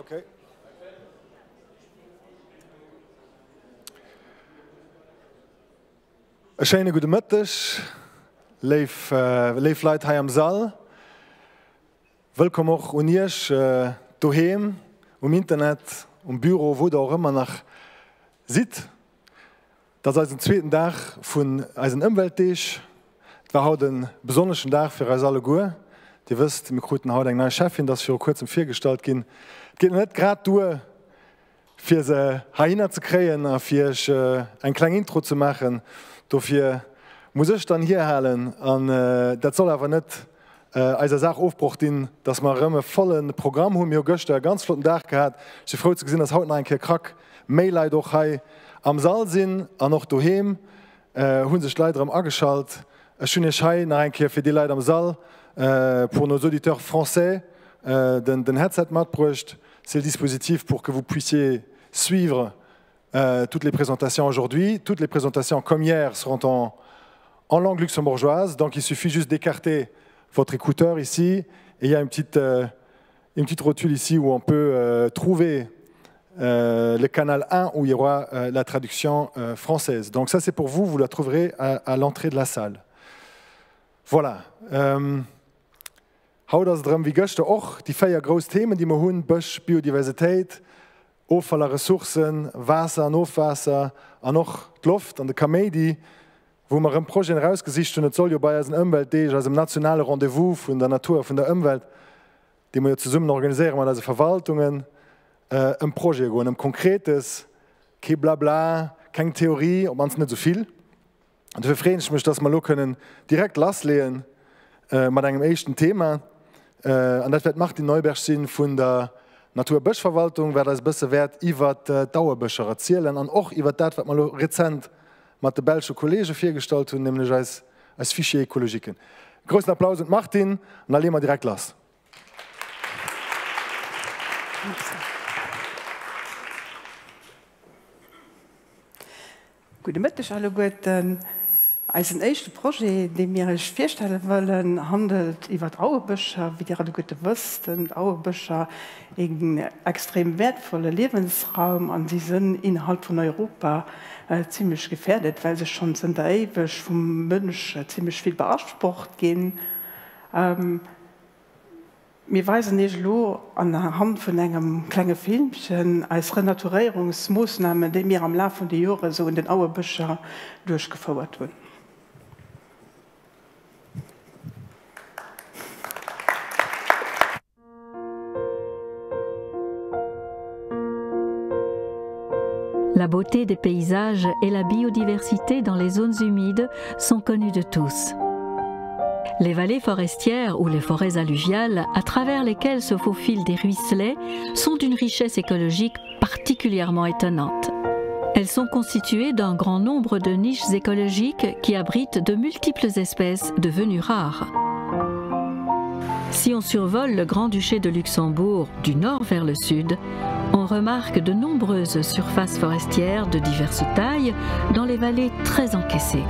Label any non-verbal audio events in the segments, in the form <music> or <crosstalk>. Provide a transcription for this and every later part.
Okay. E Schene gute Mëttech leef äh, Leiit hai am Saal. Wëkom och unich äh, doheem, um Internet, um Büro, wo der auch immer nach sieht. Dat als den zweten Dach vun als een ëmweltdeich, war haut den besonneschen Dach fir als alle Guer. Di wisst mir kruten haut eng neue Chefin, dat fir kurz im Vierstalt gin. Ge net grad due fir se Hainer ze kreien, a fir äh, ein klein Intro zu machen, dofir muss ich dann hier halen an äh, dat soll aber net äh, als er Sach aufbruch den, dass man rëmme vollen Programm hun mir Göchte ganz flotten Dach gehabt. Ich froh zu gesinn, dass haut ein krack Mail doch hei am Saal an noch doheem hunn äh, sech leider am aschalt schöne Schei nach enkeer fir die Leiit am Saal. äh, pour nos auditeurs français den, den brucht c'est le dispositif pour que vous puissiez suivre euh, toutes les présentations aujourd'hui. Toutes les présentations comme hier seront en, langue luxembourgeoise, donc il suffit juste d'écarter votre écouteur ici et il y a une petite, euh, une petite rotule ici où on peut euh, trouver euh, le canal 1 où il y aura euh, la traduction euh, française. Donc ça c'est pour vous, vous la trouverez à l'entrée de la salle. Voilà. Haut das dran wie Göchte och die feier gros Themen, die man hunn Bösch, Biodiversität, offaller Ressourcen, Wasser, Nofwasser, an noch Luft an de Kamedi, wo man ein Projekt rausgesicht und soll bei als Umwelt als im nationale Rendevous von der Natur von der Umwelt, die ja zusammen organisieren man also Verwaltungen äh, ein Projekt und ein konkretes ke blabla, keine Theorie und man es nicht so viel. Und dafür freue ich mich, dass wir können direkt las lehen äh, mit einem echten Thema. Äh, das wird macht die Neubergsinn von der Naturböschverwaltung, wer das besser wert iwwer äh, Dauerböcher erzielen an och iwwer dat wat man Rezent mat de Belsche Kolge firstalt hun nämlich als, als Fische Ekologiken. Großen Applaus und macht ihn und alle mal direkt las. Gute Mittag alle guten. Als ein echte Projekt, dem mir ich vorstellen wollen, handelt über Auebüscher, wie die alle gute wüssten, Auebüscher einen extrem wertvollen Lebensraum und sie sind innerhalb von Europa äh, ziemlich gefährdet, weil sie schon sind ewig vom Mönch äh, ziemlich viel beansprucht gehen. Ähm, mir weisen nicht lo an der Hand von einem kleinen Filmchen als Renaturierungsmaßnahme, die mir am Laufe der Jahre so in den Auebüscher durchgeführt wurden. La beauté des paysages et la biodiversité dans les zones humides sont connues de tous. Les vallées forestières ou les forêts alluviales, à travers lesquelles se faufilent des ruisselets, sont d'une richesse écologique particulièrement étonnante. Elles sont constituées d'un grand nombre de niches écologiques qui abritent de multiples espèces devenues rares. Si on survole le Grand-Duché de Luxembourg du nord vers le sud, on remarque de nombreuses surfaces forestières de diverses tailles dans les vallées très encaissées.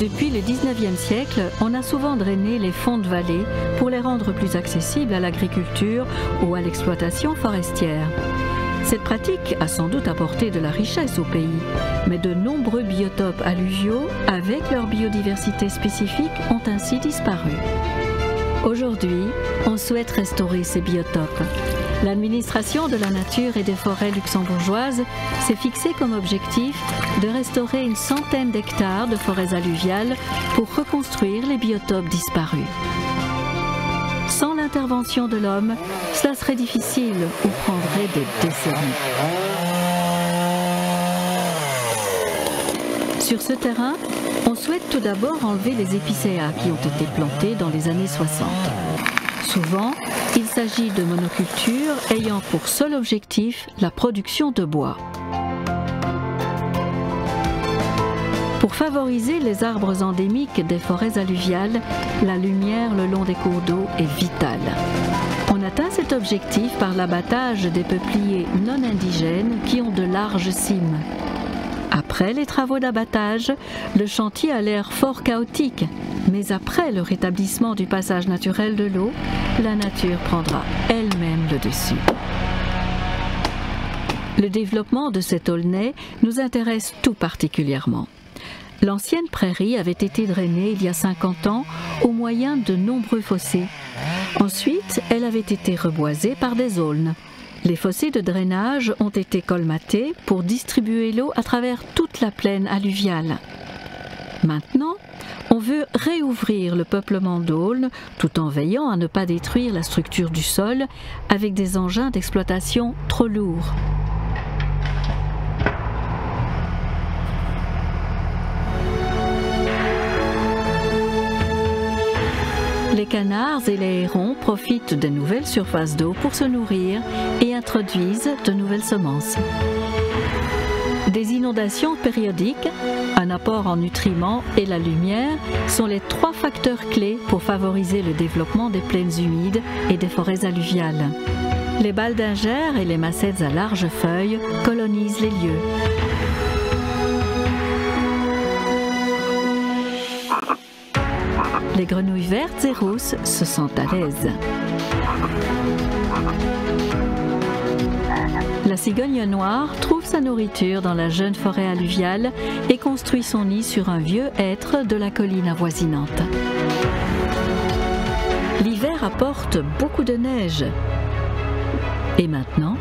Depuis le 19e siècle, on a souvent drainé les fonds de vallée pour les rendre plus accessibles à l'agriculture ou à l'exploitation forestière. Cette pratique a sans doute apporté de la richesse au pays, mais de nombreux biotopes alluviaux, avec leur biodiversité spécifique, ont ainsi disparu. Aujourd'hui, on souhaite restaurer ces biotopes. L'administration de la nature et des forêts luxembourgeoises s'est fixé comme objectif de restaurer une centaine d'hectares de forêts alluviales pour reconstruire les biotopes disparus. L'intervention de l'homme, cela serait difficile ou prendrait des décennies. Sur ce terrain, on souhaite tout d'abord enlever les épicéas qui ont été plantés dans les années 60. Souvent, il s'agit de monocultures ayant pour seul objectif la production de bois. Pour favoriser les arbres endémiques des forêts alluviales, la lumière le long des cours d'eau est vitale. On atteint cet objectif par l'abattage des peupliers non indigènes qui ont de larges cimes. Après les travaux d'abattage, le chantier a l'air fort chaotique, mais après le rétablissement du passage naturel de l'eau, la nature prendra elle-même le dessus. Le développement de cet aulnay nous intéresse tout particulièrement. L'ancienne prairie avait été drainée il y a 50 ans au moyen de nombreux fossés. Ensuite, elle avait été reboisée par des aulnes. Les fossés de drainage ont été colmatés pour distribuer l'eau à travers toute la plaine alluviale. Maintenant, on veut réouvrir le peuplement d'aulnes tout en veillant à ne pas détruire la structure du sol avec des engins d'exploitation trop lourds. Les canards et les hérons profitent des nouvelles surfaces d'eau pour se nourrir et introduisent de nouvelles semences. Des inondations périodiques, un apport en nutriments et la lumière sont les trois facteurs clés pour favoriser le développement des plaines humides et des forêts alluviales. Les baldingères et les massettes à larges feuilles colonisent les lieux. Les grenouilles vertes et rousses se sentent à l'aise. La cigogne noire trouve sa nourriture dans la jeune forêt alluviale et construit son nid sur un vieux hêtre de la colline avoisinante. L'hiver apporte beaucoup de neige. Et maintenant,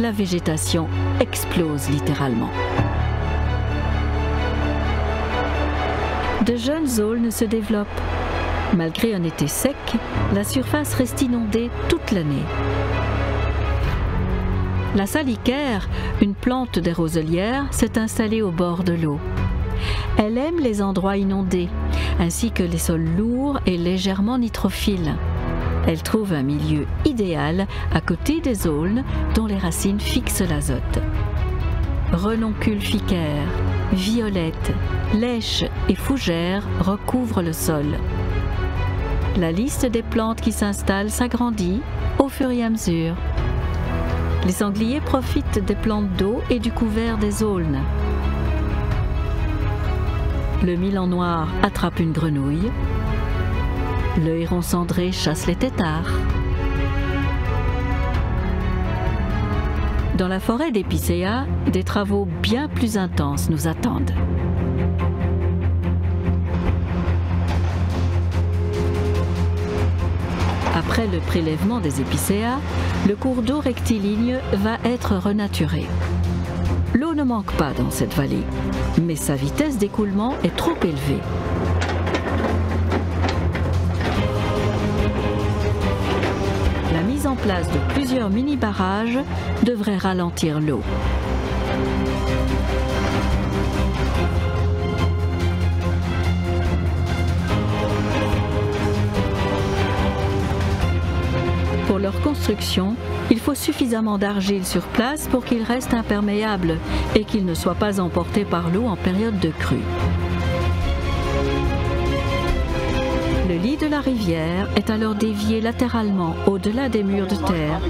la végétation explose littéralement. De jeunes aulnes se développent. Malgré un été sec, la surface reste inondée toute l'année. La salicaire, une plante des roselières, s'est installée au bord de l'eau. Elle aime les endroits inondés, ainsi que les sols lourds et légèrement nitrophiles. Elle trouve un milieu idéal à côté des aulnes dont les racines fixent l'azote. Renoncule ficaire, violette, lèche et fougère recouvrent le sol. La liste des plantes qui s'installent s'agrandit au fur et à mesure. Les sangliers profitent des plantes d'eau et du couvert des aulnes. Le milan noir attrape une grenouille. Le héron cendré chasse les têtards. Dans la forêt d'Épicéa, des travaux bien plus intenses nous attendent. Après le prélèvement des épicéas, le cours d'eau rectiligne va être renaturé. L'eau ne manque pas dans cette vallée, mais sa vitesse d'écoulement est trop élevée. De plusieurs mini-barrages devrait ralentir l'eau. Pour leur construction, il faut suffisamment d'argile sur place pour qu'ils restent imperméables et qu'ils ne soient pas emportés par l'eau en période de crue. De la rivière est alors dévié latéralement au-delà des murs de terre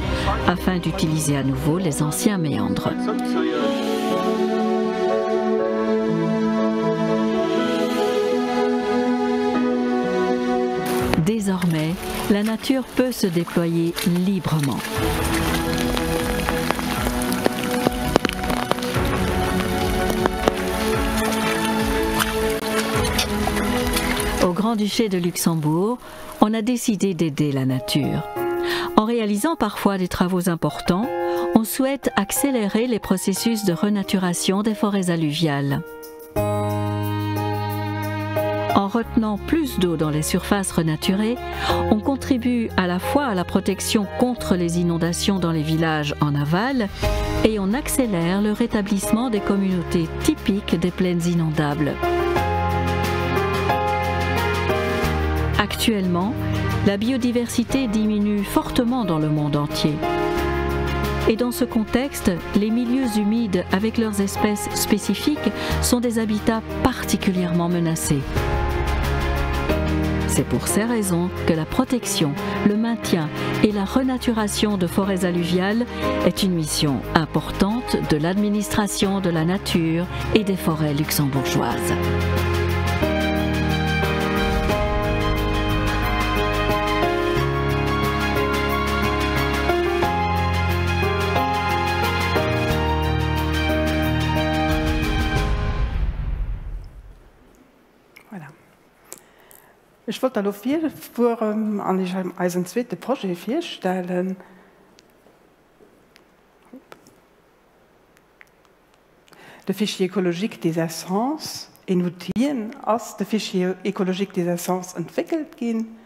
afin d'utiliser à nouveau les anciens méandres. Désormais, la nature peut se déployer librement. Grand-Duché de Luxembourg, on a décidé d'aider la nature. En réalisant parfois des travaux importants, on souhaite accélérer les processus de renaturation des forêts alluviales. En retenant plus d'eau dans les surfaces renaturées, on contribue à la fois à la protection contre les inondations dans les villages en aval et on accélère le rétablissement des communautés typiques des plaines inondables. Actuellement, la biodiversité diminue fortement dans le monde entier. Et dans ce contexte, les milieux humides avec leurs espèces spécifiques sont des habitats particulièrement menacés. C'est pour ces raisons que la protection, le maintien et la renaturation de forêts alluviales est une mission importante de l'administration de la nature et des forêts luxembourgeoises. Ich wollte noch vier vor ähm, an ich als ein zweite Projekt vierstellen. De Fichier écologique des Essences inutieren aus der Fichier écologique des Essences entwickelt gehen,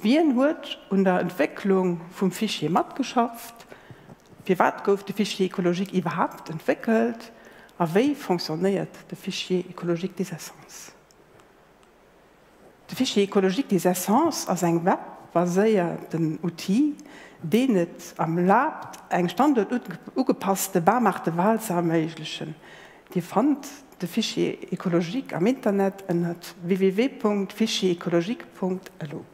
wie ein Wort und der Entwicklung vom Fichier matt geschafft, wie weit gouf de Fichier écologique überhaupt entwickelt, a wie funktioniert der Fichier écologique des Essences. De fiche ekologik des Essenz ass eng Web baséier den Uti, deet am Labt eng Standort ugepasste barmachte Wahl ze erméiglechen. Di fand de Fichier Ekologik am Internet ënner www.fichiekologik.lu.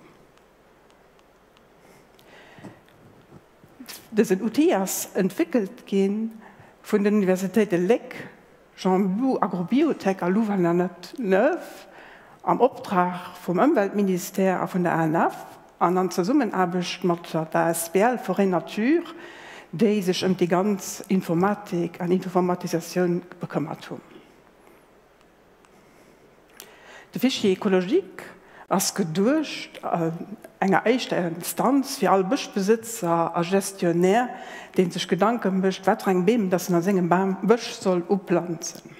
Dëssen UTIAS entwickelt gin vun der Universitéit de Leck, Jean Bou Agrobiotech a Louvanet 9 am Obtrag vom Umweltminister a von der ANF an an Zersummenarbecht mat der SBL vor Natur, dé sech um die ganz Informatik an Informatisation bekommert hun. De fische Ekologik ass gedurcht äh, enger eichter Instanz fir all Bëchbesitzer a Gestionär, den sech Gedanken becht wetreng beem, dat er segem Bam bëch soll uplanzen.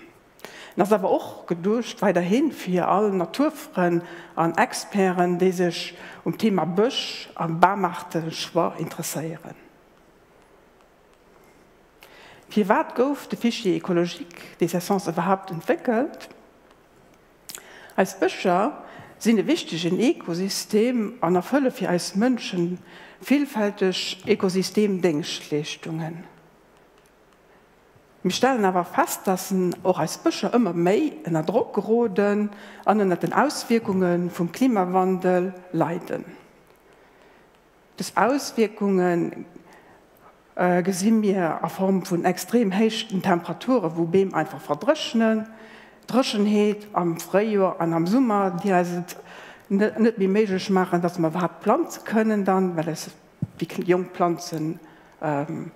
Das aber auch gedurcht weiterhin für alle Naturfreien an Experen, die sich um Thema Büsch am Barmachte schwa interessieren. Wie weit gouf die Fische Ökologik die Essence überhaupt entwickelt? Als Büscher sind wichtige Ökosystem an der Fülle für als Menschen vielfältig Ökosystemdenkschlichtungen. Wir stellen aber fest, dass auch als Büscher immer méi in der Druck geroden an den Auswirkungen vom Klimawandel leiden. Das Auswirkungen äh, gesinn mir a Form von extrem hechten Temperaturen, wo Beem einfach verdrschen, Drschenheet am Freijahr an am Summer, die net wie mech machen, dass man überhaupt pflanzen können dann, weil es die Jungpflanzen ähm,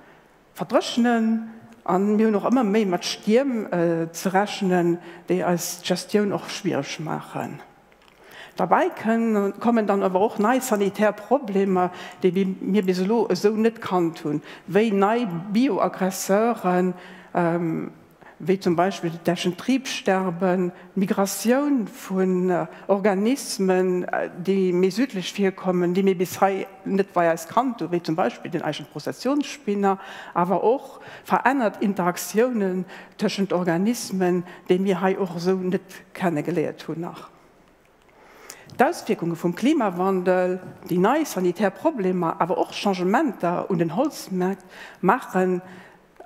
verdrschenen, an mir noch immer méi mat Stirm äh, zu rechnen, die als Gestion auch schwierig machen. Dabei können, kommen dann aber auch neue Sanitärprobleme, die wir mir bis so net kann tun, wie neue Bioaggresseuren ähm, wie zum Beispiel derschen Triebsterben, Migration von äh, Organismen, äh, die mir südlich vorkommen, die mir bis nicht war als kannte, wie zum Beispiel den Eichen Prozessionsspinner, aber auch verändert Interaktionen zwischen Organismen, die mir auch so nicht kennengelehrt tun nach. Die Auswirkungen vom Klimawandel, die neue Sanitärprobleme, aber auch Changementer und den Holzmarkt machen,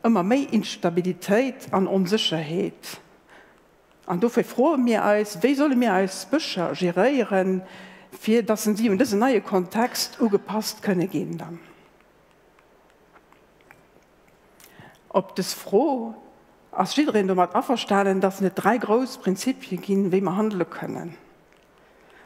immer méi Instabilitéit an Unsicherheet. An dofir froh mir als wie solle mir als Bëcher gerieren, fir dat sie und diesen neue Kontext ugepasst könne gehen dann. Ob das froh als Schiin mat afferstellen, dass net drei Großprinzipien gin, wie man handle können.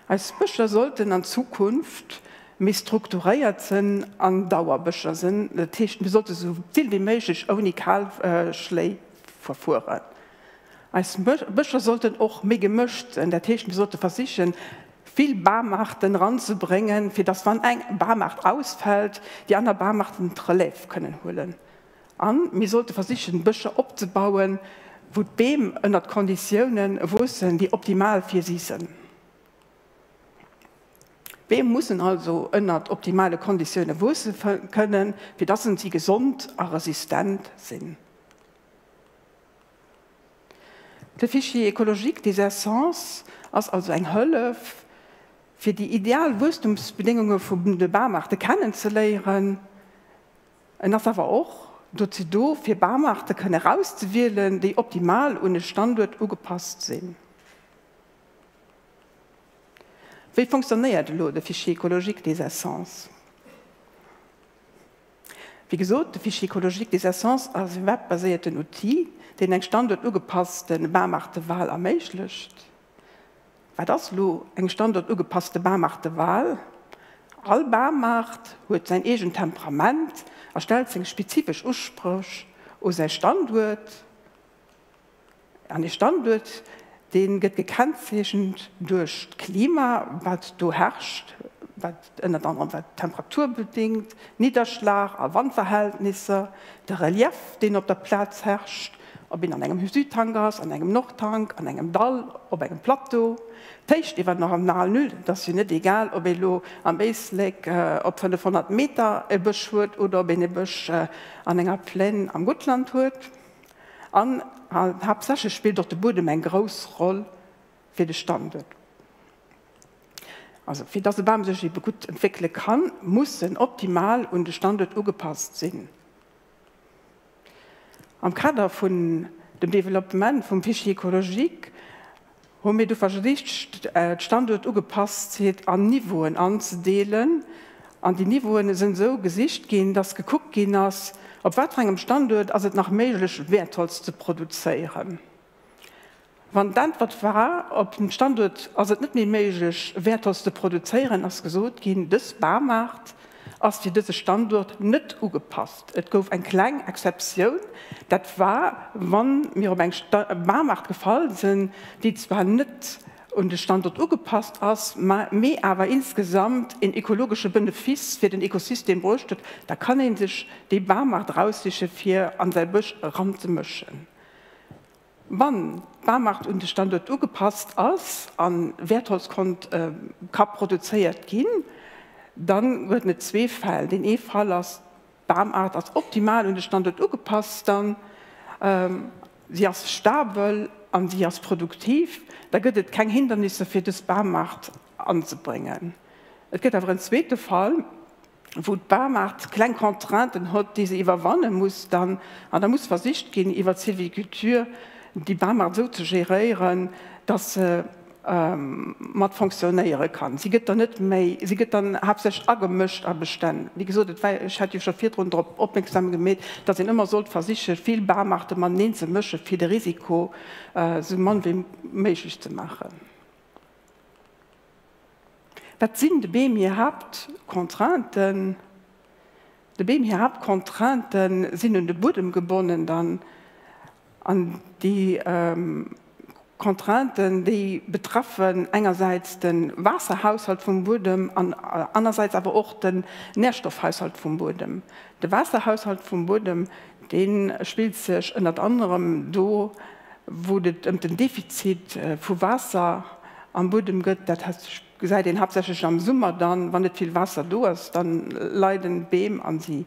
Als Bëcher sollten an Zukunft, mé strukturéiert sinn an Dauerbëcher sinn Techten sollte so viel wie méigich unikalschlei äh, verfuhren. Als Bëcher sollten och mé gemmischt in der Techten sollte versichern, viel Barmachten ranzubringen, fir das wann eng Barmacht ausfällt, die an der Barmachten Trelief können hullen. An mir sollte versichern Bëcher opbauen, wo beem ënner Konditionen wussen, die optimal fir sie sind. Wem muss also ënnert optimale Konditionne wuse können, wie sind sie gesund a resistent sinn. De Fischi Ekologik des Essence ass also eng Hëlle fir die Idealwustumsbedingungen vu de Barmachte kennen ze leieren, en das aber auch do fir Barmachte könne herauszuwählen, die optimal ohne Standort ugepasst sind. Wie funktioniert lo de Fichikologik des Essens? Wie gesot de Fichikologik des Essens als webbasierten Outil, den eng Standort ugepassten barmachte Wahl erméiglecht. Wa das lo eng Standort ugepasste barmachte Wahl? All Barmacht huet sein egent Temperament, erstellt seg spezifisch Usproch o se Standort an die Standort den gëtt gekennzeichend durch Klima, wat du herrscht, wat anderen wat Temperatur bedingt, Niederschlag, Wandverhältnisse, der Relief, den op der Platz herrscht, ob in an engem Südtankers, an engem Nordtank, an engem Dall, op engem Plateau. Techt iwwer noch am nahe null, dat sie net egal, ob lo am Baseleg äh, op 500 Me e beschwurt oder bin e bech äh, an enger Plän am Gutland huet. hab Sache spielt doch de Budem eng Gros Roll fir de Standet. Also fir dat se Bam sech gut entwickle kann, mussssen optimal und de Standet ugepasst sinn. Am Kader vun dem Development vum Fichi Ekologik hun mir du verschlicht Standort ugepasst hetet an Niveen anzudeelen, an die Niveen sind so gesicht gehen, dass geguckt gehen ass, Op watregem Standet ass et nach méiglech Wertholz ze produzéieren. Wann dann wat war op dem Standet ass et net mé méiglech Wertholz ze produzéieren ass gesot ginn dës Barmacht, ass Di dëse Standort net ugepasst. Et gouf eng kleng Exceptioun, dat war wann mir op eng Barmacht gefallen sinn, diei zwar net und de Standort ugepasst ass mé aber insgesamt in ekologische Benefis fir den Ökosystem bruchtet, da kann en sich de Barmacht raussche fir an se Busch ran zu mischen. Wann Barmacht und de Standort ugepasst ass an Wertholzkont äh, kap produziert gin, dann wird net zwe Fall den E-Fall als Barmart als optimal und de Standort ugepasst, dann ähm, sie as stabel an sie als produktiv, da gëtt et kein Hindernisse fir das Barmacht anzubringen. Et gibt aber ein zweite Fall, wo d Barmacht Kleinkontranten hat, die sie iwwerwannen muss, dann an der muss versicht gehen iwwer Zivilkultur die Barmacht so zu gerieren, dass äh, ähm, mat funktionéiere kann. Sie gët net méi sie gët dann hab sech agemmischt a bestellen. Wie gesot hat schon vier run opsam gemet, dat sinn immer sollt versicher viel bar machte man neen ze mësche fir de Risiko äh, so man wie méigich ze machen. Dat sinn de Beem hier habt Kontranten de Beem hier hab Kontranten sinn hun de Budem gebonnen dann an die ähm, Kontranten, die betreffen engerseits den Wasserhaushalt vom Bodem, an, andererseits aber auch den Nährstoffhaushalt vom Bodem. Der Wasserhaushalt vom Bodem den spielt sich in anderem do, wo um den Defizit äh, von Wasser am Bodem gött, das heißt, gesagt den hauptsächlich am Summer dann, wann nicht viel Wasser du hast, dann leiden Beem an sie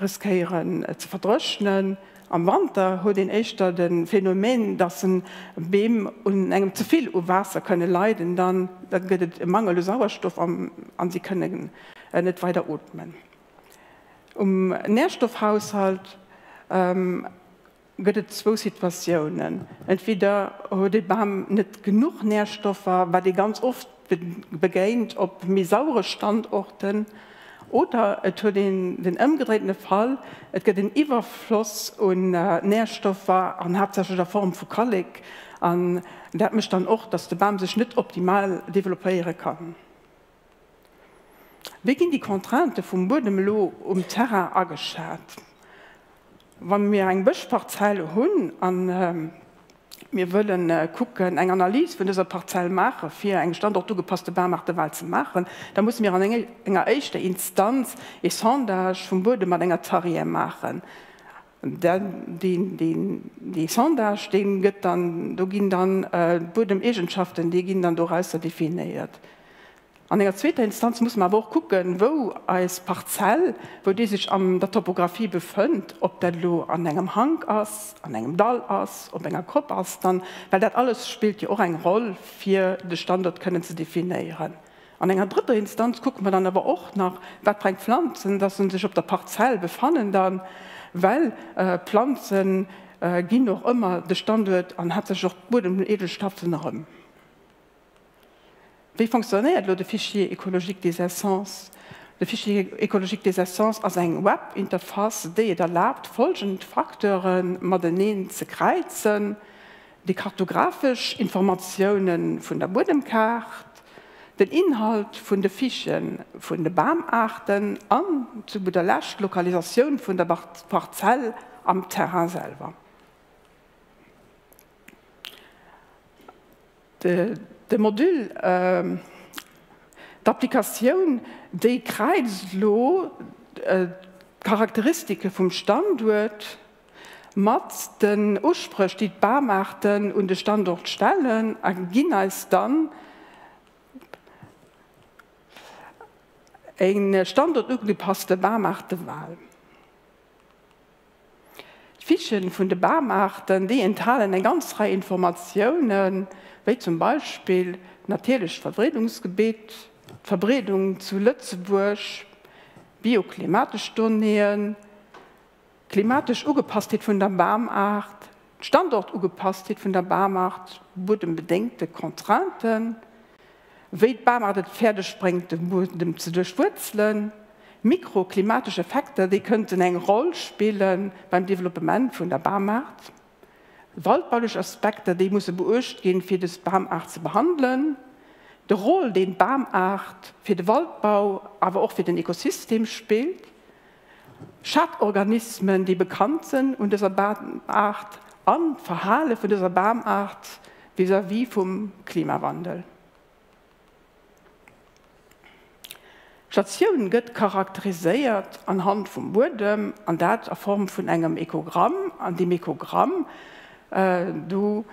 riskieren äh, zu verdröschnen am Wander huet den Eichter den Phänomen, dat een Beem und engem zuviel u Wasser könne leiden, dann, dann gëtt e mangelle Sauerstoff an, an sie können äh, net weiter otmen. Um Nährstoffhaushalt ähm, gëtt zwo Situationen. Entweder huet de Bam net genug Nährstoffe, war die ganz oft begéint op misaure Standorten, Oder et hue den, den ëmgedretene Fall, et gët den Iwerfloss und äh, Nährstoffer an herzecher Form vu Kalik an dat mech dann och, dats de Bam sech net optimal developéiere kann. Wie ginn die Kontrante vum Bodemlo um Terra aschat? Wann mir eng Bëchparzeile hunn an ähm, Wir wollen äh, gucken eng Analyse von dieser Partei mache fir eng Standort zugepasste Barmachte Wahl zu machen. Da muss mir an enger echte Instanz e Sondage vom Bude man enger Tarie machen. die Sondage den gëtt dann du gin dann äh, Budemegenschaften, die gin dann doreiser definiiert. An enger zweiter Instanz muss man auch gucken, wo als Parzell, wo die sich an der Topografie befënnt, ob der lo an engem Hang ass, an engem Dall ass, ob enger Kopf ass dann, weil dat alles spielt ja auch eng Rolle fir de Standort können ze definiieren. An enger dritter Instanz guckt man dann aber auch nach Wettbreng Pflanzen, dass sich op der Parzell befannen dann, weil äh, Pflanzen äh, gin noch immer de Standort an hat sich Boden Edelstaffeln herum. Wie funktioniert lo de Fichier ökologique des Essences? De Fichier ökologique des Essences as eng Webinterface, dé et erlaubt folgend Faktoren Madeneen ze kreizen, die kartografisch Informationen vun der Bodenkart, den Inhalt vun de Fischen, vun de Baumarten an zu Buderlächt Lokalisation vun der Parzell am Terraselver. De de Modul äh, d'Applikation déi kreislo äh, Charakteristike vum Standort mat den Urprech die Barmachten und de Standort stellen a Gina dann eng Standort ugepasste. Fichen vun de Barmachten, die enthalen en ganz drei Informationen, wie zum Beispiel natürlich Verbredungsgebiet, Verbredung zu Lützeburg, bioklimatisch Tourneen, klimatisch ugepasst vun der Barmacht, Standort ugepasst vun der Barmacht, wurden bedenkte Kontranten, Weit Barmacht het Pferde sprengt dem zu durchwurzeln, mikroklimatische Effekte, die könnten eng Rolle spielen beim Development vun der Barmacht. Waldbauliche Aspekte, die muss beurcht gehen fir das Barmacht zu behandeln, de Rolle den Barmacht fir den Waldbau, aber auch für den Ökosystem spielt, Schadorganismen, die bekannt sind und dieser Barmacht an Verhale von dieser Barmacht vis wie vom Klimawandel. Stationen gëtt charakterisiert anhand vum Burdem an dat a Form vun engem Ekogramm an dem Ekogramm äh, du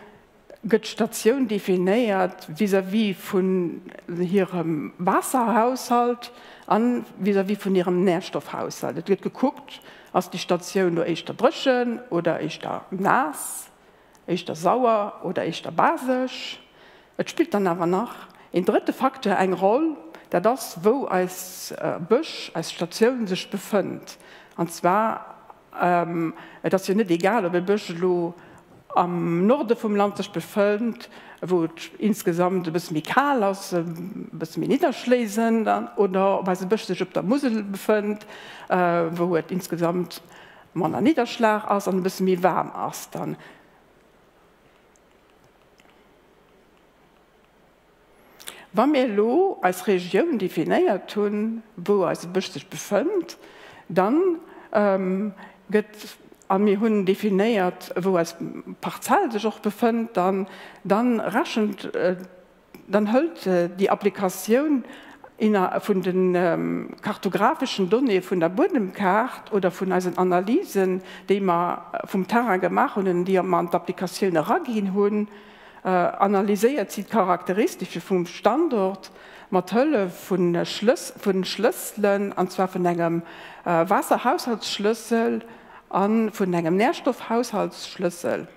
gëtt Stationun definiiert vis wie vun ihrem Wasserhaushalt an vis wie vun ihrem Nährstoffhaushalt. Et wird geguckt ass die Station du eich der Brschen oder ich da nass, ich der sauer oder ich der basisch. Et spielt dann aber nach in dritte Faktor eng Rolle da das wo als äh, Busch als Station sich befindt und zwar ähm, das ja nicht egal ob Büschelo am Norde vom Land sich befüllt wo insgesamt bis Mikal aus äh, bis mir niederschlesen dann oder weil sie sich ob der Musel befindt äh, wo insgesamt man ein Niederschlag aus und bis mir warm aus dann Wa mir lo als Regionun definiéiert hunn, wo als bëchtech befënnt, dann ähm, gëtt an mir hunn definiéiert, wo als Parzell sech och befënnt, dann, dann raschend äh, dann hëlt äh, die Applikationun vun den ähm, kartografischen Donne vun der Bodenkart oder vun als Analysen, de man vum Terra gemacht und die man d'Applikationune ragin hunn, äh, analyséiert sie charakteristische vum Standort Matlle vun Schlüsseln anwer vun engem äh, Wasserhaushaltsschlüssel an vun engem Nährstoffhaushaltsschlüssel.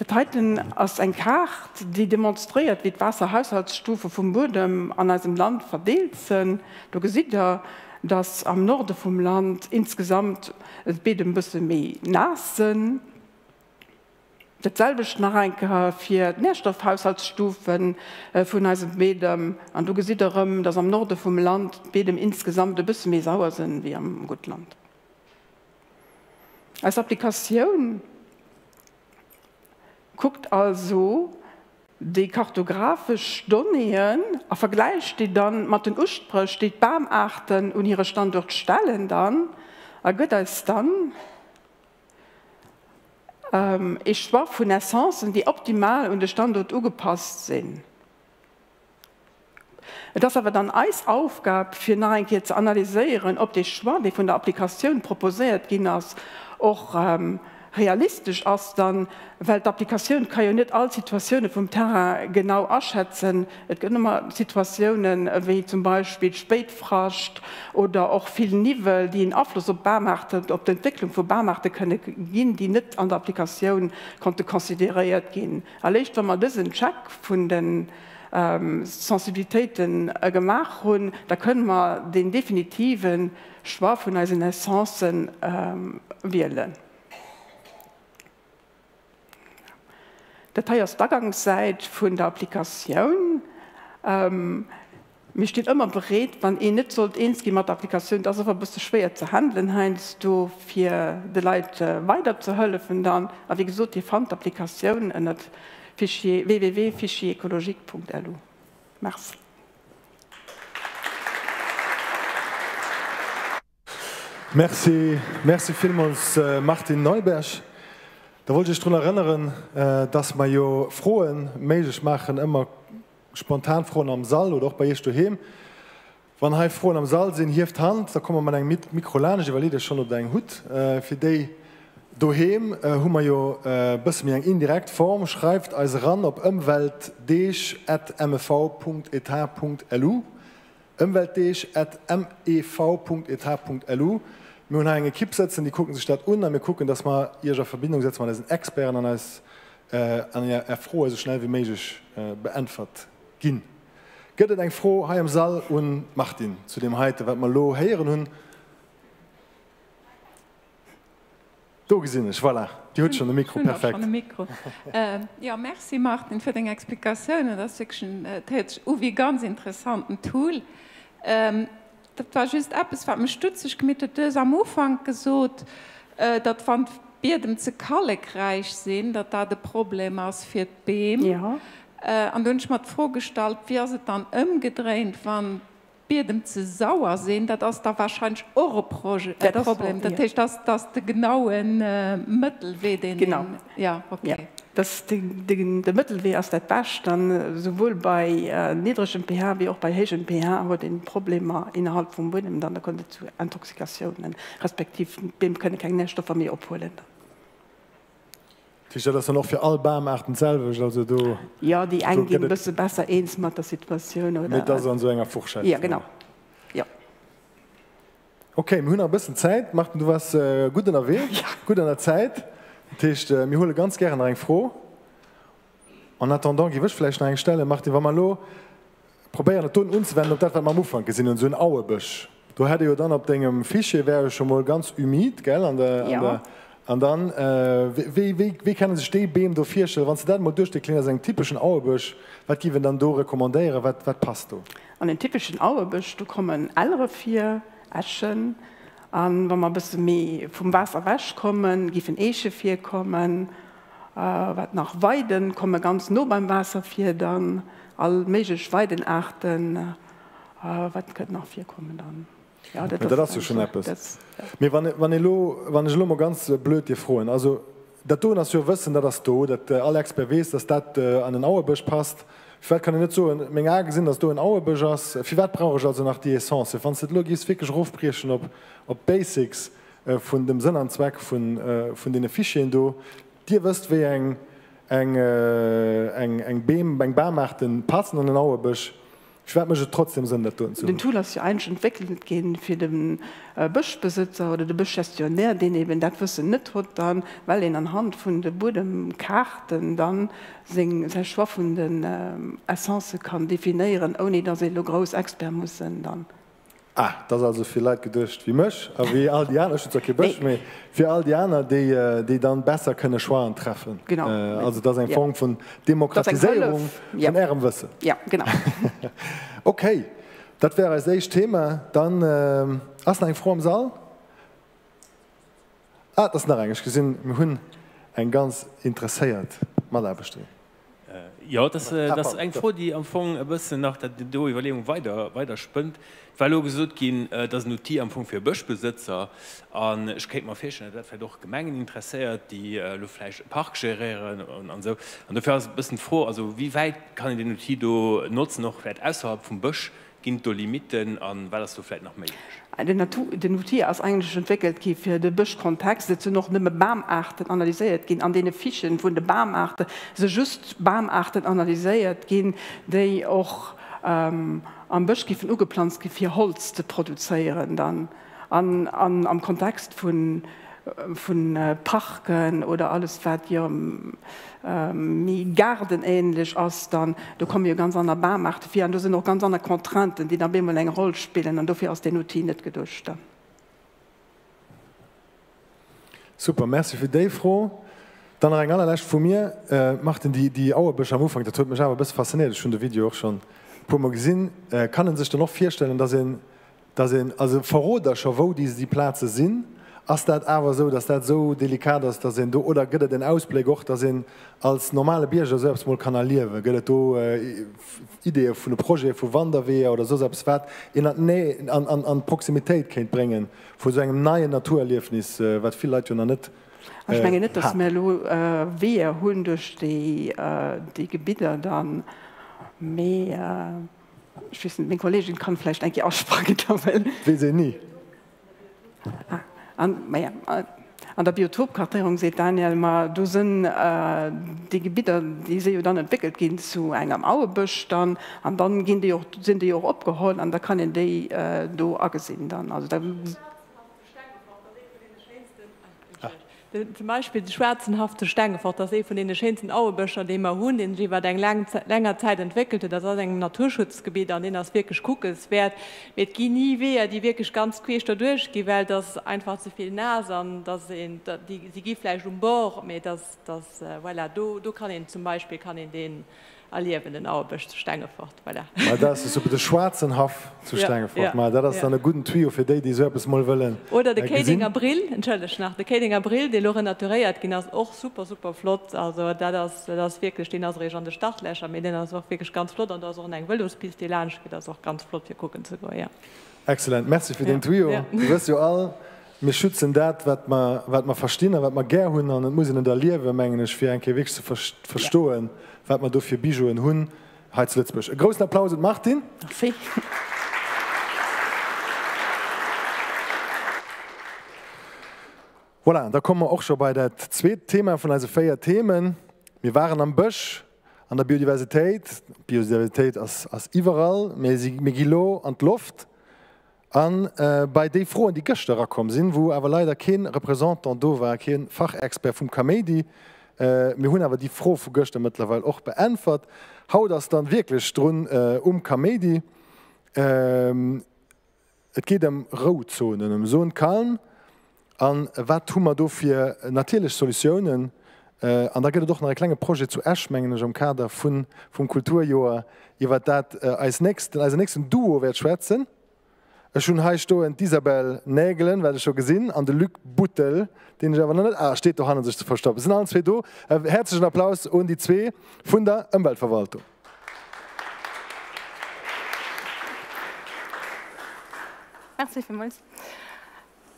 Detailiten ass eng Kart, die demonstriert, wie d Wasserhaushaltsstufe vum Bodem an als dem Land verdeeltzen, du gesit ja, dass am Norde vom Land insgesamt et bedem bësse méi nassen, Datselbech nach enke fir Nährstoffhaushaltsstufen äh, vun Bedem an du gesiderem, dats am Norde vum Land insgesamt bis mé sauer sinn wie am Gutland. Als Applikationun guckt also de kartografisch Donnneen a vergleicht die dann mat den Usprech steht Bamachten und ihre Standort stellen dann a gëtt als dann ähm, ich war von Essenzen, die optimal und der Standort ugepasst sind. Das aber dann Eis aufgab für Nake zu analysieren, ob die Schwa, die von der Applikation proposiert ging als auch ähm, realistisch ass dann Welt Applikationun kann jo ja net all Situationune vum Terra genau erschätzen. Et gënnemmer Situationen wie zum Beispiel spät fracht oder auch viel Nivel, die en Afflos op Barmachtet, op d' Entwicklung vu Barmachte kënne ginn, die net an der Applikationun konnte konsideiert gin. Erlecht wenn man dëssen Check vun den ähm, Sensibilitäten äh, gemach hun, da können man den definitiven Schwar vun als Essenzen ähm, wählen. Details Dagangszeit vun der Applikation. Ähm, mir steht immer berät, wann e net sollt enski mat Applikation das bist schwer zu handeln heinst du fir de Leiit äh, dann a wie gesot die fand Applikationen en www.fichierökologie.lu. Merci. Merci, merci vielmals äh, Martin Neuberg. Da wollte ich daran erinnern, äh, dass man jo frohen Meigich machen immer spontan frohen am Saal oder auch bei ihr duhem. Wann ha frohen am Saal sind hift Hand, da komme man eng mit mikrolanische Valide schon op deg Hut. Äh, für déi Doheem äh, hummer jo äh, bis mir eng indirekt Form schreibt als ran op ëmwelt deech@ mv.etat.lu ëmweltdeech@ mev.etat.lu mir ha en Kipp setzen, die gucken sich dat un, mir gucken, dass man ihrer Verbindung setzt man als Expert an als äh, an ja erfroe so schnell wie meigich äh, beantwort ginn. Gëtt eng froh ha am Saal un macht ihn zu dem Heite, wat man lo heieren hun. Do gesinn ich voilà. Die hue schon de Mikro perfekt. Mikro. <laughs> äh, ja Merci macht fir deng Explikationune, dat äh, wie ganz interessanten Tool. Ähm, dat war just App es war me stutzig gemmittet am Ufang gesot äh, dat fand Bierdem ze kallegreich sinn, dat da de Problem ass fir d Beem ja. äh, an dünsch mat vorgestalt wie se dann ëmgedreint wann Bierdem ze sauer sinn, dat ass da wahrscheinlich eure äh, das Problem, dat ja. das, das de genauen äh, Mëttel we den genau ja, okay. ja. Das de, de, de Mittelweh aus der Basch dann äh, sowohl bei äh, niedrigem pH wie auch bei hegem pH wo den Probleme innerhalb vom Boden dann da konnte zu Intoxikationen respektiv Bim könne kein Nährstoffe mehr opholen. Ich das noch für all Barmachten selber also du Ja die eingehen bisschen besser eins mit der Situation oder mit das an so enger Fuchschaft. ja genau ja Okay, hun ein bisschen Zeit machten du was äh, gut in der Weg Ja. gut an der Zeit Tischcht äh, mir hole ganz gern eng froh. An attendant iwch flläch eng Stelle macht Di mal lo probéier ton unwen op dat man Mofang gesinn an hunn aue bech. Du hätte jo dann op degem Fische wäre schon mal ganz humid gell an der, ja. an der An dann äh, wie, wie, wie kann se ste beem do Viersche, wann ze dat mod duch de kleiner seg typischen Auerbech, wat giwen dann do rekommandéiere, wat, wat passt du? An den typischen Auerbech du kommen alle vier Äschen, an wenn man bis mé vom Wasser wäsch kommen gifen Esche vier kommen äh, wat nach Weiden komme ganz no beim Wasser vier dann all meigch Weidenachten äh, wat könnt nach vier kommen dann ja, Ja, das hast du schon etwas. das- ja. Wann wann ich lo wann ich lo mal ganz äh, blöd dir froen also dat tun as wëssen dat das do dat äh, alle expert wees dass dat äh, an den Auebech passt Vielleicht kann net so még a gesinn, dass du en Aue begers viel wat brauch also nach die Essence. Fan Logis fikeg Rofbrieschen op op Basics äh, vun dem Sinn an Zweck vun äh, von den Fischchen do. Dir wirst wie eng eng eng eng Beem eng Barmachten passen an den Auebech Schwärmesche trotzdem sind tun den Tool hast ja eigentlich entwickelt gehen für den äh, Bischbesitzer oder den Beschäftionär den eben das wissen nicht hat dann weil ihn anhand von der Boden Karten dann sing sehr schwaffenden ähm, Essence kann definieren ohne dass sie groß expert muss müssen dann. Ah, das also viel vielleicht gedurcht wie mech wie all die anderen nee. für all die anderen die, dann besser könne Schwaren treffen. Genau. Äh, also das ein ja. Form von Demokratisierung ja. Ehrenwisse ja genau. <laughs> Okay dat wäre als echt Thema. Dann ähm, hast eng froh im Saal? Ah, das nach eigentlich gesinn hunn eng ganz interessiert mal bestehen Ja das, äh, das eng vor die Empfang bësse nach der do Überlegung weiter weiter spënnt, weil gesot gin äh, das Notierempfang fir Böschbesitzer. An Skate man feschen dat doch Gemengen interesseiert, die äh, Lofleisch Park gerieren und, und so. An dufir bisssen froh, also wie weit kann den Notido nutzen noch außerhalb vom Bösch Gint do Limiten an well du vielleicht noch méi. Den Natur den Notier ass englisch entwickelt gi fir de Bëchkontext ze noch nëmme Bamachten analyseiert gin an dee Fischen vun de Bamachte se just Bamachten analyseiert gin déi och ähm, am Bëchgifen ugeplant gifir Holz ze produzéieren dann an, an, am Kontext vun äh, äh, Parken oder alles wat ja ähm, mi garden ähnlich ass dann du kom je ganz an der Barmacht fir an du sind noch ganz an Kontranten, die dann bemmel eng Rolle spielen an dufir aus den Notin net geduscht. super merci für de froh Dann eng allerlächt vu mir äh, machten die die Auerbech am Ufang, dat huet mech awer bis fasziniert schon de Video auch schon pummer gesinn äh, kann sich da noch firstellen, dat also verrodercher wo die die Plaze sinn, ass dat awer so, dats dat so delikat ass da sinn oder gëtt den Ausblick och da sinn als normale Bierger selbst moll kanaliewe, gëtt do äh, Idee vun de Pro vu Wanderweer oder so selbst wat in an, an, an, an Proximitéit kéint brengen, vu so engem naie Naturerliefnis, äh, wat viel Leiit hun an net Ich meine net dass Melo äh, wie hun durch die, äh, die Gebiete dann mé Äh, wissen, mein Kollegin kann vielleicht eigentlich aussprache. <laughs> Will sie nie. Ah. An, ja, an der Biotopkartierung se Daniel ma du sinn äh, die Gebieter die se dann entwickelt gin zu engem Auebüsch dann. An dann gin die auch, sind die auch opgeholt an da kann in de äh, do asinn dann. Also da, zum Beispiel die schwarzenhafte Stengefort das eh von den schönsten Aueböcher dem er hun den war lang, länger Zeit entwickelte. Das ist ein Naturschutzgebiet an den das wirklich gucke es wert wird nie weh die wirklich ganz quer dadurch gewählt das einfach zu viel nasern das sind die sie gifleisch um Bord das das äh, voilà, du, du kann ihn zum Beispiel kann in den erliewen den Auerbecht zu Stengefort voilà. das ist de schwarzen Haff zu ja, Stengefort ja, dat ja. an guten Trio fir déi die Serpes moll wëllen. Oder de Kading April entschëlech nach de Kading April de Lore naturéiert gin ass och super super flott also da das, das wirklich den as an de Startlächer mit den as wirklich ganz flott an eng Wëllungspis de Lasch geht as auch ganz flott fir kucken ze go. Ja. Excellent Merci fir ja. den Trio. Ja. Du jo all mir schützen dat wat man wat man verstehen wat man ger hun an muss in der liewe mengenech fir en kewich zu ver verstohlen. Ja. Wat man do fir Bijo en hunn heizletzbech. E Grossen Applaus macht den. <laughs> Voilà, da kommen wir auch schon bei der zweite Thema von also feier Themen. Wir waren am Bösch an der Biodiversität, Biodiversität als, als überall, Megilo an Luft an äh, bei de frohen die Gösterer kommen sind, wo aber leider kein Repräsentant do war kein Fachexpert vom Comedy, mir Äh, hunn awer die froh vu Göchtewe och beänfert. Haut das dann wirklich run äh, um Kamedi Ähm, et geht dem Rozonen um so Kalm an wat hummer do fir natilech Soluioen äh, an da gët doch nach klenge Pro zu Äschmengen am Kader vun vum Kulturjoer iwwer dat äh, als nächsten als nächsten Duo werd schwätzen. Schon sto en Isabel Nägelen, well schon gesinn an de Lück Butel, den ich aber net ah, steht doch han sich zu verstoppen. Sind zwei du äh, herzlichen Applaus und die zwei vun der Umweltverwaltung.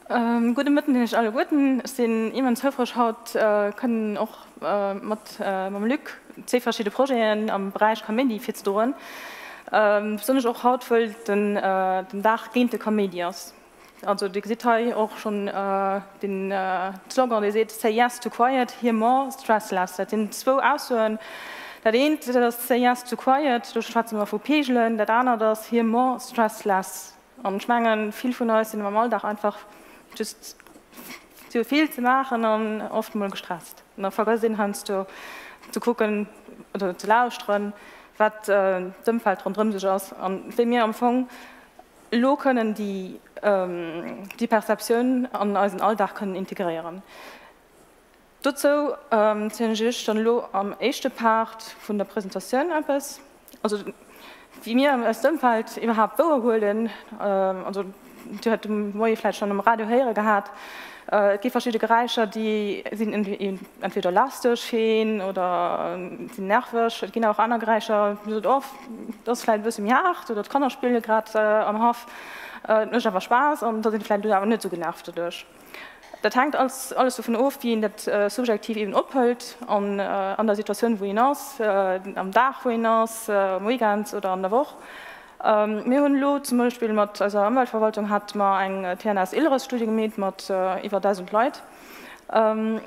Ähm, gute Mitten ich alle guten den jemand höfrisch haut äh, können auch äh, mit, äh, Lück zehn verschiedene Projekte am Bereich Comedy Fidoren. ähm, sonne auch hautvoll den, äh, den Dach gente Comedias. Also de Detail auch schon äh, den äh, Slogan se say yes to quiet, hier more stress lastet. Den zwo aushören, dat dehnt das say yes to quiet, du schwatzen vu Pegelen, dat aner das hier more stress las. An schmengen viel von euch sind Maldach einfach just zu viel zu machen an oft mal gestrast. Na vergesinn hanst du zu gucken oder zu lausren. Wat äh, dem Fall run sich aus an mir empfang lo können die ähm, die Perception an als Alldach können integrieren. Dazu ähm, dann lo am echte Part von der Präsentation ab es also wie mir am ersten Fall überhaupt beholen ähm, also die hat vielleicht schon im Radio her gehabt. Äh, gibt verschiedene Gereicher, die sind entweder elastisch oder äh, sind nervisch. Es gibt auch andere Gereicher, die sind oft, das ist vielleicht ein bisschen Jagd oder das kann auch spielen gerade äh, am Hof. Äh, ist einfach Spaß und da sind vielleicht aber nicht so genervt dadurch. Das hängt alles, alles davon auf, wie ihn das äh, subjektiv eben abhält, an, äh, an der Situation, wo hinaus, äh, am Dach, wo hinaus, äh, am Weekend oder an der Woche. Ähm, mir hun Lo zum Beispiel mat also Umweltverwaltung hat ma eng äh, TNS Illeres Studie gemet mat äh, iwwer 1000 Leiit. Ähm,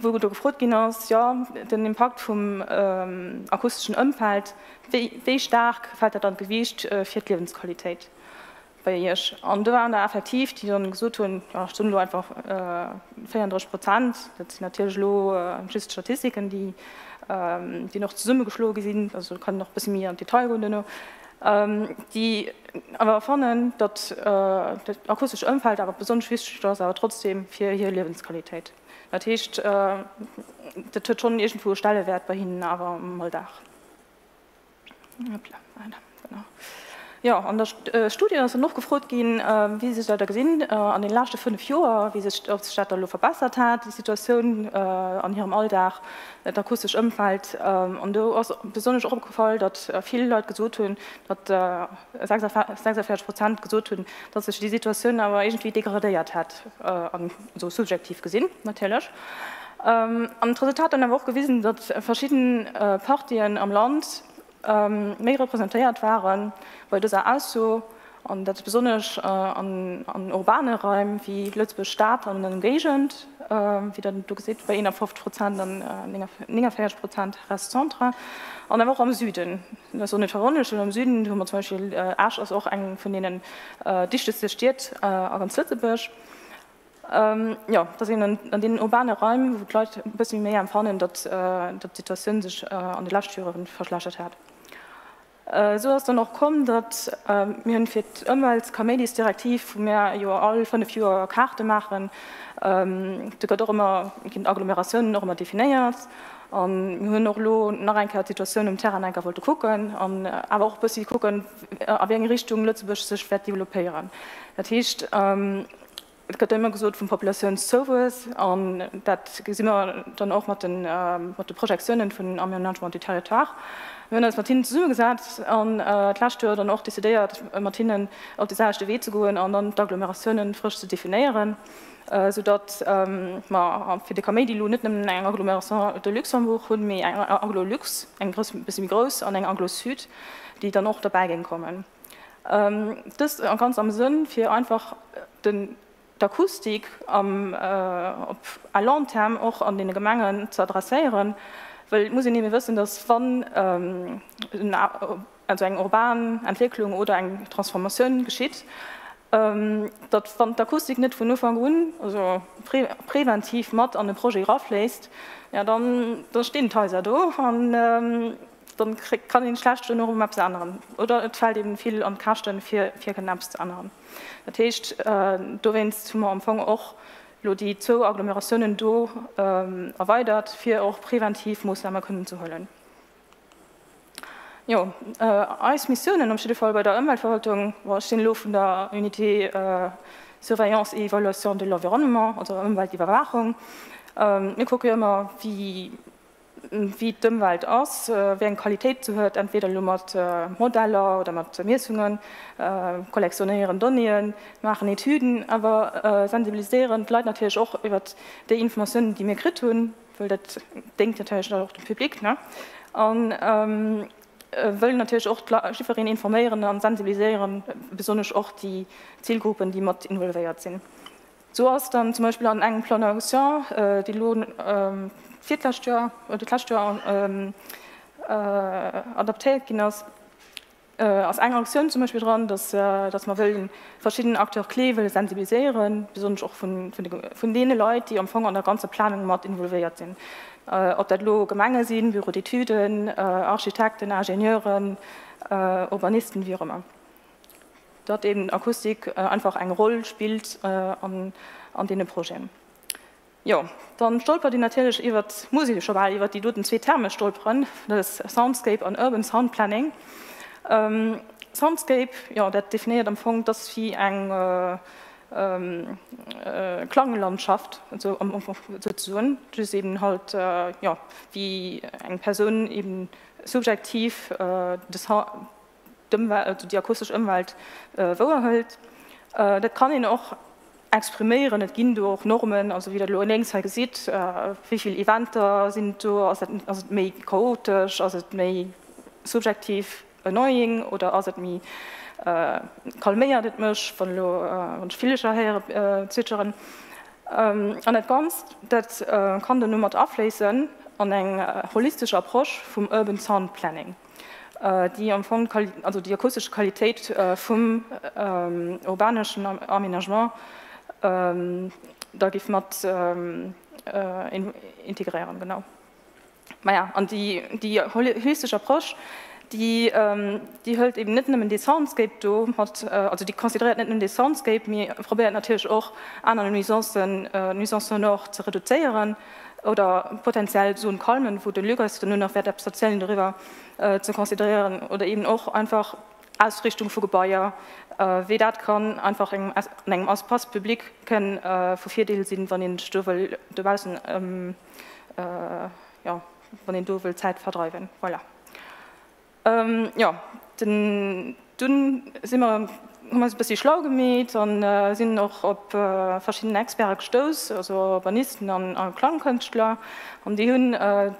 wo du gefrot ginnners ja den Impact vum ähm, akustischen Umfeld wéi stark fät er dann gewicht äh, fir Lebenssqualitéit beich. An du waren der effektiv, die dann so tun ja, Stunde einfach äh, 34 Prozent dat natürlich lo äh, Statistiken, die, ähm, die noch zu Summe geschlo sind, also kann noch bis mir an Detailgründe. ähm, die aber erfannen dat äh, akustisch umfeld aber besonders wichtig ist, aber trotzdem für hier lebensqualität. Heißt, äh, dat schon irgendwo stallewert bei ihnen aber mal dach ja, genau Ja an der äh, Studie ist noch gefrot gin, äh, wie se da gesinn äh, an den lachte fünf Joer, wie se auf Stadt verbessert hat, die Situation an ihrem Alldach akustisch umfalt ähm, und du besonders opgefallen, dat äh, viele Leute hun, dat äh, 46 Prozent gesucht hun, dat sich die Situation aber irgendwie degradiert hat an so subjektiv gesinn natürlich. Ähm, am Resultat an der Woche gewiesen, dat verschiedene Partien am Land, ähm, mé repräsentiert waren, weil das aus so an dat besonders äh, an, an urbane Räumen wie Lützbe Staat an Engagement, äh, wie dann du gesehen bei 50 Prozent an äh, 40 Prozent Restcentre an auch am Süden so Torontisch am Süden wo man zum Beispiel äh, Asch ist auch eng von denen äh, dichteste steht äh, an Lützeburg. Ähm, ja, das an, an den urbane Räumen, wo Leute ein bisschen mehr empfangen, dass äh, die Situation sich äh, an die Lasttüren verschlaschert hat. Äh, so hast du noch kommen, dass äh, mir fir immer als Comedies direktiv mehr jo all von der vier Karte machen, ähm, du gehört auch immer Agglomerationen noch immer definiiert. Um, hunn noch lo nach en Situationun um Terranker wollte gucken, um, aber auch bis äh, a eng Richtung Lützebus sech developéieren. Dat hicht ähm, gëtt immer gesot vum Populationsservice an dat immer dann auch mat den, äh, de Projektionen vun du Territoire. hun als Martin zu gesagt an äh, klarstört und auch décidéiert Martinen auf die sechte weh zu goen an dann d'Agglomerationen frisch zu definieren äh, so dat ähm, fir de Comeédie net eng Agglomeration de Luxemburg hun mé eng Anglolux eng bis groß an eng Anglo Süd, die dann noch dabei gehen kommen. Ähm, das an ganz am Sinn fir einfach den d'Akustik am äh, op Alarmterm och an den Gemengen zu adressieren, weil muss ich nicht wissen, dass von ähm, also eine urbanen Entwicklung oder eine Transformation geschieht, ähm, dat van der Akustik net vun Ufang hun also prä präventiv mat an de Projekt rafläst, ja, dann da stehen Häuser do und, ähm, dann krieg, kann den Schlecht noch um anderen oder et fällt eben viel an Karchten vier knappst anderen. Dat heißt, äh, du wennst zum Anfang auch die zo Agglomerationen do ähm, erweitert, fir auch präventiv muss können zu hollen. Ja, äh, als Missionen am Fall bei der Umweltverwaltung war den Lo von der Unité äh, Surveillance et Evaluation de l'environnement oder Umweltüberwachung. Ähm, ich gucke immer, wie wie dëmmwald ass äh, wie en Qualität zuhört entweder mat äh, Modeller oder mat Meesungen äh, kollektionieren Donien machen Etyden aber äh, sensibilisieren. Leit natürlich auch iwwer de Informationen die mir krit hun dat denkt natürlich auch dem Publikum ne? An ähm, äh, will natürlich auch Schifferin informieren an sensibilisieren besonders auch die Zielgruppen die mat involviert sind so hast dann zum Beispiel an engen Plan äh, die Lohn äh, Viertler oder Klatür ähm, äh, adaptiert hinaus äh, aus einer Aktion zum Beispiel dran, dass, äh, dass man will verschiedene Akteure klevel sensibilisieren, besonders auch von, von, die, von denen Leute, die am Anfang an der ganze Planung mal involviert sind. Äh, ob das Lo Gemenge sind, Büroditüden, äh, Architekten, Ingenieuren, äh, Urbanisten, wie auch immer. Dort eben Akustik äh, einfach eine Rolle spielt äh, an, an den Projekten. Ja, dann stolper die natürlich iwwer musische Wahl iwwer die duten zwei Therme stolperen das Soundscape an Urban Soundplanning. Ähm, Soundscape ja, dat definiert am Fong das wie eng äh, ähm, äh, Klangenlandschaft so, um, um, so eben halt äh, ja, wie eng Person eben subjektiv äh, das die akustische Umwelt äh. Äh, dat kann ihn auch exprimieren et ginn durch Normen also wie der lo enng gesieht äh, wieviel Eventer sind du méi chaotisch méi subjektiv erneuing oder as mi äh, kalméiert dit mech von äh, vielcher her äh, zitscheren ähm, an net ganz dat äh, kann der Nummer aflesen an eng äh, holistischer Approsch vum urban Sound Planning die am Fond, also die akustische Qualität äh, vum ähm, urbanischen Aménagement ähm, da gi mat ähm, äh, in, integrieren genau. Naja, an die, die holistische Approsch die ähm, die hört eben nicht die Soundscape du hat äh, also die konsideiert nicht die Soundscape mir probiert natürlich auch andere Nuancen äh, Nuancen noch zu reduzieren oder potenziell so ein Kalmen wo du lügerst nur noch Wert sozialen darüber äh, zu konsideieren oder eben auch einfach Ausrichtung für Gebäude äh, wie dat kann einfach eng engem aus Passpublik können äh, vor vier Deel sind wann den Stuvel du weißen ähm, äh, ja wann den Duvel Zeit verdreiben voilà. ähm, ja den dünn sind wir bisschen schlau gemäht und äh, sind noch op äh, verschiedene Experte gestoß also Urbanisten an, an Klangkünstler und die hun äh,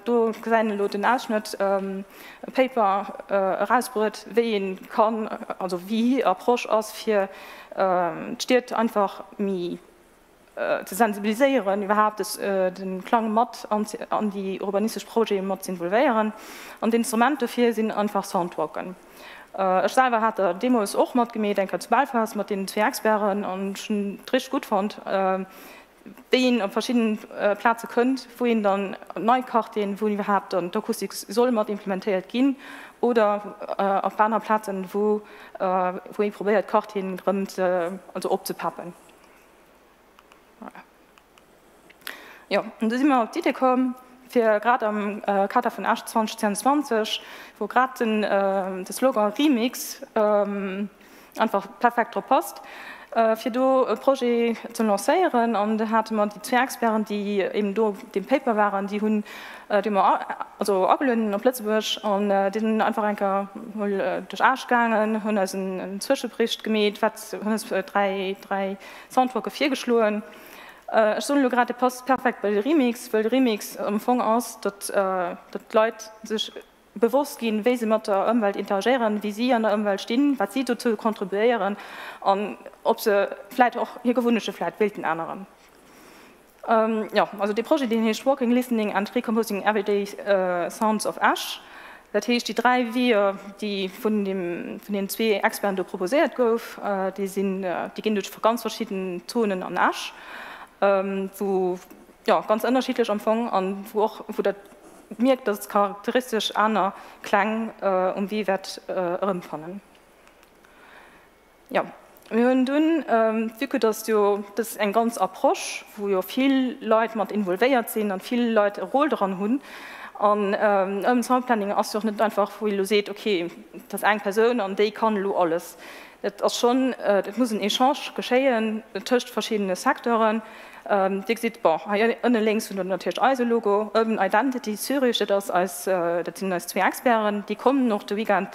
seine den Ausschnitt ähm, paper äh, rausbrut wen kann also wie approach aus für äh, steht einfach wie äh, zu sensibilisieren überhaupt das, äh, den Klang Mod an, an die urbanistische Projekte Mod involvieren und Instrumente dafür sind einfach Soundwalken. Äh, Ech selber hat der Demos och mat gemet als Ballfas mat den Zwergsperren an schon trisch gut fand äh, den op verschiedenen äh, Plaze könntnt, wo ihn dann neukacht den wo überhaupt und Akustik soll mat implementiert gin oder äh, auf Bannerplatzen wo, äh, wo ich probiert kocht hin äh, also oppappen. Ja, und immer auf die kommen fir grad am äh, Kater vun 2020, wo grad äh, das Logo Remix ähm, einfach perfekt post. Äh, fir do e Pro zu lacéieren an hat man die Zwergsperren, die eben do dem Paper waren, die hunn äh, agelnnen op Plätzebusch an äh, den einfach enker äh, durch Arschgangen, hunn als een Zwischenbricht gemet, wat hun drei, drei Soundwalke vier geschloen. Äh, soll gerade post perfekt bei Remix weil Remix am Fong aus dat äh, Leute sich bewusst gehen wie sie mit der Umwelt interagieren wie sie an der Umwelt stehen was sie dazu kontribuieren und ob sie vielleicht auch hier gewöhnliche vielleicht bilden anderen. Ähm, ja also die Projekt den hier walking listening and recomposing everyday uh, sounds of ash Dat heißt, die drei wir die von dem von den zwei Experten proposiert go äh, die äh, die gehen durch ganz verschiedene Tonen an asch ähm, wo ja, ganz unterschiedlich empfang an wo auch wo der merkt das charakteristisch einer klang äh, um wie wird empfangen. Äh, ja dun ähm, dass du das ein ganz approsch wo ja viel leute man involviert sind an viele leute roll daran hun an ähm, soundplanning as nicht einfach wo du seht okay das ein person an die kann alles. Das schon äh, das muss ein echange geschehen töcht verschiedene sektoren Ähm, Di sieht ënne links hun natürlich also Logo Urban Identity Syrische das als äh, dat sind als Zwergsperren, die kommen noch de vegan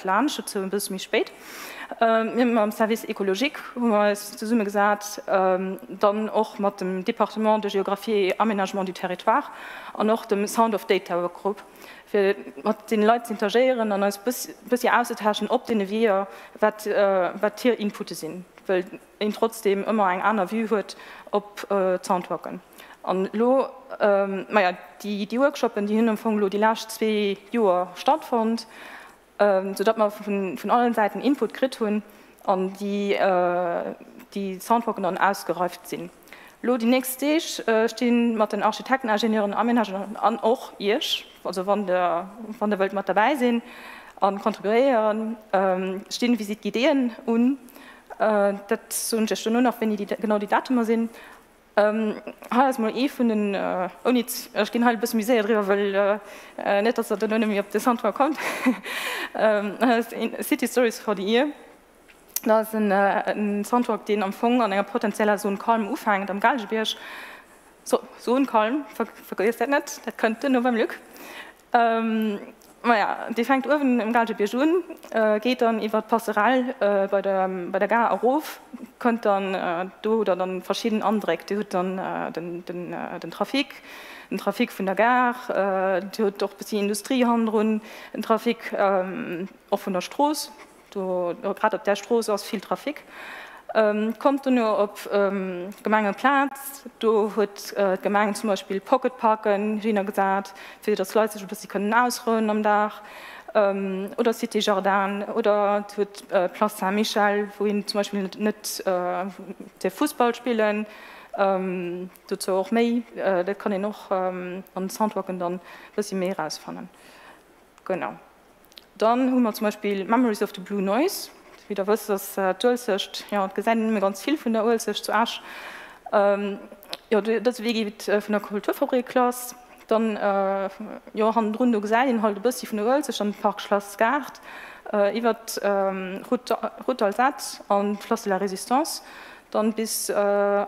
zu bis mich spät. Ähm, am Service Ökologik zu Summe gesagt, ähm, dann auch mat dem Departement de Geographie Aménagement du Territoire an noch dem Sound of Data Group fir den Leute interagieren an als bis auszutaschen op de wir wat, äh, wat Tier Inpute sinn, Well trotzdem immer ein aner wie huet op äh, Zaunwacken. An Lo ähm, ja, die, die Workshoppen, die hinnnen von Lo die last zwei Joer stattfand, ähm, so sodat man von, von allen Seiten Input krit hunn an die, äh, die Soundwacken dann ausgereift sind. Lo die nächste Stage äh, stehen mat den Architekten, Ingenieuren, Armenhagen an och Isch also wann der, wann der Welt mat dabei sind, an kontribuieren, ähm, stehen wie sie Ideen un äh, dat so nur noch wenn die genau die Datum sind. Ähm, mal e von den äh, gehen halt bis sehr drüber weil äh, net dass er op das Hand kommt. <laughs> Ähm, City Stories vor die ihr da ist ein, äh, ein Soundtrack den am Fong an einer potenzieller so kalm ufang am Galgebirsch so so ein ver vergisst net dat könnte nur beim Glück. Ähm, Ja, die fängt oben im Galte Bijun, äh, geht dann iwwer Passeral äh, bei der, bei der Gar Rof, könnt dann äh, du oder dann verschieden andre, die dann äh, den, den, äh, den Trafik, den Trafik von der Gar, äh, die doch bis die Industriehandel den Trafik äh, auch von der Stroß, gerade op der Stroß aus viel Trafik. Äh, ähm, kommt nur op ähm, Gemengen Platz, du huet äh, Gemengen zum Beispiel Pocketparken China gesagt, für das Leute sie können ausruhen am Dach. Ähm, oder City Jordan oder äh, Place Saint Michel, wohin zum Beispiel net äh, der Fußball spielen, ähm, du auch méi, äh, dat kann ich noch ähm, an Soundwacken dann sie mehr rausfannen. Genau dann haben wir zum Beispiel Memories of the Blue Noise, wieder was das äh, Dulsicht, ja, gesehen mir ganz viel von der Ulsicht zu Asch. Ähm, ja, das wie geht äh, von der Kulturfabrikklasse, dann äh, ja, haben run gesagt halt bis von der Ulsicht an Parkschloss Gard, äh, iwwer ähm, Route Alsat an Flosse la Resistance, dann bis äh,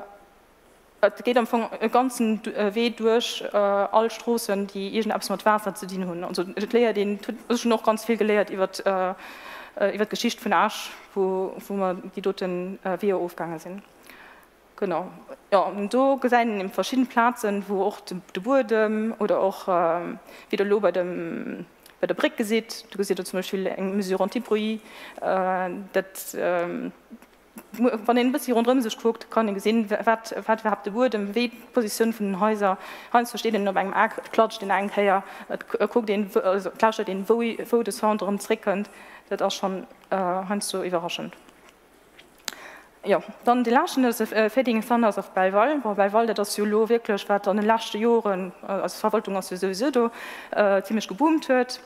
geht am e ganzen äh, weh durch äh, all Strossen, die egent ab mat Wasser zu dienen hun. Also, den schon noch ganz viel geleert iwwer äh, äh Geschicht vun Asch, wo, wo man die doten äh, Wehe aufgange sind. Genau. Ja, und do geseien in verschiedenen Plazen, wo auch de, de Burdem oder auch äh, wieder bei dem bei der Brick gesit, du gesit zum Beispiel eng mesure Antibruit, äh, dat äh, wann den bis rundrum sech guckt, kann gesinn wat de Wu dem Weposition vun den Häuser han versteht den op engem klatscht den engkeier guckt den klasche den wo wo de Sound rumtrickend, dat auch schon äh, so überraschend. Ja, dann die laschen äh, Feding Sanders auf Beiwall, wo bei Wald das Jolo wirklich wat an den lachte Joren äh, als Verwaltung aus sowieso äh, ziemlich geboomt huet.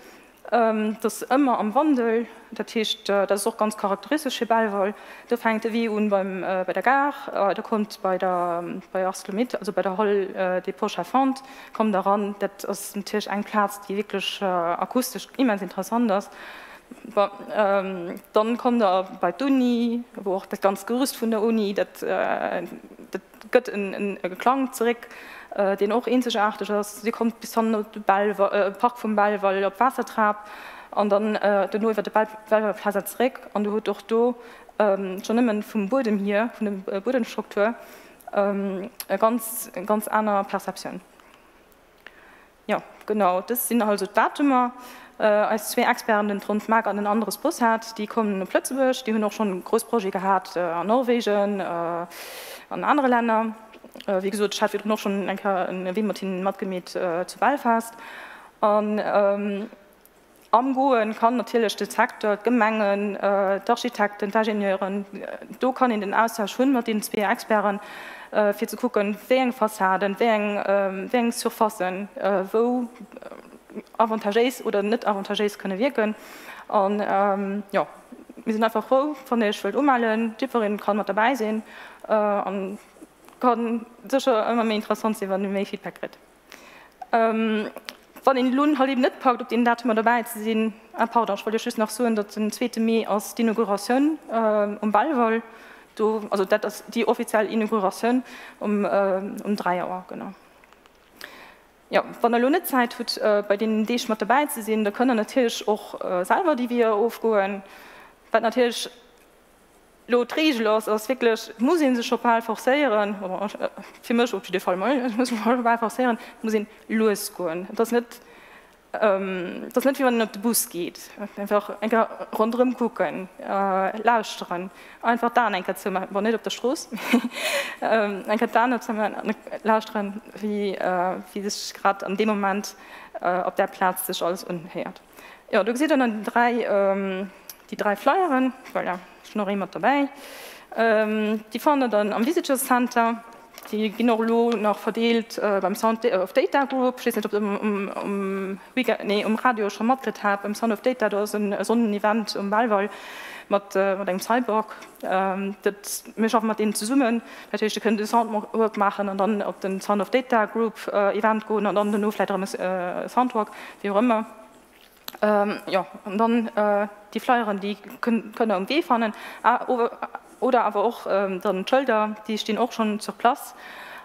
Ähm, das immer am Wandel der Tisch äh, das ist auch ganz charakteristische Ballwahl da fängt wie un beim äh, bei der gar äh, da kommt bei der bei mit also bei der Hall äh, de Porsche fand kommt daran aus dem Tisch ein Platz die wirklich äh, akustisch immer interessant ist dann kommt er bei Uni wo auch das ganz gerüst von der Uni dat, äh, gött in, in, in Klang zurück äh, den auch in sich acht sie kommt bis Ball äh, Park vom Ball weil op Wasser trab an dann äh, der nur der Ballreck an du doch du ähm, schon immer vom Boden hier von äh, Bodenstruktur ähm, ganz ganz einer Perception ja genau das sind also Datumer äh, als zwei Experten den Grund mag an ein anderes Bus hat. Die kommen Plötzewursch die hun noch schon Großprojekt gehabt äh, an Norwegen äh, an andere Länder. Äh, wie gesagt schafft noch schon wie Martin Mattgemäht äh, zu Ball fast und, ähm, am goen kann natürlich Detektor Gemengen äh, Architekten Ingenieuren do kann in den Austausch schon mit den zwei Experten äh, viel zu gucken wegen Fassaden wegen äh, zu fassen äh, wo äh, avantages oder nicht avantages können wirken und ähm, ja wir sind einfach froh von der Schuld umhalen Differin kann man dabei sehen äh, und kann sicher immer mehr interessant sein, wenn du mehr Feedback kriegst. Ähm, Wann den Lohn hall net packt, op den Dat dabei ze sinn Pader wollte schüss nach so, dat den 2. Mai aus die Inauguration äh, um Ballwall also dat das die offizielle Inauguration um, äh, um drei Uhr genau. Ja, von der Lohnezeit tut äh, bei den Dschmat dabei zu sehen, da können natürlich auch äh, Salver, die wir aufgehen, natürlich Lotregelos ass wirklich muss se Chopal forsäieren firmch op de Fall forsäieren <laughs> muss loes goen. Das net ähm, das net wie man op de Bus geht einfach enker rundrum gucken äh, lausren einfach da enker war net op der Stroß enker dann lausren wie äh, wie sech grad an dem moment äh, op der Platz sech alles unhäert. Ja du se dann drei ähm, die drei Flyeren weil ja noch immer dabei. Ähm, die fand dann am Visitor Center, die Ginorlo noch verdeelt äh, beim Sound of Data Group. Um, um, um, nee, um Radio schon matkrit hab im Sound of Data da ein Sonnenevent um Ballwall mat äh, eng Cyborg. Ähm, dat mech auch mat den zu summen. Natürlich können den Sound machen an dann op den Sound of Data Group äh, Event go an dann den nofleit äh, Soundwork wie rmmer ähm, ja und dann äh, die Fleieren, die können, können um we fannen ah, oder aber auch äh, dann Schulter, die stehen auch schon zur Platz.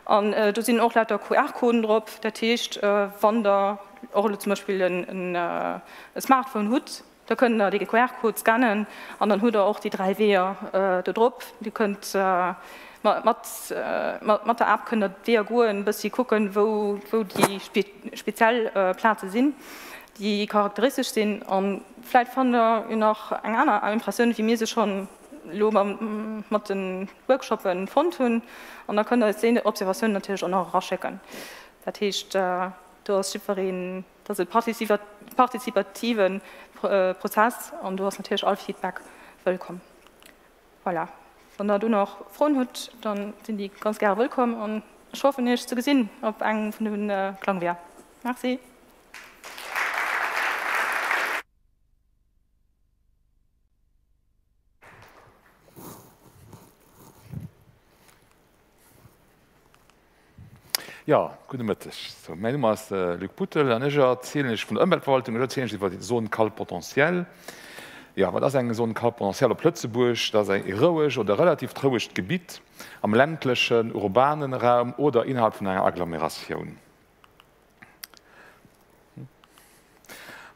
Und, äh, du sind auch leider QR-Coden drauf, der Tisch äh, von der auch zum Beispiel ein, ein, ein äh, Smartphone Hut. Da können äh, die QR-Code scannen und dann hat er auch die drei W äh, drauf. Die könnt äh, mit, äh, mit der App können wir gehen, bis sie gucken, wo, wo die Spe Spezialplätze sind die charakteristisch sind an vielleicht von der noch eng einer impression wie mir sie schon lo mat den Workshoppen von hunn an da können se Observationun natürlich an raschecken. Dat hecht äh, du hast Schifferin dat partizipativen äh, Prozess an du hast natürlich all Feedback willkommen. Voilà. Von da du noch froh hut, dann sind die ganz gerne willkommen und schaffen nicht zu gesinn, ob eng von den äh, Klang wär. Merci. Ja gutech so, ass äh, Lü Putel an eger zielech vun Ömweltverwaltung iwwer so kal potzill. Ja wat ass eng so kal potenzieller Plötzebusch, dats eng eroech oder relativ trouecht Gebiet am ländlechen urbanen Raum oder innerhalb vun enger Agglomeration.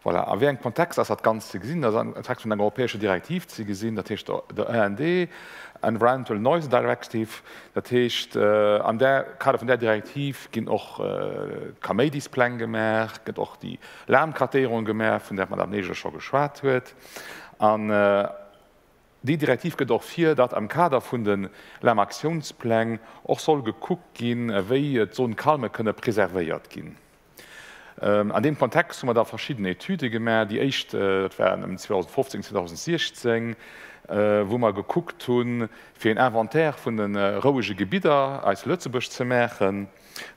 Voilà. a wie eng Kontext ass hat ganz ze gesinn, Text vun eng europäesche Direktiv ze gesinn, dat hicht der RND Environmental Noise Directive, dat hecht äh, an der Karte vun der Direktiv ginn och äh, Kamedisplan gemerk, gët och die Lärmkraterung gemerk, vun der man am Neger scho geschwaart huet. äh, Die Direktiv gedoch fir, dat am Kader vun den Lärmaktionsplan och soll gekuckt ginn, wéi et zo'n Kalme kënne preservéiert ginn. Ähm, an dem Kontext hummer da verschiedene Typte gemer, die echt äh, wären im 2015 2016 äh, wo man geguckt hun fir en Inventär vun den äh, rouge Gebieter als Lützebusch ze mechen,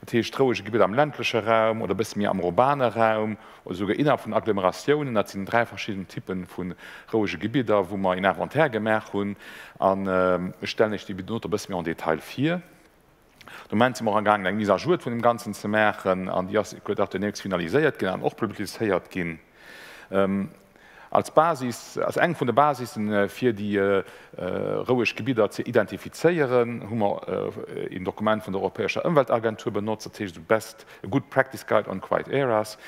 Teestroische Gebiet am ländliche Raum oder bis mir am urbane Raum oder sogar innerhalb von Agglomerationen. Dat sind drei verschiedene Typen vun rouge Gebieter, wo man in Inventär gemerk hun an äh, stellen ich die Benoter bis mir an Detail 4 Du men ze mor an gang eng mis Joet vun dem ganzen ze Mächen an Di gott dat den nächst finaliséiert gin an och publizeiert ginn. Ähm, als Basis als eng vun de Basisen äh, fir die äh, rouech Gebieter ze identifizeieren, hummer äh, im Dokument vun der Europäischer Umweltagentur benutzt du best gut Practice Guide on Quiet Eras,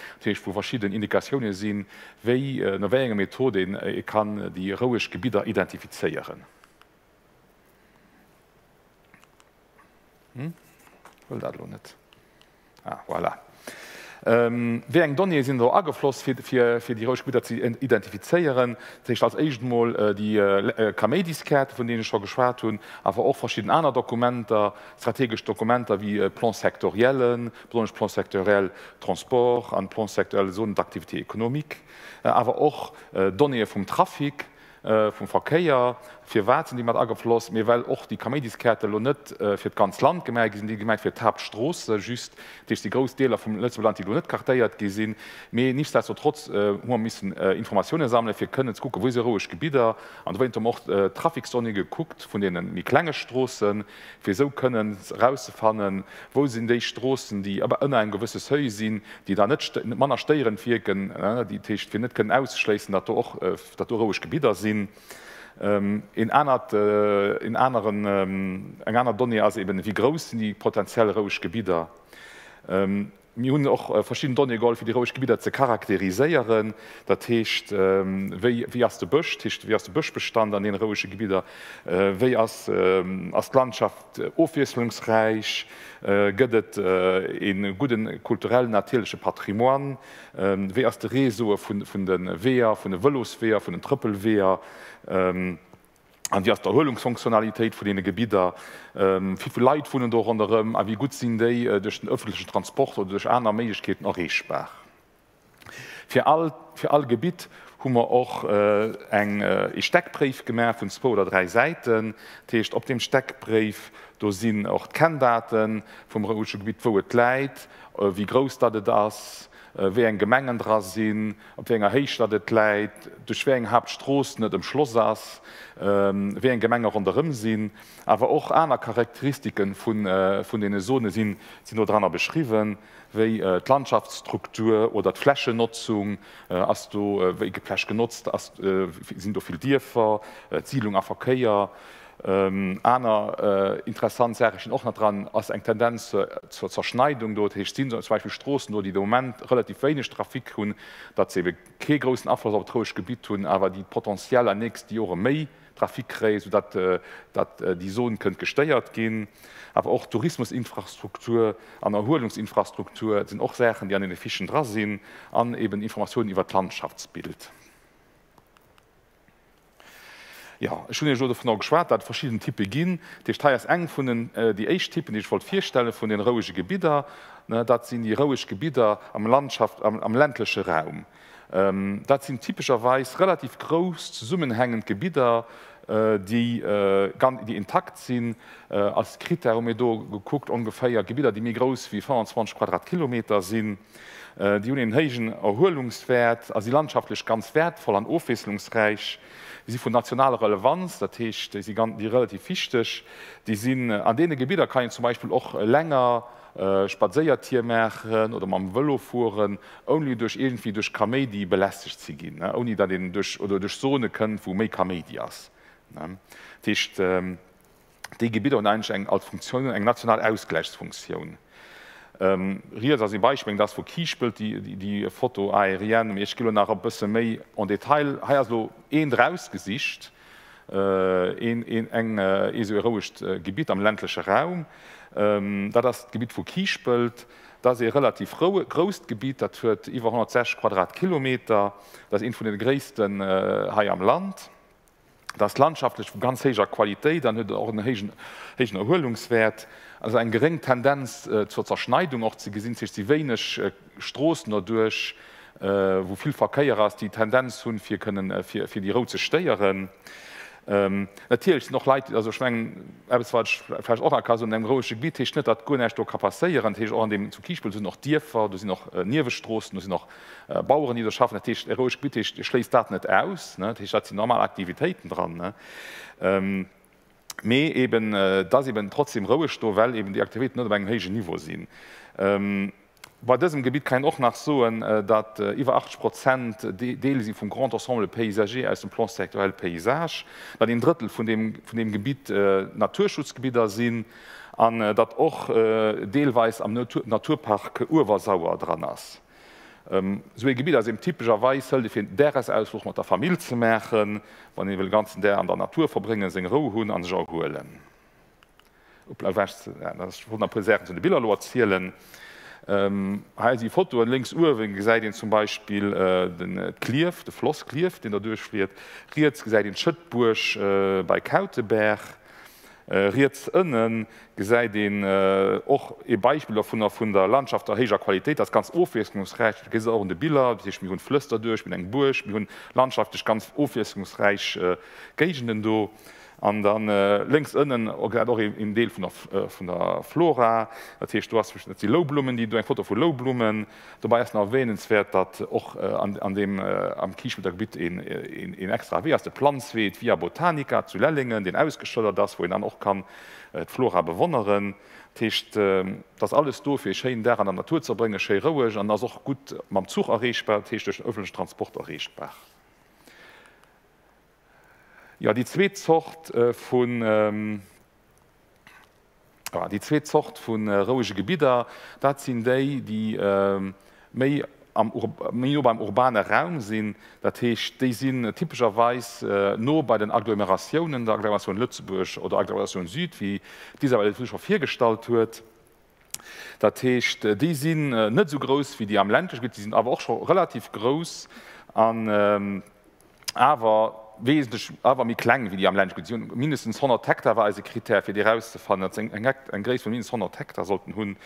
wo verschiedene Indikationen sinn, wéi äh, noéienge Methoden äh, kann die rouech Gebieter identifizeieren. hm? dat lo net. Ah, voilà. Ähm, Wé eng Donnie sinn der aggefloss fir die Roch ze identifizeieren, sech als Egentmoll äh, die äh, Kamediskat, von denen schon geschwar hun, awer auch verschieden aner Dokumenter, strategisch Dokumenter wie äh, Plansektoriellen, besonders plansektorell Transport, an plansektorelle Sonen d'Aktivité Ökonomik, äh, awer och äh, Donnie vum Trafik, äh, vum Verkeier, fir Wazen, die mat aggerfloss, mir well och die Kamediskerte lo net äh, fir d ganz Land gemerk sind die gemerk fir Tabstroos äh, just Dich die Grosdeler vum Letze Land die net kartéiert gesinn, mé nichtsdestotrotz äh, missen äh, Informationen sammeln, fir kënnen gucke wo roisch Gebieter an wenn mocht äh, Trafiksonne geguckt von denen mi klengestrossen, fir so können rausfannen, wo sind déi Strossen, die aber ënner en gewisses Höi sinn, die da net Manner steieren virken, äh, die Techt fir net können ausschleessen, dat och äh, dat roisch Gebieter sinn ähm, in, anert, äh, in anderen ähm, eng aner Donne as eben wie groß sind die potenziell rousch Gebieter. Ähm, hun auch äh, verschiedene Donne Golf für die Roisch Gebieter ze charakteriseieren, dat techt ähm, wie, wie as du Bëcht hicht wie as du de Bëchbestand an den Roische Gebieter, äh, wéi as, ähm, as Landschaft äh, ofwieslungsreich, äh, gëtt äh, in guten kulturellen natelsche Patmoine, äh, wie as de Resoe vun den Weer, vun de Wëlloswehr, vun den Trëppelwehr. Ähm, an die der Erhöhlungsfunktionalitéit vu den Gebieter ähm, vi Leiit vunnen do anderem, a wie gut sinn déi äh, durch den öffentlichen Transport oder durch aner Meigkeeten errechtbar. Für all, für all Gebiet hummer och äh, eng äh, Steckbrief gemer vun zwei oder drei Seiten, techt op dem Steckbrief do sinn och Kenndaten vom Reusche Gebiet wo woet leit, äh, wie groß dat das, äh, eng en Gemengendra sinn, op enger Heichstadt et läit, du schwéng hab Stroos net dem Schloss ass, ähm, wie en Gemenger an derëm sinn, awer och aner Charakteristiken vun äh, vun dee Sohne sinn sinn no drannner beschriwen, wéi äh, Landschaftsstruktur oder d Fläschenutzung äh, ass du äh, wéi geläsch genutzt, äh, sinn do vill Dirfer, äh, Zielung a Verkeier, äh, Ähm, einer äh, interessant Sächen och dran ass eng Tendenz äh, zur Zerschneidung dort hech sinn so zum Beispiel Strossen, do die moment relativ wéineg Trafik hunn, dat ze kegrossen Afflos op troech Gebiet hunn, aber die potenziell an näst Jore méi Trafikrä, so dat, äh, dat äh, die Sohn könnt gesteiert gehen, aber auch Tourismusinfrastruktur, an Erholungsinfrastruktur sind auch Sächen, die an den Fischen dra sind, an eben Informationen über Landschaftsbild. Ja schon so von geschwar dat verschiedene Type gin. Dich teils eng vu den äh, die Eichtippen, die ich wollt vierstelle von den rouische Gebieter, dat sind die rouisch Gebieter am Landschaft am, am ländliche Raum. Ähm, dat sind typischerweis relativ groß summenhängend Gebieter, äh, die, äh, die intakt sind äh, als Kriterium do geguckt ja, Gebieter, die mir groß wie 24 Quadratkilometer sind. Äh, die hun den hegen Erholungswert as sie landschaftlich ganz wertvoll an Aufwesselungsreich, sie von nationaler Relevanz, dat heißt, die, die relativ fichtech, die sind äh, an denen Gebieter kann zum Beispiel auch länger äh, Spaéiertiermärchen oder ma Wëllo fuhren only durch irgendwie durch Kamedi belästigt ze gin oni da den durch, oder durch Sohne können wo méi Kamedias Dicht ähm, die Gebiete und einschenng als Funktion eng national Ausgleichsfunktion. Ähm, Riet as Beispiel das wo Kiespelt die, die, die Foto aerien ich kilo nach bësse méi an Detail. Ha so een rausgesicht äh, eng äh, äh, Gebiet am ländliche Raum. Ähm, da das Gebiet wo Kiespelt, da se relativ Großgebiet, dat huet iwwer 106 Quadratkilometer, das in vu den ggréessten äh, Hai am Land. Das landschaftlich vu ganz heger Qualität, dann huet auch den hegen Erholungswert, also en gering Tendenz äh, zur Zerschneidung auch ze gesinn sich die wenigch äh, Strossen dadurch, äh, wo viel Verkeier ass die Tendenz hunn fir äh, die Roze steieren. Ähm, natürlich noch leid also schwngen vielleicht auch so dem große Gebiet schnitt hat gut nicht kapazieren auch an dem zu Kiespel sind noch Dirfer du sind noch äh, Nierwestroßen du sind noch äh, Bauern die das schaffen. Natürlich eroisch Gebiet schließt das nicht aus ne? Hat sie normale Aktivitäten dran ne? Ähm, Me eben äh, das eben trotzdem rouisch do, well eben die Aktivitäten net eng hege Niveau sinn. Ähm, bei diesem Gebiet kann auch nach soen, äh, dat äh, iwwer 80 Prozent Deel sie vum Grand Ensemble Paysager als dem Plan sektorell Paysage, dat den Drittel von dem, von dem Gebiet äh, Naturschutzgebieter sinn, an äh, dat och äh, deelweis am Natur Naturpark Urwasauer dran ass. Ähm, so ein Gebiet im typischerweise der Ausflug mit der Familie zu machen, wann will ganzen der an der Natur verbringen, se Rohhun an holen. Präsent de Bilder erzielen. Ähm, ha die Foto links Uwen ge seit den zum Beispiel äh, den äh, Klief, de Floss klief, den er durchfliert, Riet ge seit den Schëttbursch äh, bei Kauteberg, äh, Riet ënnen ge se den och äh, e Beispieler vun der vun der Landschaft der heger Qualität, das ganz ofwesungsreich ge de Bilder, ich mir hun Flüster durch, mit eng Bursch, wie hun landschaftlich ganz ofwesungsreich äh, Gegenden do an dann äh, links ënnen auch im Deel von der, äh, der Flora Datcht du hast die Loblumen, die du ein Foto vu Loblumen dabei ist erwähnenswert, dat och äh, an, an dem äh, am Kiesmittergebiet in, in, in extra wie aus der Planzweet via Botanika zu Lellingen, den ausgeschildert das, wo dann auch kann äh, Flora bewonneren. Techt äh, das alles do fir Schein der an der Natur zerbringe, sche rouech an as auch gut mam Zug errechtbar, techtech öffentlichen Transport errechtbar. Ja die Zzweetzocht äh, vun ähm, ja, die Zzweetzocht vun äh, rouge Gebieter, dat sinn déi die äh, méi am Ur beim urbane Raum sinn, dat hecht déi sinn typischerweis äh, no bei den Agglomerationen der Agglomeration Lützeburg oder Agglomeration Süd, wie dieser weil Fischer firstalt huet. Dat hecht die sind äh, net so groß wie die am Landg gibt, die sind aber auch schon relativ groß an ähm, aber wesentlich aber mir klang wie die am Land mindestens 100 Hektar war als Kriter für die rauszufahren. Ein Gräs von mindestens 100 Hektar sollten hun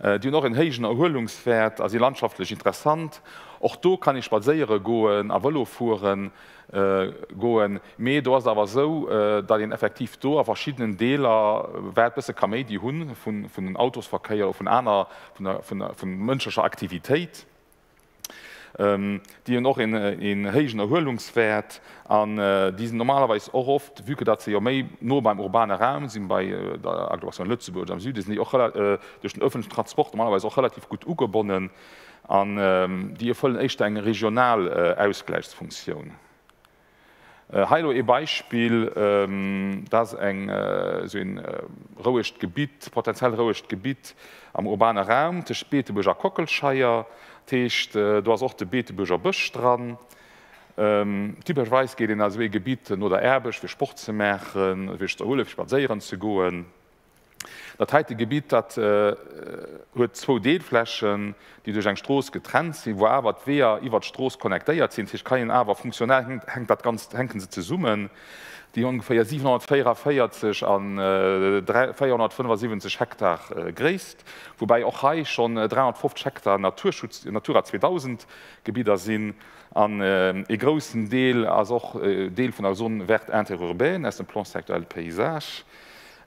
äh, die noch in hegen Erholungswert also landschaftlich interessant. Auch do kann ich spaiere goen Avalo fuhren äh, goen me do aber so äh, da den effektiv do a verschiedenen Deler werbesse kam die hun von, von den Autosverkehr von einer von, der, von, der, von, der, von mënscher Aktivität ähm, die noch in, in hegen Erhöhlungswert an äh, diesen normalerweise auch oft wieke dat ze ja méi nur beim urbanen Raum sind bei äh, der Agglomeration Lützeburg am Süden sind auch äh, durch den öffentlichen Transport normalerweise auch relativ gut ugebunden an ähm, die erfüllen echt eine regional äh, Ausgleichsfunktion. Heilo e Beispiel ähm, dats eng äh, so en äh, rouecht Gebiet, potenziell rouecht Gebiet am urbane Raum, te Speetebeger Kockelscheier, Techt äh, du hast auch de Beetebuger Bëch dran. Ähm, Typerweis geht in as we Gebieten oder erbeg fir Sport ze mechen, wicht der Olef spaieren ze goen. Dat heite Gebiet dat huet äh, zwo Deelflächen, die duch eng Stroos getrennt sinn, wo awer wer iwwer Stroos konnektéiert sind sichch kann awer funktionell hängt dat ganz henken se ze summen. Die ungefähr 744 an äh, 475 Hektar äh, gräst, wobei auch Hai schon äh, 350 Hektar Naturschutz Natura 2000 Gebieter sind. An äh, e großen Deel als auch äh, Deel von der Sonnenwert interurbain als dem Plansektuell Paysage,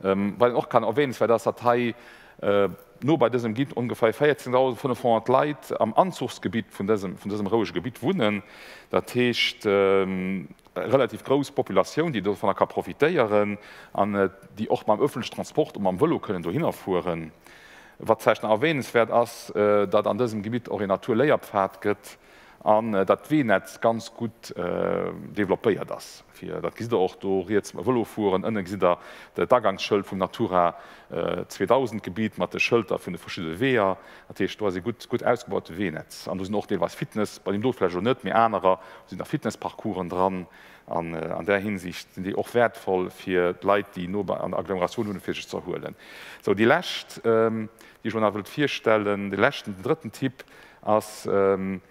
ähm, weil auch kann erwähnen, weil das Datei äh, nur bei diesem Gebiet ungefähr 14.500 Leid am Anzugsgebiet von diesem, von diesem rauischen Gebiet wohnen. Da tächt ähm, relativ groß Population, die davon kann profitieren an die auch beim öffentlichen Transport um am Vëlo können du hinfuhren. Was zeichner erwähnenswert ass, dass an diesem Gebiet auch in Naturléierpfad gibt, an äh, dat Wnetz ganz gut äh, developéiert das. Für, dat gider auch do jetzt Wëllofuen ënnen si der der Dagangsschëld vum Natura äh, 2000 Gebiet mat de Schëlter vun de verschschiide Weer, datcht se gut gut ausgebaute Wnetz. An du noch de was Fitness bei dem Doflächer net mé Äer sind der Fitnessparcouren dran an, äh, an der Hinsicht sind die auch wertvoll fir Leiit, die nur bei an Agglomeration hun zu erholen. So die Lächt ähm, die schon a vier Stellen, den lächten dritten Tipp als ähm,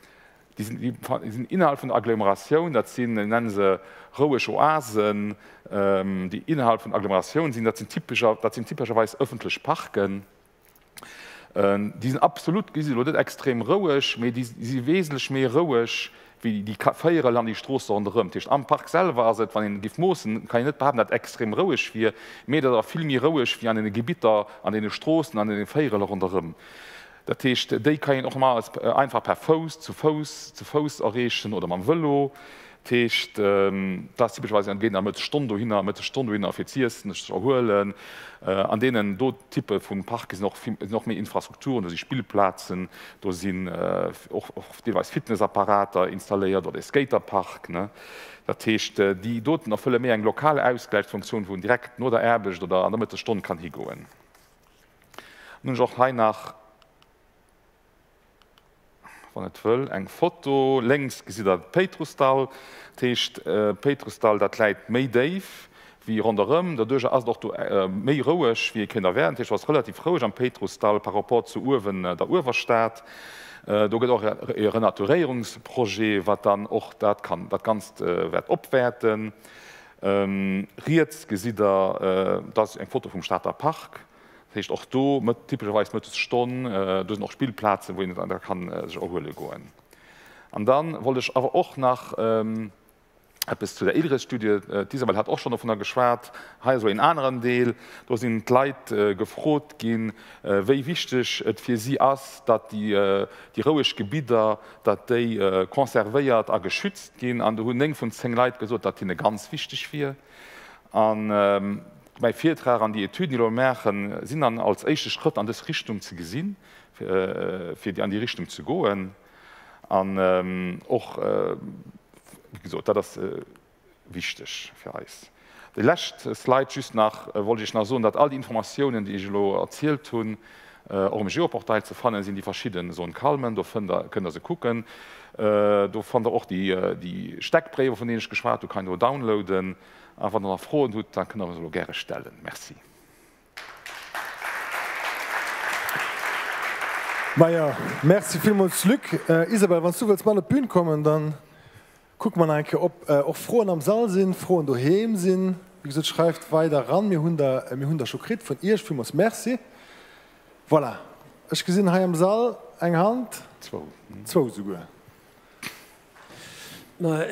die sind, die, sind innerhalb von Agglomeration, dat sind nennen se roisch Oasen, ähm, die innerhalb von Agglomeration sind, dat sind, typischer, dat sind typischerweise öffentlich Parken. Ähm, die sind absolut gesildet extrem rouisch, sind wesentlich mehr rouisch wie die feiere land die Stroß anderem Tisch am Park selber se van den Gifmosen kann net behaben dat extrem rouisch wie me viel mir rouisch wie an den Gebieter an den Stroßen an den Feiere anderem. Dat techt déi kann noch mal äh, einfach per Fos zu Fos zu Fos errechen oder man wëllo techt ähm, dat beweise an gehen mit Stunde hin mit Stunde hin offiziersten erholen äh, an denen do Tippe vun Park is noch noch mehr Infrastrukturen sie Spielplatzen do sind äh, auch, auch deweis Fitnessapparater installiert oder Skaterpark ne Dat techt äh, die doten erëlle mé eng lokale Ausgleichsfunktion wo direkt nur der erbecht oder an der Mitte Stunde kann hi goen. Nun auch he nach wann et wëll eng Foto lengs gesi dat Petrustal techt äh, Petrustal dat läit méi Dave wie runëm, datëge ass doch du äh, méi rouech wie kinder wären. Tech was relativ rouch am Petrustal par rapport zu Uwen äh, der Uwerstaat. Äh, do gët och e Renaturierungsproje, wat dann och dat kann. Dat ganz äh, wert opwerten. Ähm, Riets gesider äh, dats eng Foto vum Staater Park Hecht auch do mat typischweis mat Stonn äh, du noch Spielplaze, wo an der kann äh, sech erhole goen. An dann wollte ich aber auch nach ähm, bis zu der ere Studie äh, dieser hat auch schon davon geschwert he so in anderen Deel du sind Kleid äh, gefrot gin äh, wéi wichtig et fir sie ass dat die äh, die rouisch Gebieter dat de äh, konservéiert a geschützt gin an der hun eng vun Zeng Leiit gesot dat hin ganz wichtig fir an ähm, bei Viertrag an die Etydenlo Mächen sind dann als echte Schritt an das Richtung zu gesinn, fir äh, die an die Richtung zu goen an och ähm, äh, gesagt, das äh, wichtig für Eis. De lächt Slide just nach äh, wollte ich nach so, dat all die Informationen, die ich lo erzählt hun, äh, um Geoportal zu fannen, sind die verschiedenen so Kalmen, da können sie gucken. Äh, du fand auch die, die Steckbrewe, von denen ich geschwar, du kannst nur downloaden. Äh, a wann er froh hut, dann kann er so gerne stellen. Merci. Meier Merzi vielmals Lück. Äh, Isabel, wann du willst mal Bühnen kommen, dann guck man einke ob äh, auch frohen am Saal sind, frohen du hem sind. Wie gesagt, schreibt weiter ran mir hun äh, mir hun Schokrit von ihr muss Merci. Voilà. Ich gesinn ha am Saal eng Hand Zwei. Zwei sogar.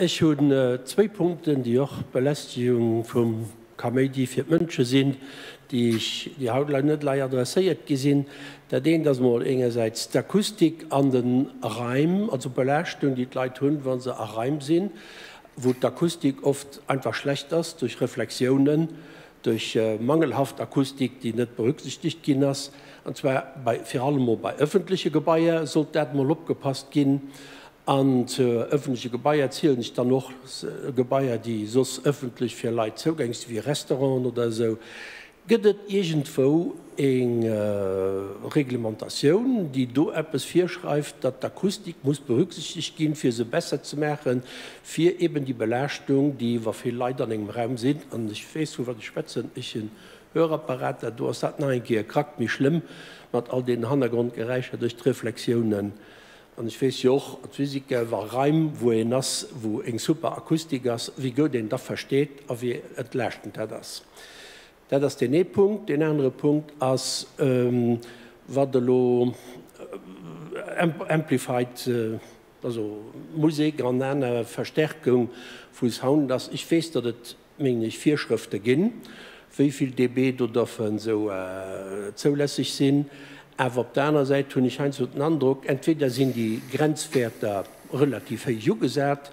Ich hun äh, zwei Punkte, die auch Belästigung vom Comedy für Mënsche sind, die ich die Hautlein net leider adressiert gesinn, da den das mal engerseits der Akustik an den Reim, also Belästung, die Lei hun, wann sie Reim sind, wo der Akustik oft einfach schlecht ist durch Reflexionen, durch äh, mangelhaft Akustik, die nicht berücksichtigt gehen. Und zwar bei, vor allem bei öffentlichen Gebäuden sollte das mal abgepasst gehen an äh, öffentliche Gebäier zielelen nicht dann noch äh, Gebäier, die sos öffentlich fir Leiit zugängst wie Restaurant oder so. Gëtt egentwo eng äh, Reglementatioun, die do Apps fir schreift, dat d'Akustik muss berücksichtigt gin, fir se besser zu mechen, fir eben die Belächtung, die war viel an engem Reim sind an ich fees wat die Spetzen ich in Hörapparat, du hast dat ge kragt mich schlimm, mat all den gereicher durch Reflexionen. Und ich weiß auch als Physiker war Reim, wo er nass, wo super Akustikers, wie Gott den da versteht, a wie entlächten er das. Da das den E-Punkt, den andere Punkt als ähm, Wadelo äh, amplified äh, also Musik an einer Verstärkung fürs Hauen, dass ich fest, dass es nicht vier Schriften gehen, wie viel dB du so äh, zulässig sind Aber op deiner Seite hun ich ein so den Andruck, entweder sind die Grenzwerter relativ ju gesagt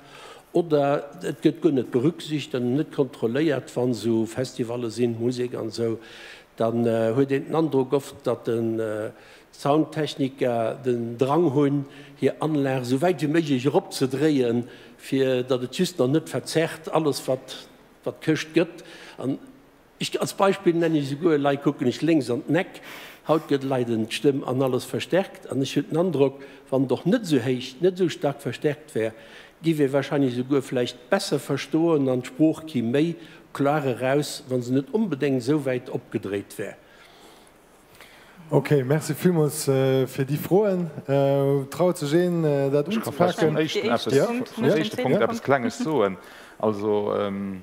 oder et gëtt gënnet berücksicht an net kontroléiert wann so Festivale sinn Musik an so, dann huet äh, den Andruck oft, dat den äh, Soundtechniker den Drang hunn hier anlä, soweit wie méigich op ze dreien, fir dat et Tüster net verzerrt, alles wat wat köcht gëtt. Ich als Beispiel nenne ich so go Lei gucken ich links an neck haut get leiden stimme an alles verstärkt, an ich den Andruck, wann doch net so hecht, net so stark verstärkt wär, die wir wahrscheinlich sogar vielleicht besser verstohlen an Spruch ki méi klare raus, wann sie net unbedingt so weit abgedreht wär. Okay, Merci Fimos äh, für die frohen. Äh, trau zu sehen äh, dat klenges zoen also ähm,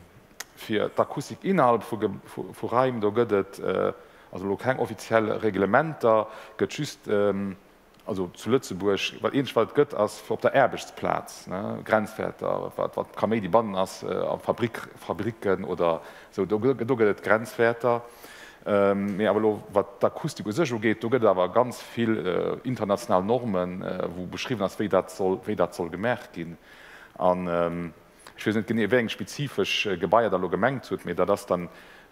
fir d'Akustik innerhalb vu Reim do gëtt äh, also kein offizielle Reglementer gëtt just ähm, also zu Lützeburg wat enwald gëtt ass op der Erbechtsplatz Grenzfäter wat, wat kam die Banden ass äh, an Fabrik, Fabriken oder so gët Grenzfäter. Ähm, aber lo, wat d'Akustik sech geht, du gët awer ganz viel äh, international Normen, äh, wo beschrieben ass wéi dat soll, dat soll gemerkt gin. Ähm, ich gen wéng spezifisch äh, Gebaier der lo gemengt huet da das dann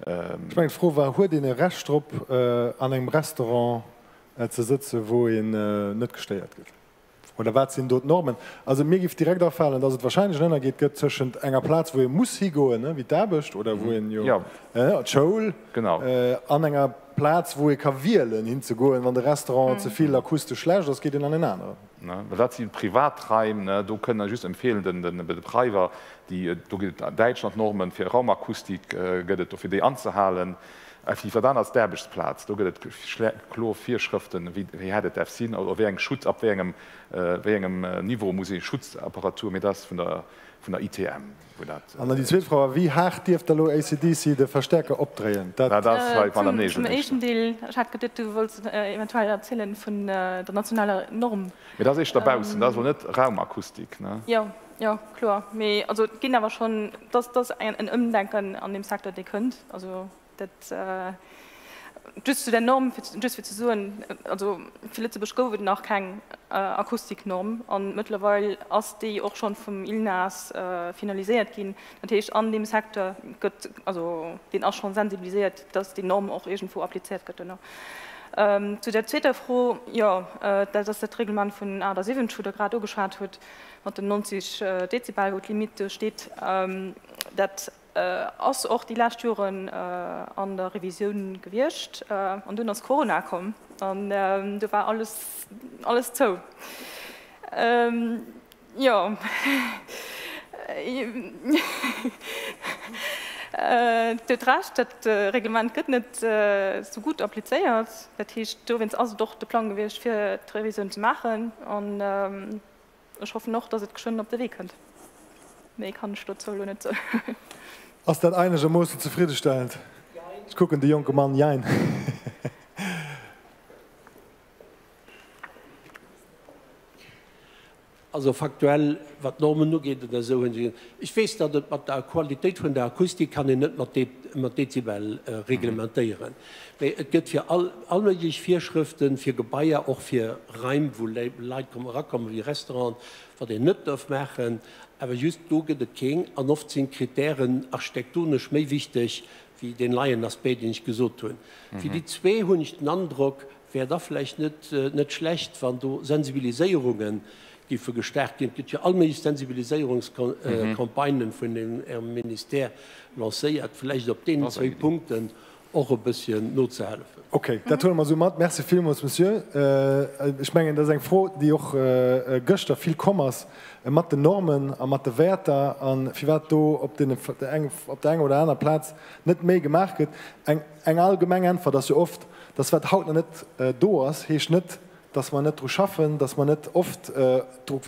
Ähm, ich mein froh war hue den Rechtstrupp äh, an einem Restaurant äh, ze sitze, wo en äh, net gesteiert geht. Oder wat sind dort Normen? Also mir gift direkt auffallen, dass het wahrscheinlich schneller geht gött zwischen enger Platz, wo ihr muss hi go wie derbecht oder wo in ja. äh, Joel, genau äh, an enger Platz, wo ihr kavielen hinzugoen, wann de Restaurant mhm. zu viel akustisch schlecht, das geht in an den anderen dat sie privatreim du können just empfehlen den den Betreiber die do Deutschland Normen fir Raumakustik äh, gëtt fir de anzuhalen. Wie dann als derbesplatz. Du gëtt klo vier Schriften wie, wie hättet der sinn oder wie eng Schutz abwégem äh, wégem äh, Niveau muss ich Schutzapparatur mir das von der von der ITM an die Zwifrau wie hart Di der lo ACDC de Verstärker opdrehen äh, äh, eventuell erzählen von äh, der nationale Norm. Ja, das ist dabei ähm, das net Raumakustik ne? ja ja klar. Me, also gehen aber schon dass das ein, ein umdenken an dem Sektor die könnt also dat äh, just zu der Norm just zu suchen also zu beschko wird noch kein äh, akustiknorm an mittlerweile als die auch schon vom Ilnas äh, finalisiert gehen natürlich an dem sektor gött, also den auch schon sensibilisiert dass die Norm auch irgendwo appliziert wird ähm, zu der zweite froh ja äh, dass das der Regelmann von A der 7 Schule gerade geschaut wird und den 90 äh, Dezibel Limite steht ähm, dat äh, ass och die Lasttüren äh, an der Revision gewircht äh, an du ass Corona kom äh, du war alles alles zo. Ähm, ja <laughs> äh, racht dat äh, Reglement gëtt net äh, so gut appliéiert, dat hicht du wenns as doch de Plan gewircht fir Revision zu machen an ähm, ich hoffe noch, dat het geschön op de Weg könnt. Me kann net. So. <laughs> Ass dat eine muss zufriedenstellen. Ich gucken die junge Mann jein. Also faktuell wat Normen nu geht so Ich wees dat dat mat der Qualität von der Akustik kann net mat Dezibel äh, reglementieren. Mhm. Et gëtt fir all, allmöglich vier Schriften fir Gebaier auch fir Reim wo Leiit kom rakommen wie Restaurant wat de net of mechen, aber just doge de King an oft sind Kriterien architektonisch méi wichtig wie den Laien Aspekt den ich gesot hun. Mhm. Fi die zwei hun nicht Andruck wäre da vielleicht net äh, net schlecht, wann du Sensibilisierungen die für gestärkt sind. gibt ja alle Sensibilisierungskampagnen äh, mhm. von dem äh, Minister lanciert vielleicht op den zwei Punkten auch ein bisschen not zu helfen. Okay, mhm. dat so mat Merc film monsieur äh, ich menggen dat eng froh, die och äh, Göster viel kommmers äh, mat de Normen a mat de Wäter an Fiwato op op de eng oder einer Platz net méi gemerket eng eng allgemmengen ver dat se oft das wat haut net äh, dos hech net dass man net schaffen, dass man net oft äh,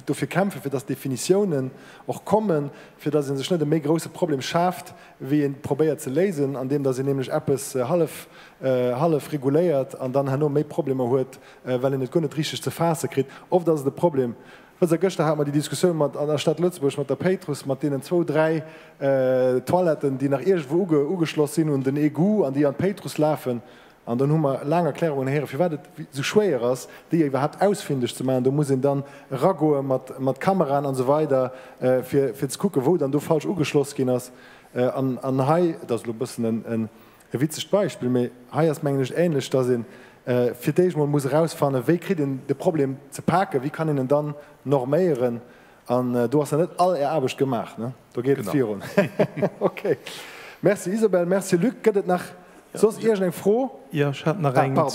dafür kämpfe, für das Definitionen auch kommen, für das sie schnell mé große Problem schafft, wie in probiert zu lesen, an dem dass sie nämlich Apps äh, half äh, half reguliert, an dann han no méi Probleme huet, äh, weil in net gonne richtig ze Phase krit, of das de Problem. Äh, Problem. Göchte haben die Diskussion mat an der Stadt Lützburg mat der Petrus mat denen zwo drei äh, Toiletten, die nach Ir Wuge ugeschlossen sind und den EGU an die an Petrus laufen an dann hummer langer Erklärung her wie werdet so schwer ass, die überhaupt ausfindig zu machen, du muss dann Rago mat, mat Kameran an so weiter äh, fir gucke wo dann du falsch ugeschloss hast äh, an, an Hai bist ein, ein, ein witzig Beispiel mir Haiiersmänglisch ähnlich da sind. Äh, fir déich man muss rausfahren, wéi krit de Problem ze pake, wie kann innen dann norméieren an äh, du hast ja net all erbeg gemacht ne? Da geht vir <laughs> okay. Merci Isabel, Merci Lück gëtt nach sos ja. eng froh? Ja hat nach ah,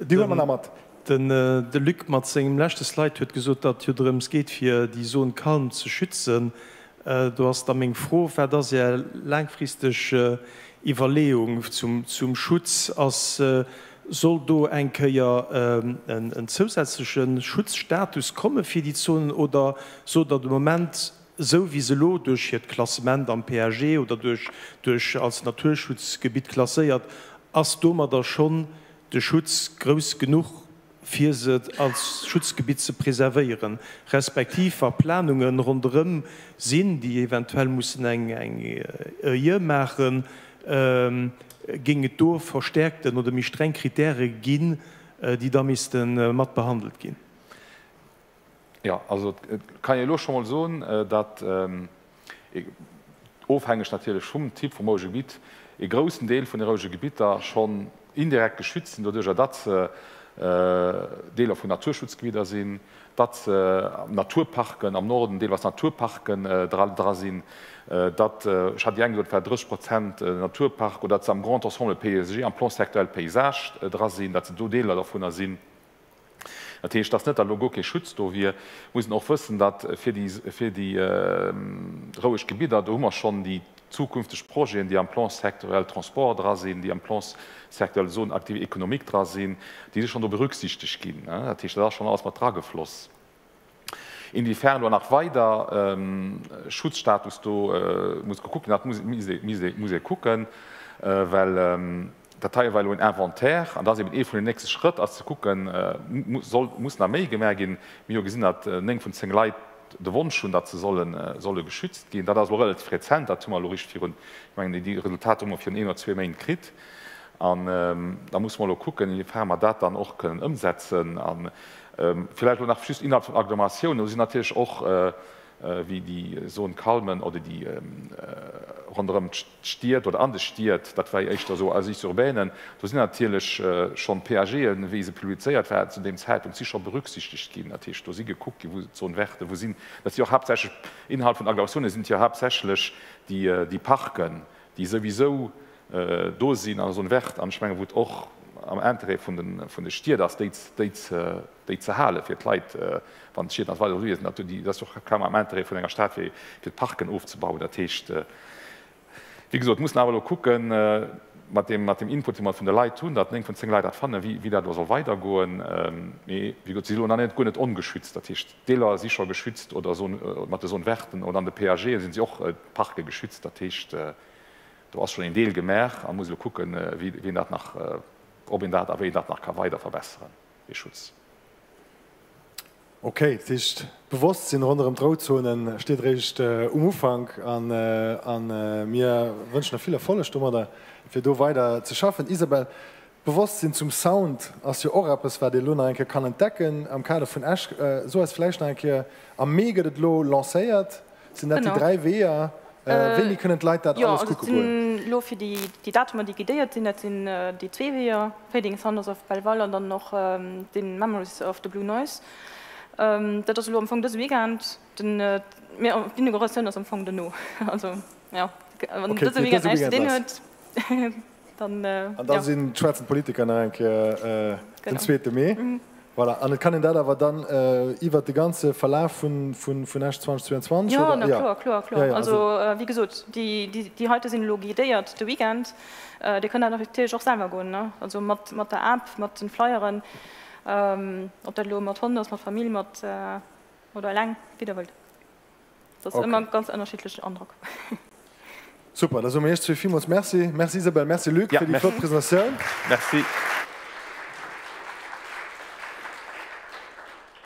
Di man mat. Den äh, de Lück mat segem lächte Leiit huet gesot, dat jo drems geht fir die Sohn kalm ze schützen. Äh, du hast am még froh, wär dat se langfristeg äh, Iwerleung zum, zum Schutz ass äh, soll do enkeier ähm, en zusätzlichen Schutzstatus komme fir die Zonen oder so dat de moment so wie se lo durch het Klassement am PRG oder durch, durch als Naturschutzgebiet klasseiert ass dummer da schon de Schutz grös genug fir se als Schutzgebiet zu preservieren respektiv Planungen rundrem sinn die eventuell muss eng eng äh, machen. Ähm, ginge do verstärkten oder mi streng Kriterie ginn, die da mis misisten mat behandelt gin. Ja also kann je loch schon mal so, dat ähm, ofhängig natürlich schon Typ vom Roge Gebiet e großen Deel von der Roge Gebieter schon indirekt geschützen, dadurch dat äh, Deler vun Naturschutzgebieder sinn, dat äh, Naturparken am Norden, Deel was Naturparken äh, dra, dra sinn. Äh, dat hat jeng huet ver 30 Prozent Naturpark oder am Grand Ensemble PSG am Plan sektuell Paysage dra sinn, dat ze do Deler der vun er sinn. Datcht das net der Logoke schützt do wir mussssen auch fëssen, dat fir die, die äh, rouech Gebieter do immer schon die zukünftig Projekten, die am Plan sektorell Transport dra sind, die am Plan sektorell so aktive Ökonomik dra sind, die sich schon do berücksichtigt gin. Dat schon aus Vertrag gefloss inwiefern du nach weiter ähm, Schutzstatus du äh, muss gucken hat muss, muss, muss, muss gucken äh, weil ähm, Datei weil un inventär an das e vu den nächsten Schritt als zu gucken äh, soll, muss na méi gemerkgin mir gesinn hat äh, enng vun Zng Leiit de Wunsch hun dat ze sollen äh, solle geschützt gehen, da das relativ rezent dat logisch führen ich meine, die Resultat um auf 2 Main krit an ähm, da muss man gucken, wie fermer dat dann auch können umsetzen. An vielleicht nach schü innerhalb von Agglomeration sind natürlich auch äh, äh, wie die so kalmen oder die ähm, äh, run stiert oder anders stiert dat war echt so als ich urbänen da sind natürlich äh, schon PAGen wie sie publiziert werden zu dem Zeitpunkt sie schon berücksichtigt gehen natürlich. Sie geguckt wo so Werte wo sind dass sie auch hauptsächlich innerhalb von Agglorationen sind ja hauptsächlich die äh, die Parken die sowieso äh, do sind. An so ein Wert anschwngen wo auch am Entre von den, von den Stier das déi zehalen fir Leiit van schiet as Valorien, dat die dat Kammermentre vun enger Staat fir Parken ofzebauen der Techte. Wie gesot muss awer kucken mat dem, dem Input mat vun der Leiit tun, dat enng vun Zng Leiit dat fanne, wie, wie dat soll weiter goen ähm, wie got an net gonnet ongeschützt dat hicht Deler sicher geschützt oder so, mat so Werten oder an de PAG sind sie och äh, Parke geschützt dat Techt. Äh, du hast schon en Deel gemerk, an muss gucken, äh, wie, wie dat nach äh, ob in dat aéi dat nach ka weiter verbessern. E Schutz. Okay, ist bewusst in runem Drzonen steht recht äh, umfang an, äh, an äh, mir wünschen viele volle Stummer dafür du weiter zu schaffen. Isabel bewusst sind zum Sound aus die Orapes war die Lunake kann entdecken am Kader von Ash äh, so als Fleischneke am mega Lo lacéiert sind die drei Weher. Äh, äh, können Lei ja, lo für die, die Datum die gedeiert sind sind äh, die zwei Fading Sanders auf Belval und dann noch ähm, den Memories of the Blue Noise ähm, dat am Fong des Wegand den äh, Generation aus am Fong den no. <laughs> Also ja. okay, <laughs> dann äh, da ja. sind Schweizer Politiker äh, den 2. Mei. Mhm. Voilà. an et Kanada da war dann äh, iwwer de ganze Verlaf vu vun vun 2022 ja, na, ja. Klar, klar, klar. Ja, ja, also, also äh, wie gesot die, die, die heute sind logidéiert de weekend äh, de können auch selber go also mat mat der App mat den Flyeren. Mhm ähm, op der lo mat mat Familie mat äh, oder lang wieder wollt das okay. immer ganz unterschiedlich Andruck. Super, also vielmals Merci, Merci Isabel, Merci Luc ja, für die Präsentation. Merci.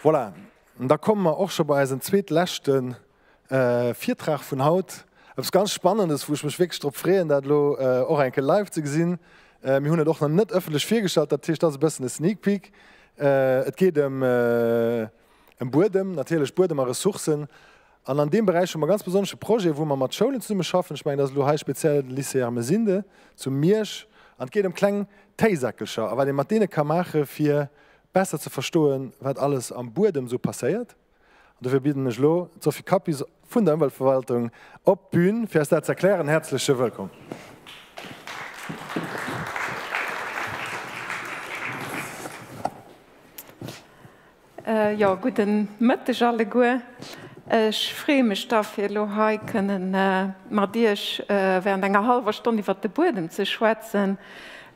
Voilà. Und da kommen wir auch schon bei den zweitlächten äh, Viertrag von Haut. Es ganz spannend ist, wo ich mich wirklich drauf freuen, dass du äh, auch ein live zu gesehen äh, hun doch noch net öffentlich viergestalt, dat Tisch das bessen Sneak Peek. Äh, et geht um, äh, um Burdem, natürlich Burdem Ressourcen. An an dem Bereich schon ganz besondere Projekt, wo man mat Schulen zu schaffen, ich mein, das Lo speziell Lycearme Sinde zum Meersch an geht dem kleinen Teisackelcher, aber den Martine kann mache fir besser zu verstohlen, wat alles am Burdem so passiert. Und dafür bieten Lo sovi Kapis vun der Umweltverwaltung op Bühnen das erklären herzliche Willkommen. Äh, ja guten Mëtteg alle goe. Ech frime Staffir lo hai kënnen äh, mat Dich äh, wären enger halber Stunde iwwer de Burdem ze schwätzen.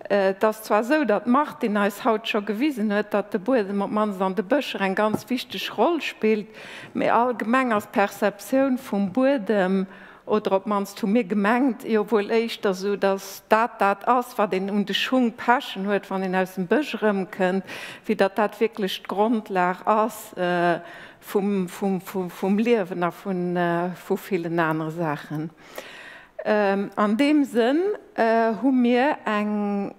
Äh, das zwar so, dat macht den als Haut scho gewiesen huet, dat de Burdem mat mans an de Bëcher en ganz wichteg Roll spielt, méi allgemeng als Perceptionioun vum Burdem, äh, oder ob man es zu mir gemengt ihr wohl echt da so dass dat dat aus war den und de Schung paschen huet wann den aus dem Bëschrem könnt, wie dat dat wirklich grundlag aus äh, vom, vom, vom, vom Lehrwen nach von äh, vu vielen anderen Sachen. Ähm, an dem Sinn äh, hu mir eng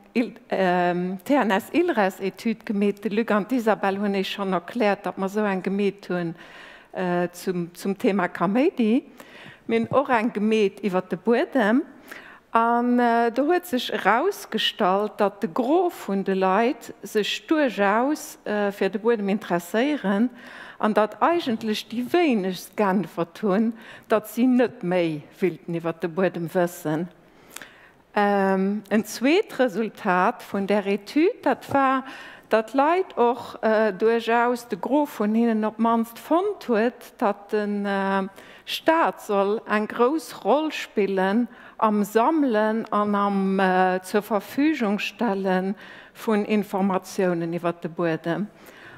ähm, TNS Ilres Etyd gemet de Lüg an Isabel hun ich schon erklärt, dat man so ein Gemet hun äh, zum, zum Thema Comedy. Äh, min Orang gemet iwwer de Burdem. An äh, da huet sech rausstalt, dat de Grof hun de Leiit sech duerchaus äh, fir de Burdem interesseieren, an dat eigentlich die wenigst gern vertun, dat sie net méi wilden iwwer de Burdem wëssen. Ähm, Ein zweet Resultat vun der Retu dat war, Dat Leiit och äh, duerchaus de Grof vun hinnen op manst von huet, dat den äh, Staat soll en gros Roll spielen am Sammeln an am äh, zur Verfügung stellen vun Informationen iwwer de Burde.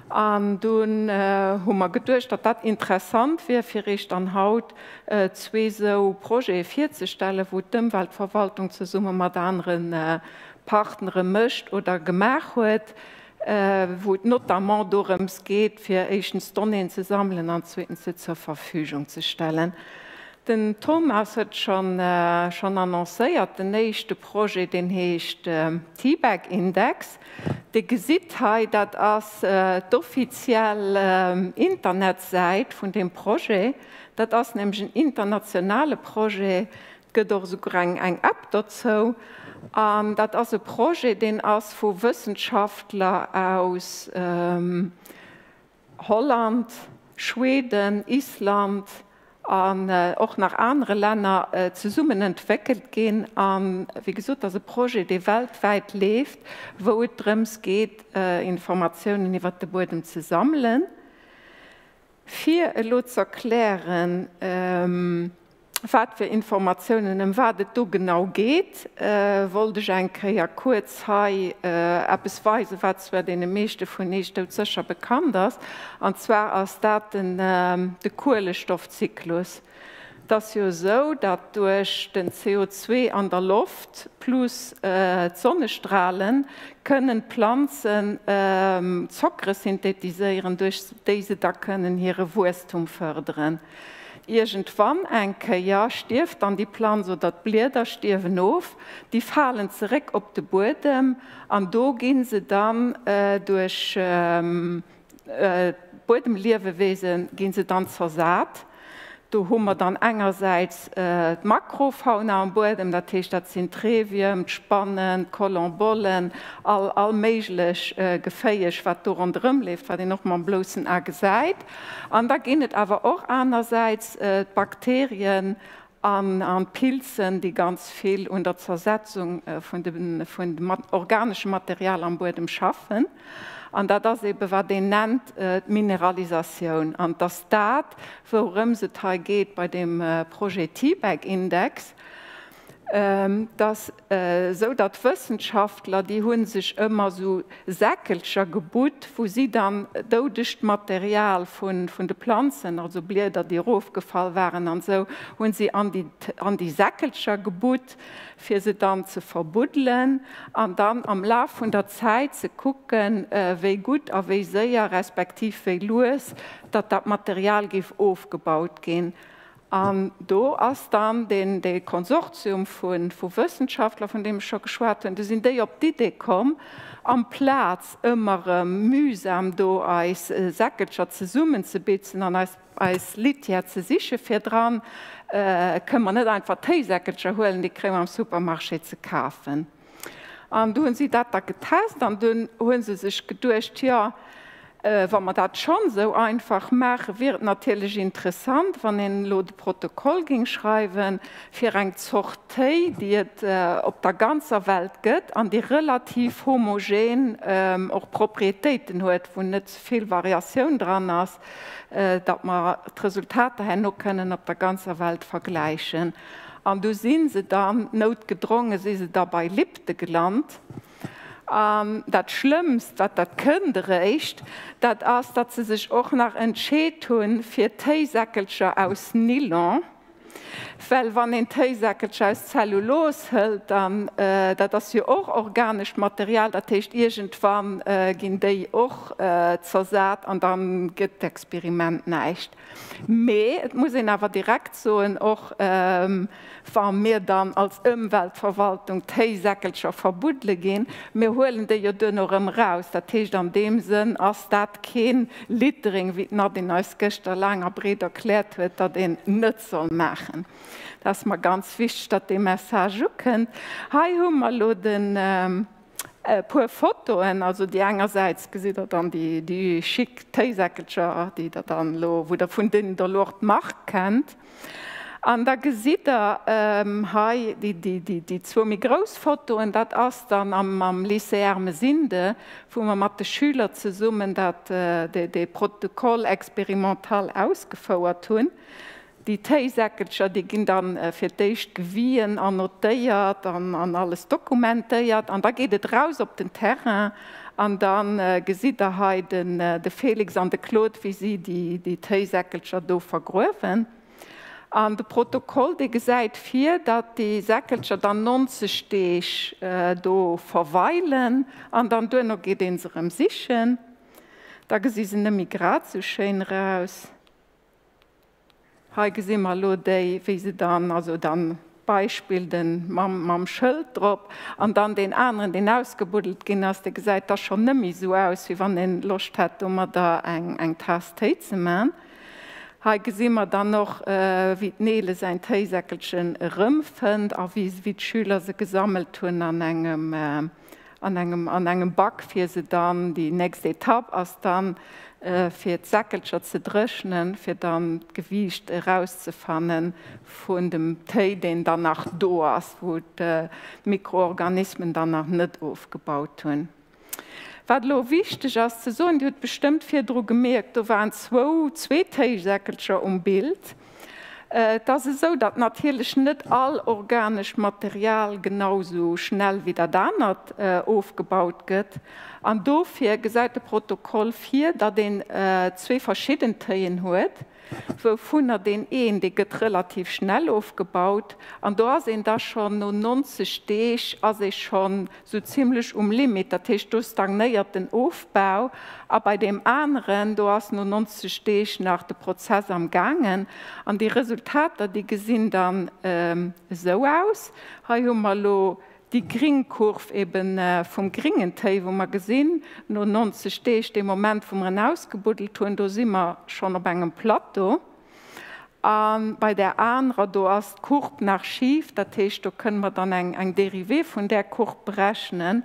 An dun äh, hummer gedurcht, dat dat interessant wie fir rich an Haut äh, zwee so Projekt ze stelle, wo dem Weltverwaltung ze summe mat anderen äh, Partnere mëcht oder gemach huet, äh, wo notamment dorems geht, fir echen Stonnen ze sammeln an zweiten se zur Verfügung zu stellen. Den Thomas hat schon, äh, schon annoncéiert den nächste Projekt den hecht äh, Tbag Index. De Gesitheit dat as äh, d'offiziell äh, Internetseit von dem Projekt, dat ass ein internationale Projekt gët so eng App dazu. Um, dat as e Pro den ass vu Wissenschaftler aus ähm, Holland, Schweden, Island an äh, och nach andere Länder äh, zu entwickelt gin an wie gesot as e Pro de Weltweit lebt, wo et drums geht äh, Informationen iwwer de Boden zu sammeln. Vier Lo erklären. Ähm, wat für Informationen um watt du genau geht, äh, wollte ich ein ja kurz äh, abweise wat den meeste vu Necher bekannt ist, und zwar aus Daten äh, de Kohlestoffzyklus. Das jo so, dat durch den CO2 an der Luft plus äh, Sonnenstrahlen können Pflanzen äh, Zockre synthetisieren. Durch diese da können ihre Wurstum fördern irgendwann enke ja stift an die Plan so dat Bläder stiwen of, die fallen zurück op de Boden, an do gin se dann äh, durch ähm, äh, Bodenliewewesen gin se dann zersat Do hummer dann engerseits äh, Makrofauna am Bodem, dat Techt dat Teestadt Sintreviem, Spannen, Kolombollen, all all allméiglech äh, geféiech, wat do an dëm left, wat de noch man blossen a gesäit. An da ginnet awer och einerseits äh, Bakterien, an, an Pilzen, die ganz viel unter Zersetzung äh, von dem, von dem organischen Material am Boden schaffen. Mhm an dat das eben wat den nennt äh, Mineralisaioun an der Staat, worum se teil geht bei dem äh, Projekt Projektivback-Index, ähm, dass äh, so dat Wissenschaftler die hunn sich immer so säckelscher Gebot, wo sie dann doudecht Material von, von de Pflanzen, also Bläder, die Rofgefallen waren an so hun sie an die, an die säckelscher Gebot fir se dann ze verbuddeln, an dann am La von der Zeit ze gucken, äh, wéi gut a wéi séier respektiv wéi loes, dat dat Material gif aufgebaut gehen. An do ass dann den de Konsortium vun vu Wissenschaftler, von dem ich schon geschwert hun, sind déi op die Idee kom, am Platz ëmmer äh, mühsam do als äh, Säckelscher ze summen ze bitzen an als, als Litja ze siche fir dran äh, kann man net einfach Teesäckelscher holen, die krämer am Supermarsche ze kafen. An du hun sie dat da getest, an dun hunn se sich gedurcht ja, Äh, Wa man dat schon so einfach mache, wird natürlich interessant, wann den Lot Protokoll ging schreiben, fir eng Sortei, die et äh, op der ganzer Welt gëtt, an die relativ homogen ähm, auch Proprietäten huet, wo net viel Variation dran ass, äh, dat man Resultate henno können op der ganzer Welt vergleichen. An du sinn se dann not gedrungen, si se dabei Lipte gelernt ähm, dat schlimmst, dat dat këndereicht, dat ass dat ze sich och nach entscheet hunn fir Teisäckelscher aus Nilon. Well wann en Teisäckelscher aus Zellulos hëlt, dann äh, dat ass je och organisch Material, dat techt wann äh, ginn déi och äh, zersat an dann gëtt d'Experiment neicht. Mee, et muss en awer direkt soen och ähm, war mir dann als Umweltverwaltung Teesäckelscher verbudle gin, mir holen de jo dënnerem raus, dat Techt an dem sinn ass dat keen Littering wie na den als Gëer langer Breet erklärt huet, dat den Nëtzel machen. Das ma ganz wicht, dat de Message kennt. Hei hummer lo den ähm, äh, puer Fotoen, also die engerseits gesidet an die, die schick Teesäckelscher, die dat dann lo, wo der vun den der Lord macht kennt. An der gesit er ähm, hai die, die, die, die zu mi Grosfoto en dat ass dann am, am lycéarme Sinde, wo man mat de Schüler ze summen, dat äh, de, de Protokoll experimental ausgefauerert hunn. Die Teesäckelscher die ginn dann äh, fir déicht gewien, annotéiert, an, an alles dokumentéiert, an da geht et raus op den Terrain an dann äh, Gesiderheiten äh, de Felix an de Klot, wie sie die, die Teesäckelscher do vergrofen. An de Protokoll de gesäit fir, dat die Säckelscher dann non ze steech äh, do verweilen, an dann dënner geht inserem sichchen. Da gesinn de Migrat zu schein raus. Ha gesinn mal lo déi wie se dann also dann Beispiel den Mam mam Schëld drop, an dann den anderen den ausgebudelt ginn ass de gesäit dat schon nëmi so aus, wie wann den locht het, um man da eng eng Tastte ze man ha gesimmer dann noch äh, wie Nele se Teesäckelchen rëmpfend, a wie wie d Schüler se gesammelt hunn an engem äh, an engem, an engem Back fir se dann die nächste Etapp ass dann äh, fir d Säckelscher ze drechnen, fir dann gewiicht herauszufannen vun dem Tee den danach do ass, wo d äh, Mikroorganismen danach net aufgebaut hunn. wat lo wichtig as ze so huet bestimmt fir Dr gemerkt, do waren zwo zweetéichsäkelscher um Bild. Äh, dat se so, dat natilech net all organisch Material genauso schnell wie der dannnnert äh, ofgebaut gëtt. An dofir gesäite Protokoll 4, dat den äh, zwee verschieden Teien huet, äh, wo vunner den een de gëtt relativ schnell aufgebaut. An da sind da schon no nonze steech as ich schon so ziemlich um limit dat du stagnéiert den Aufbau a bei dem anderen du hast no nonze steech nach de Prozess am gangen. An die Resultate die gesinn dann ähm, so aus. Ha mal lo die Gringkurf eben äh, vom Gringentei, wo man gesinn no non ze stecht dem moment vum Ren ausgebuddelt hun, do si immer schon op engem Plateau. Um, bei der anrer du hast Kurp nach schief, dat techt du können wir dann eng eng Derivé von der Kurp brechnen.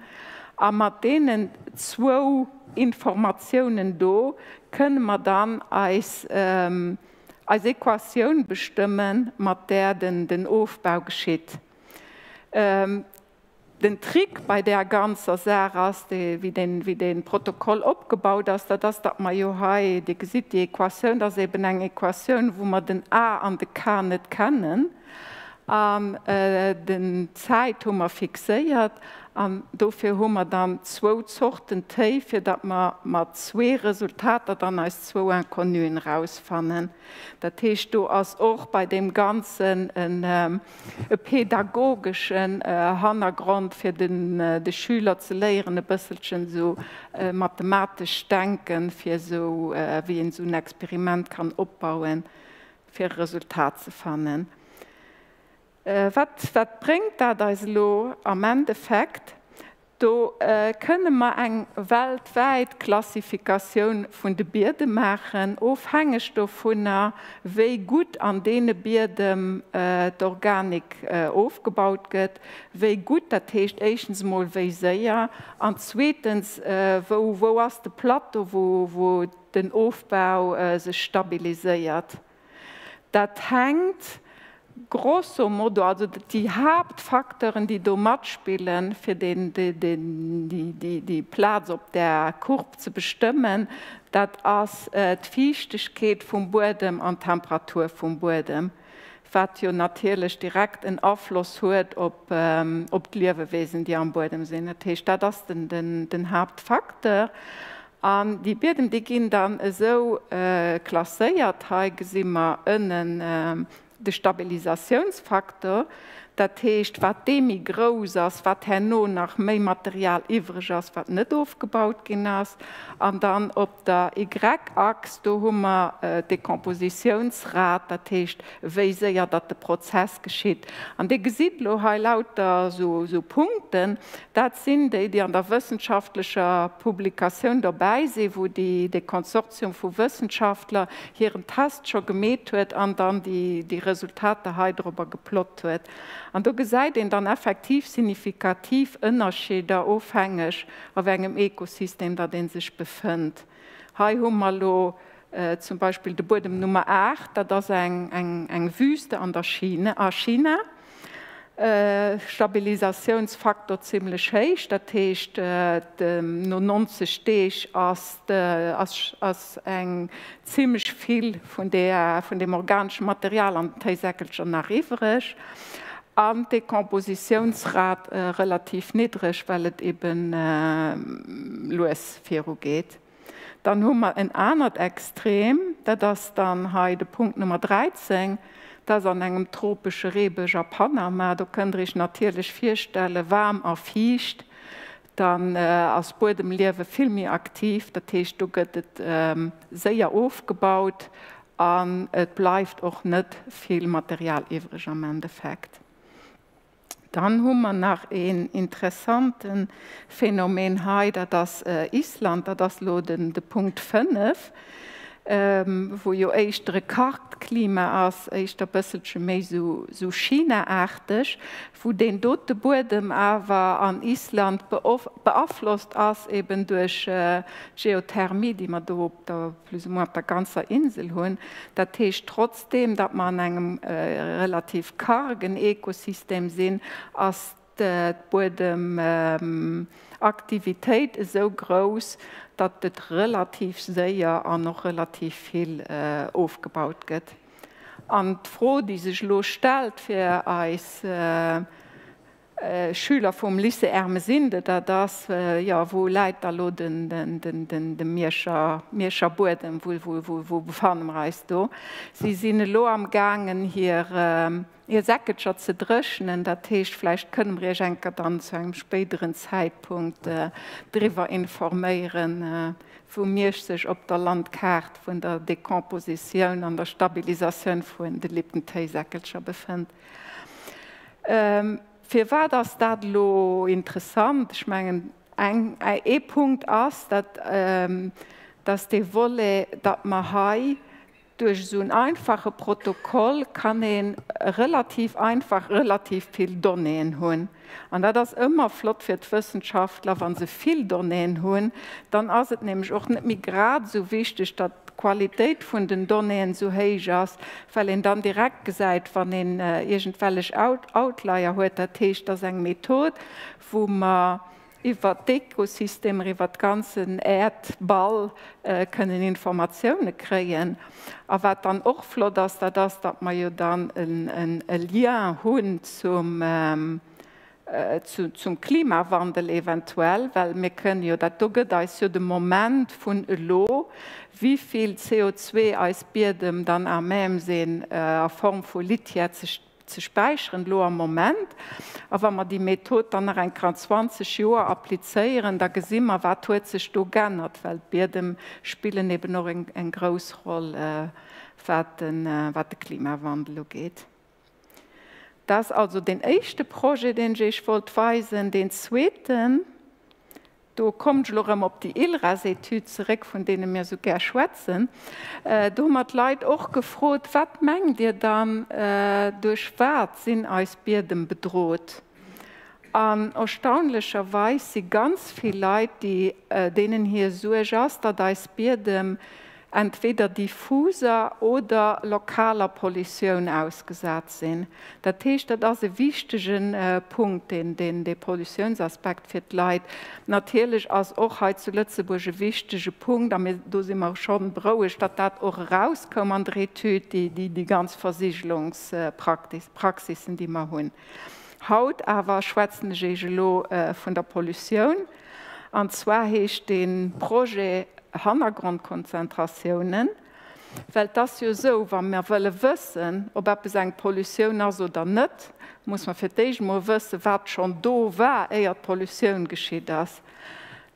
a mat denen zwo Informationen do können man dann als, ähm, als Äquationun bestimmen, mat der den den Aufbau geschieht. Ähm, den Trick bei der ganzer Saras wie den, wie den Protokoll opgebaut ass da das dat ma Johai de gesit die Äquaioun dats eben eng Äquaioun, wo man den A an de K net kennen. An äh, den Zeithummer fixéiert an dofir hummer dann zwo zochten tei fir dat ma mat zwee Resultater dann als zwo en Konun rausfannen. Dat teech du ass och bei dem ganzen en ähm, pädagogischen äh, Hannergrund fir den äh, de Schüler ze leieren e bësselchen so äh, mathematisch denken fir so äh, wie en so'n Experiment kann opbauen fir Resultat ze fannen. Äh, wat, wat bringt dat da lo am Endeffekt? Do äh, könne man eng weltweit Klassifikatioun vun de Bierde machen ofhängestoff hunnner, wéi gut an dee Bierdem äh, d'Organik äh, aufgebaut gëtt, wéi gut dat Techt Asiansmoll wéi séier, anzwetens äh, wo, wo ass de Plato, wo, wo den Ofbau äh, se stabiliséiert. Dat hängt, grosso modo also die Hauptfaktoren, die domat spielen für den, die, die, die, die, die Platz op der Kurb zu bestimmen, dat as äh, Fichtechkeet vum Burdem an Temperatur vum Burdem wat jo natürlich direkt en Affluss huet op ähm, Liwewesen, die am Burdem sinn dat das den, den, den Hauptfaktor. An die Bidem die ginn dann so äh, klasséiert ha gesimmer ënnen äh, de Stabilisationsfaktor, Dat heescht wat demi Gros ass, wat henno nach méi Material iwreg ass wat net ofgebaut gin ass, an dann op der Y-Ast do hummer äh, de Kompositionsrat, dat heescht wéise ja dat de Prozess geschiet. An de Gesiedlo ha lauter so, so Punkten, dat sinn déi Di an der wissenschaftlicher Publikaoun dabei se, wo die de Konsortium vu Wissenschaftler hireieren Tast scho gemet huet, an dann die, die Resultate hydrober geplott huet. An du gesäit den dann effektiv signifikativ ënnerscheder ofhängeg a engem Ökosystem, dat den sich befënnt. Hai Hummerlo äh, zum Beispiel de Bodem Nummer 8, dat das eng eng eng Wüste an der Schiene a China. Äh, Stabilisationsfaktor ziemlich heich, dat hecht äh, no 90 stech as eng ziemlich viel von, der, von dem organischen Material an Teisäkel schon nachriverech an de Kompositionsrat äh, relativ niedrig, weil es eben äh, Louisfero geht. Dann hummer en anert Extrem, dat das dann ha de Punkt Nummer 13, dats an engem tropische Rebe Japaner, do kënnt ichich natierlech Vistelle warm erfiicht, dann äh, ass Bodem Liwe filmmi aktiv, dat Teech du gëtt ähm, séier ofgebaut, an et bleifft och net viel Material iwreg am Endeffekt. Dann hummer nach en interessanten Phänomen heider das äh, Island, da das loden de Punkt 5 ähm, wo jo éichtere Kartklima ass eich der bësselsche méi so, so Chinaartig, wo den dote Burdem awer an Island beaflosst ass eben duch äh, Geothermie, die man do op der plus der ganzer Insel hunn, dat teech trotzdem, dat man engem äh, relativ kargen Ökosystem sinn ass Boerdem ähm, Aktivitéit so groß, dat et relativ séier an noch relativ viel äh, aufgebaut gëtt. An froh die sech lo stel fir eis äh, Schüler vum Lisse Äme sinde, da das äh, ja, wo Leiit da lo den, den, den, den, den Meerscher Boden wo, wo, wo, wo befannen reist do. Sie sinne lo am gangen hier. Äh, ihr Säcketscher ze dreschen, dat Techt flecht kënnen Regenker dann zu einem späteren Zeitpunkt äh, drwer informéieren äh, wo mirch sech op der Landkart vun der Dekompositionun an der Stabilisaun vun de lippen Tesäckelscher befind. Ähm, fir war das dat lo interessant schmengen eng E-Punkt ass, dat ähm, dats de wolle dat ma hai durch so ein einfache Protokoll kann en relativ einfach relativ viel Donnneen hunn. An da das immer flott fir d'Wissenschaftler, wann se viel Donnneen hunn, dann aset nämlich och net Migrat so wichtig, dat Qualität vun den Donnneen so héich ass, well en dann direkt gesäit, wann den äh, egentfälleg Out Outleier huet der Techt ass eng Method, wo man iwwer d'Ekosystem iwwer d ganzen Erdball äh, können Informationoune kreien. a wat dann och flott ass da das, dat ma jo dann en Lier hunn zum ähm, äh, zu, zum Klimawandel eventuell, weil mir können jo dat dugget da jo de Moment vun Lo, wieviel CO2 als Bierdem dann am Mäem sinn äh, a Form vu Lithier ze ze speicheren lo am moment, a wann man die Method dann en 20 Joer appliéieren, da gesinnmmer wat hue sech do gennert, Well Bierdem spielen eben noch eng gros Rolle äh, wat den, äh, wat de Klimawandel geht. Das also den echte Projekt, den ich wollte weisen, den zweiten, Du kommt lorem op die Ilrasetud zurück, von denen mir so ger schwätzen. Äh, du hat Leid auch gefrot, wat meng dir dann äh, durch Schwarzsinn als Bierden bedroht. An erstaunlicherweise sie ganz viel Leid, die äh, denen hier so just, da Bierden, entweder diffuser oder lokaler Pollution ausgesetzt sind. Das ist ein wichtigen äh, Punkt, den, den der Pollutionsaspekt für Leid natürlich als auch heute zu Lützeburg ein wichtiger Punkt, damit du sie auch schon brauche, statt dat auch rauskommen die, die, die ganz Versicherungspraxisen, die man haben. Haut aber schwätzen Gelo äh, von der Pollution. Und zwar hecht den Projekt Hannergrundkonzentrationen, Well das jo so, wann mir wëlle wëssen, ob er bes eng Polluioun as oder net, muss man fir déich mo wësse, wat schon do war eiert Polluioun geschieet ass.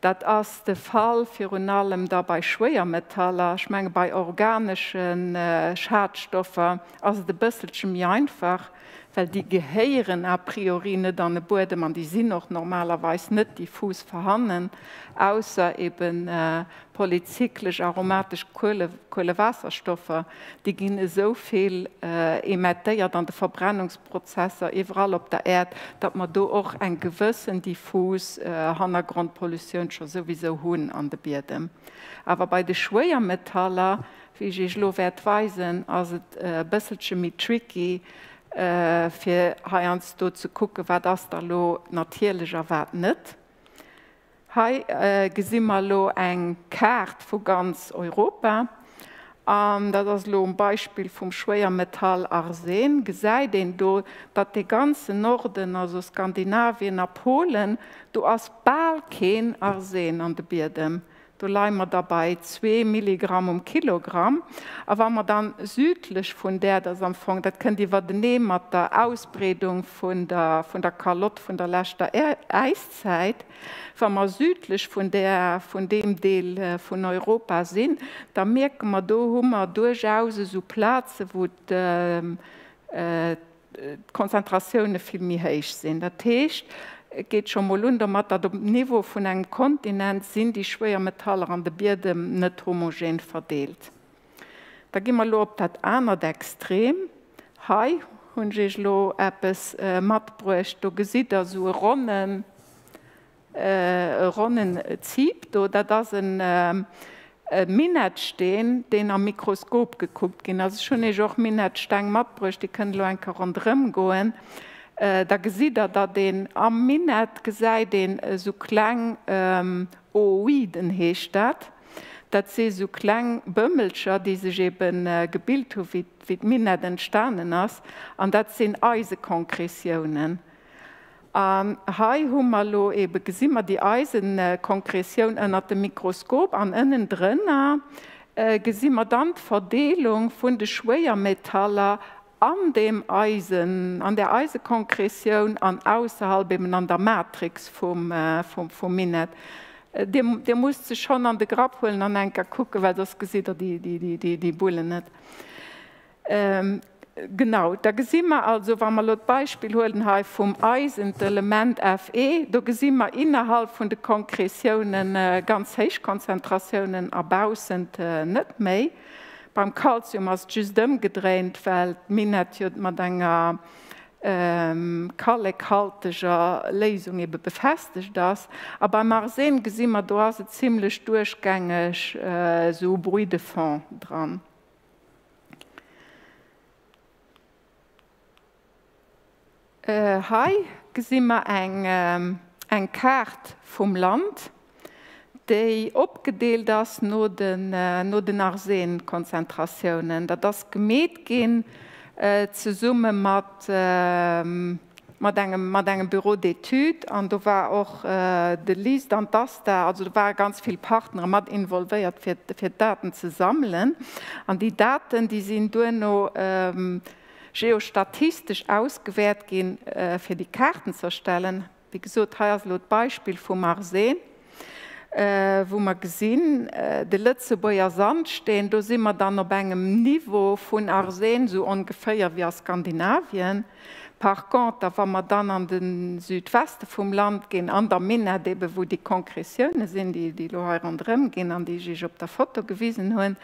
Dat ass de Fall fir un allem da bei Schweermetaller, schmenge bei organischen äh, Schadstoffer ass de bësselschem je einfach weil die Geheieren a priorine dann e Bode man die sinn noch normalerweis net die Fuß verhannen, außer eben äh, polyzyklisch aromatisch Kohle, Kohlewasserstoffe, die ginne soviel äh, emetteiert an de Verbrennungsprozesse überall op der Erd, dat man do auch en gewëssen die Fuß äh, Hangrundpollution schon sowieso hunn an de Bidem. Aber bei de Schweermetaller, wie ich lo weisen, as het äh, bësselsche mit tricky, äh, fir haiers do ze kucke, wat ass da lo natierlecher wat net. Hei äh, gesimmer lo eng Kärt vu ganz Europa, Um, dat ass lo Beispiel vum Schwéier Metall Arsen gesäit den do, dat de ganze Norden also Skandinavien a Polen du ass Balkeen Arsen an de Bierdem. Mhm du leimer dabei 2 Milligramm um Kilogramm, a war man dann südlech vun der das amfang, dat können die wat ne der Ausbredung von der, von der Kalott von der Lächter Eiszeit, war man südlech von, der, von dem Deel von Europa sinn, da merk man do hummer durchause so Plaze, wo d, ähm, äh, Konzentrationune filmmi héich sinn. Dat techt, heißt, geht schon mal unter mat dat dem Niveau vun eng Kontinent sinn die schwéier Metaller an de Bierde net homogen verdeelt. Da gimmer lo op dat einer d Extrem, Hai hun ichich lo Appppes äh, matbruecht, do gesit er so Ronnen äh, Ronnen zieht oder dat een äh, Minet stehen, den am Mikroskop geguckt gin. as schon e joch Minet steng matbrucht, die können lo en Karonrem goen. Äh, äh, da gesider dat den am Minet gesäit den äh, so kleng ähm, Oiden heestat, dat se so kleng Bëmmelscher, die sech eben äh, gebild hu wie, wie Minet entstanen ass, an dat sinn Eisekonkretionen. An Hai Hummerlo ebe gesimmer die Eisenkonkreioun ënner dem Mikroskop an ënnen drënner, äh, gesimmer dann Verdelung vun de Schweiermetaller an dem Eisen, an der Eisekonkretion, an außerhalb eben an der Matrix vom, äh, vom, vom Minet. Der, der musste schon an de Grab holen an enker gucken, weil das gesieht er die, die, die, die, die Bullen net. Ähm, genau, da gesinnmmer also wann man lot Beispiel holen ha vom Eisenelement FE, da gesinnmmer innerhalb von de Konkretionen äh, ganz heichkonzentrationen erbausend äh, net méi. Beim Calcium as just dëm gedreint well Min mat enger ähm, kallehalteger Lesung ebe befestigt das, aber mar se gesinnmmer do se ziemlichlech durchgängeg äh, so Bruit de fond dran. Äh, Hai gesinnmmer eng ähm, eng Kart vum Land déi opgedeelt ass no den, äh, no den Arseenkonzentraioen, dat das gemet gin äh, ze summe äh, mat engem mat engem Büro d'étude, an do war och äh, de Lies an das da, also da war ganz viel Partner mat involvéiert fir fir Daten ze sammeln. an die Daten, die sinn du no ähm, geostatistisch ausgewehrt gin äh, fir die Karten zerstellen. Wie gesot Heierslot Beispiel vum Arseen äh, wo man gesinn äh, de letze Boier Sand stehen, do simmer dann op engem Niveau vun Arsen so ongeféier wie a Skandinavien. Par contre, da war man dann an den Südweste vum Land gin an der Minne debe, wo die Konkreioune sinn, die die Lo an Rëm an die ich op der Foto gewiesen hunn.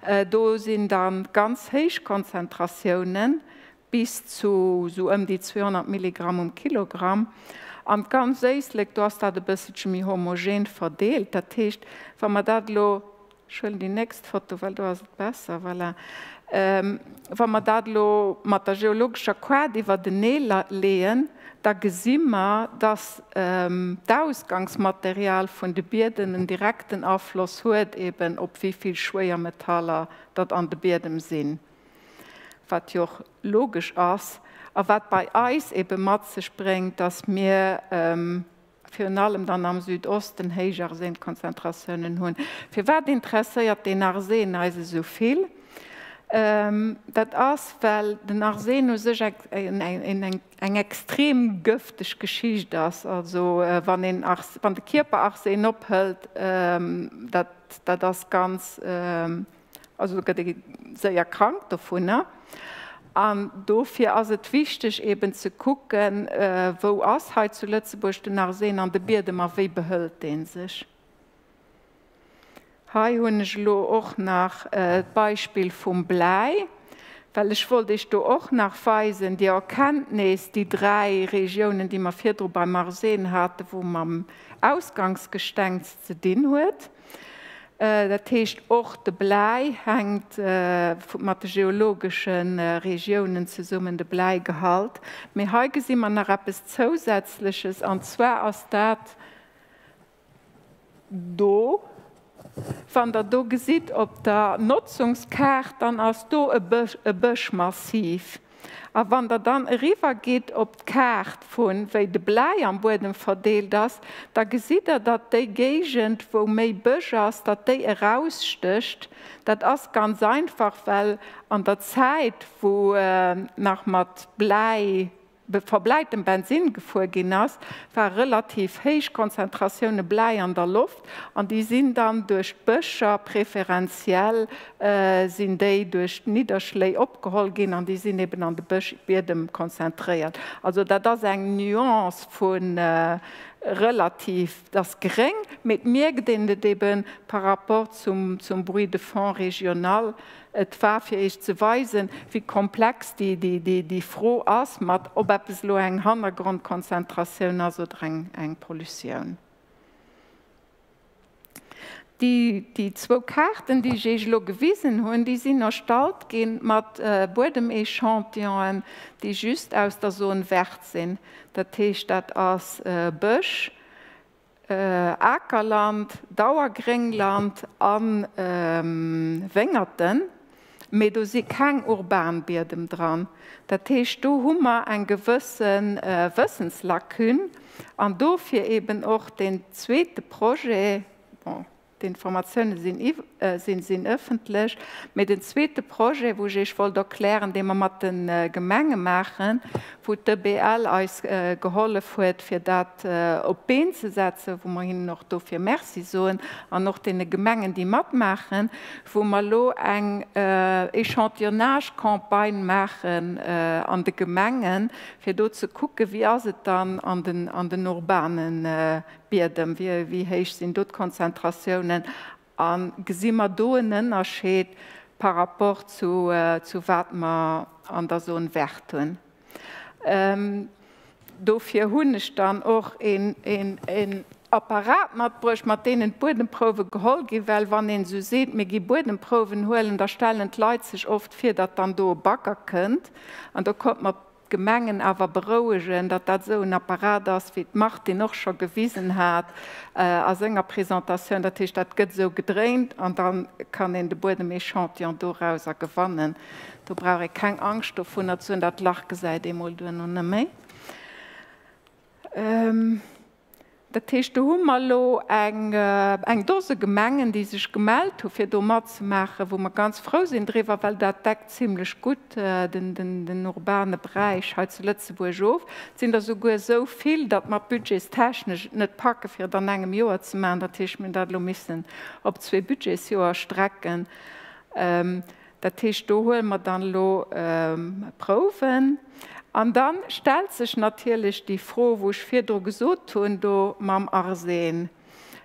Äh, do sind dann ganz héich Konzentrationioen bis zu so ëm um die 200 Milligramm um Kilogramm. Am du hast dat de bësseche mi homogen verdeelt, Dat techt Wa man dat lo schëll die näst Foto, weil du hast besser. Voilà. Ähm, Wa man dat lo mat der geologischer Quad iwwer de Neler leen, da gesimmer dat ähm, d'Ausgangsmaterial vun de Bierden den direkten Affloss huet eben op wieviel schwéier Metaller dat an de Bierdem sinn. wat joch logisch ass, a wat bei Eis eben Matze sprengt, dass mir ähm, fir allem dann am Südosten héiger sinn Konzentraioen hunn. Fi wat interesseiert den Arseen eise soviel? Ähm, dat ass well den Arseen no sech eng eng extrem gëfteg geschicht ass, also äh, wann wann de Kierper ach se ophëlt, ähm, dat, dat das ganz ähm, also se ja krank davon. Ne? an dofir as et wichtig eben ze kucken, äh, wo assheit zu Lützeburg den nach seen an de Bierdemer wei behëllt den sech. Hai hunnech lo och nach äh, Beispiel vum Blei, Wellch wollte ich du och nachweisen, die Erkenntnis die drei Regionen, die man Fidro bei Marseen hatte, wo man Ausgangsgestenz ze din huet Äh, Dat teescht och de Blei hengt äh, mat de geologischen äh, Regionen ze summen de Blei gehalt. Me heige si man rappes zousätzliches anzwer ass dat do van der do gesit op der Nutzungskaart dann ass do e Bëch massiv a wann der dann river geht op kart vun, wéi de Blei am Boden verdeelt ass, da gesit er, dat déi Gegent, wo méi Bëchers, dat déi herausstöcht dat ass ganz einfach well an der Zeit wo äh, nach mat Blei verbleit dem Benzin Benzingefuhr ginnners war relativ héich Konzentraioune Blei an der Luft an die sinn dann durch Bëcher präferenziell äh, sinn déi durch Niederschlei opgehol gin an die sinn eben an de Bëch Bierdem konzentriiert. Also dat das eng Nuance vun äh, relativ das gering mit mehr gedindet eben par rapport zum, zum Bruit de fond regional etwafir ich zu weisen, wie komplex die, die, die, die froh ass mat ob es lo eng hangrundkonzentrationun also dreng eng Polioun. Die, die zwo Karten, die ich lo gewiesen hunn, die sind erstalt gin mat äh, Bodem Echantionen, die just aus der Sohn wert sinn, dat Teestat ass äh, Bösch, äh, Ackerland, Dauergringland an ähm, Wengerten du se kein urbanbierdem dran. Dat techt du hummer en gewëssen äh, Wëssenslakyn an dofir eben och den zweete Projekt. Bon d'Informationoune sinn äh, sinn sinn ëffentlech, met den zweete Pro, wo ichich voll erklären, de man mat den äh, Gemenge machen, wo d BL als äh, geholle hueet fir dat äh, op Been ze setze, wo man hin noch do fir Merzi soen an noch de Gemengen die mat machen, wo man lo eng äh, Echantionagekampagne machen äh, an de Gemengen, fir do ze kucke, wie as se dann an den, an den urbanen äh, Erdbierdem, wie, wie héich sinn Dutkonzentraioen an gesimmer doenen erscheet par rapport zu, äh, zu Watmer an der Sohn Werten. Ähm, do fir hunnech dann och en Apparat mat bruch mat denen Bodenprowe geholl gi, well wann en so seet mé gi Bodenproen hoelen, der stellen leit sech oft fir, dat dann do backer kënnt, an da kommt mat Gemengen awer beroegen, dat dat so un Apparat ass wie d macht die noch schon gewiesen hat äh, as enger Präsentatiun, dat hiich dat gëtt so gedréint an dann kann en de Bode méi Chantion dorauser gewannen. Du brauche keng Angst of vun zun dat Lach gesäit emol duen hun méi. Ähm, Dat techte Hummerlo eng äh, eng dose Gemengen, die sech gemeldt ho fir Dommer ze mache, wo man ganz froh sinn drewer, weil dat deckt ziemlichlech gut äh, den, den, den urbane Bereich he zu Lettzeburg of, sinn der so goer soviel, dat mat Budgets technech net packe fir dann engem Joer ze ma, dat Tisch min dat lo missen op zwee Budgets Joer strecken. Ähm, Dat Tisch do hue mat dann lo ähm, Proen. Äh, An dann stel sech natierlich die froh, woch firdro gesot hun do mam Arseen.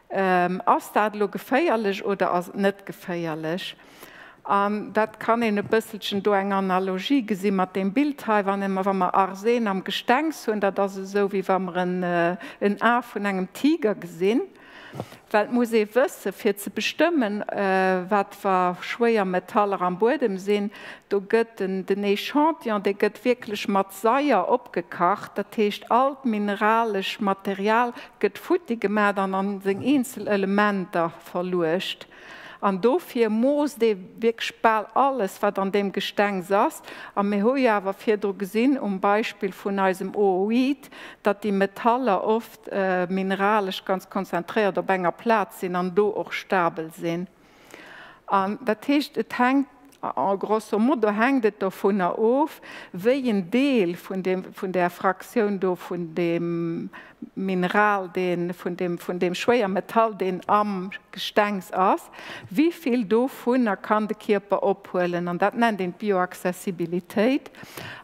Ähm, Afstadlo geféierlech oder ass net geféierlech. Um, dat kann en e bësselschen do eng Analogie gesinn mat dem Bildteil, wann immer wann man Arseen am Gestenk hunn, dat dat se so wie wammer en äh, A vun engem Tiger gesinn. Well muss e wësse fir ze bestimmen, äh, wat war schwéier Metaller am Bodem sinn, do gëtt den Echantion, de gëtt wirklichklech mat Seier opgekacht, dat teescht alt mineralisch Material gëtt futtige Mädern an seg Inselelementer verluecht an dofir Moos de Wirspell alles, wat an dem Gesteng sass, am mé hojawer firdro gesinn um Beispiel vun eisem Ooid, dat die Metalle oft äh, mineralisch ganz konzentriert op enger Platz sinn an do och stabel sinn. An dat Techt et hengt a grosso Modo henget do vun er of, wéi en Deel vun der Fraktion do vun dem, von dem Mineral den von dem, von dem schwerer Metall den am Gestengs ass, wieviel do vun er kann de Kierper ophoelen an dat nennt den Bioaccessibilitéit.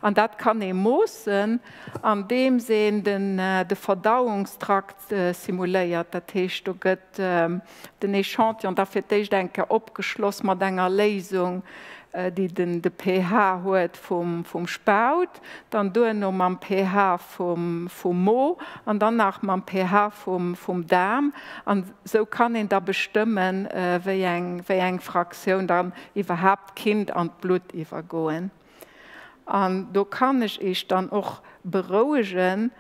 an dat kann e Moossen an dem se den äh, de Verdauungstrakt äh, simuléiert, dat Techt gëtt äh, den Echantion dafir Teich denke opgeschloss mat enger Lesung. Äh, die den de pH huet vom, vom Spout, dann duen no am pH vom, vom Mo an danach man pH vom, vom Darm an so kann en da bestimmen äh, wéi eng eng Fraktion dann iwwerhap Kind an Blut iwwer goen. An do kann ich ich dann och beroegen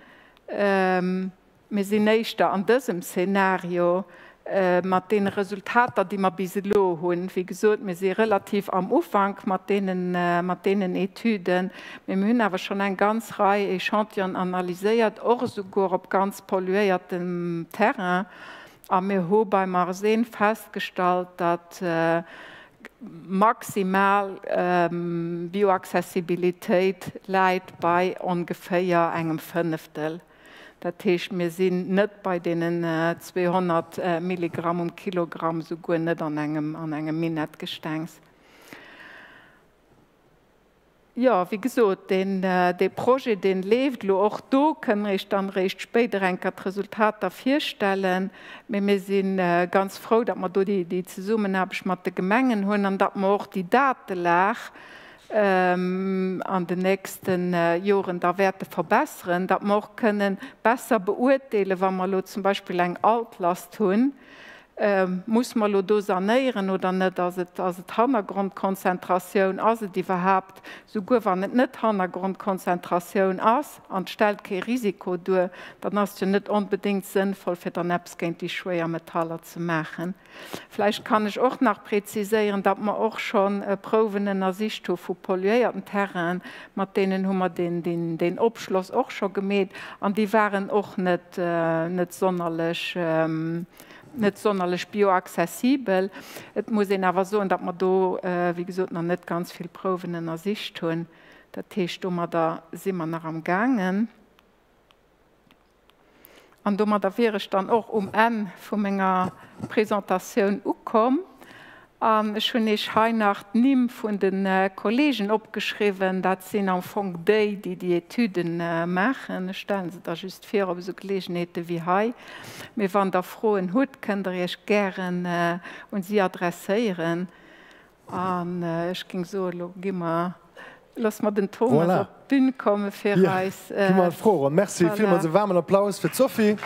ähm, mesinnéischter an diesem Szenario, äh, mat den Resultater, die man bis lo hunn, wie gesot mir se relativ am Ufang mat denen, äh, mat denen Etüden. Mim hunn awer schon eng ganz Rei Echantion analyséiert or sogur op ganz polluéiertem Terrain a mir ho bei Marseen feststalt, dat äh, maximal ähm, Bioaccessibilitéit leit bei ongeféier engem Fënëftel. Dat Teech mir sinn net bei denen äh, 200 äh, Milligramm um Kilogramm so go net an engem an engem Minet gestengs. Ja wie gesot den äh, de Pro den left lo och do kënne ich dann recht speder enker Resultat afirstellen, mé mir sinn äh, ganz froh, dat man do die, die ze summen habch mat de Gemengen hunn an dat mor die Date lach. Ähm, an den nächsten äh, Joren der Werte verbeeren, dat mo können besser beurteile, wann man lo zum Beispiel eng Altlast hunn, ähm, muss man lo do sanieren oder net as as et as die verhabt, so go wann net net Hannergrundkonzentraioun ass anstel ke Risiko du, dann hast du net unbedingt sinnvoll fir der Nepsgent die schwéier Metaller zu machen. Fleisch kann ich och nach präziseieren, dat man och schon äh, Provenen Ersichtto vu poluéierten Terren mat denen hummer den, den, den Obschloss och schon gemet, an die waren och net äh, net sonderlech. Ähm, net sonderlech bioaccessibel. Et muss en awer so, dat man do äh, wie gesot an net ganz vill Provenen er sich hunn. Dat Teech dummer da simmer nach am gangen. An dummer da wäre stand och um en vu enger Präsentatiioun ukom. Ähm, schon ich Heinacht nimm vun den äh, Kollegen opgeschrieben, dat sinn am Fong déi, die die Etyden äh, machen stellen se da just fir op so Gelegenheete wie hai. Me wann der frohen Hut kënder ichch gern äh, und sie adressieren an äh, ich ging so gimmer. Lass mat den Ton voilà. dünn komme fir ja. äh, froh. Merci voilà. vielmals warmen Applaus fir Sophie.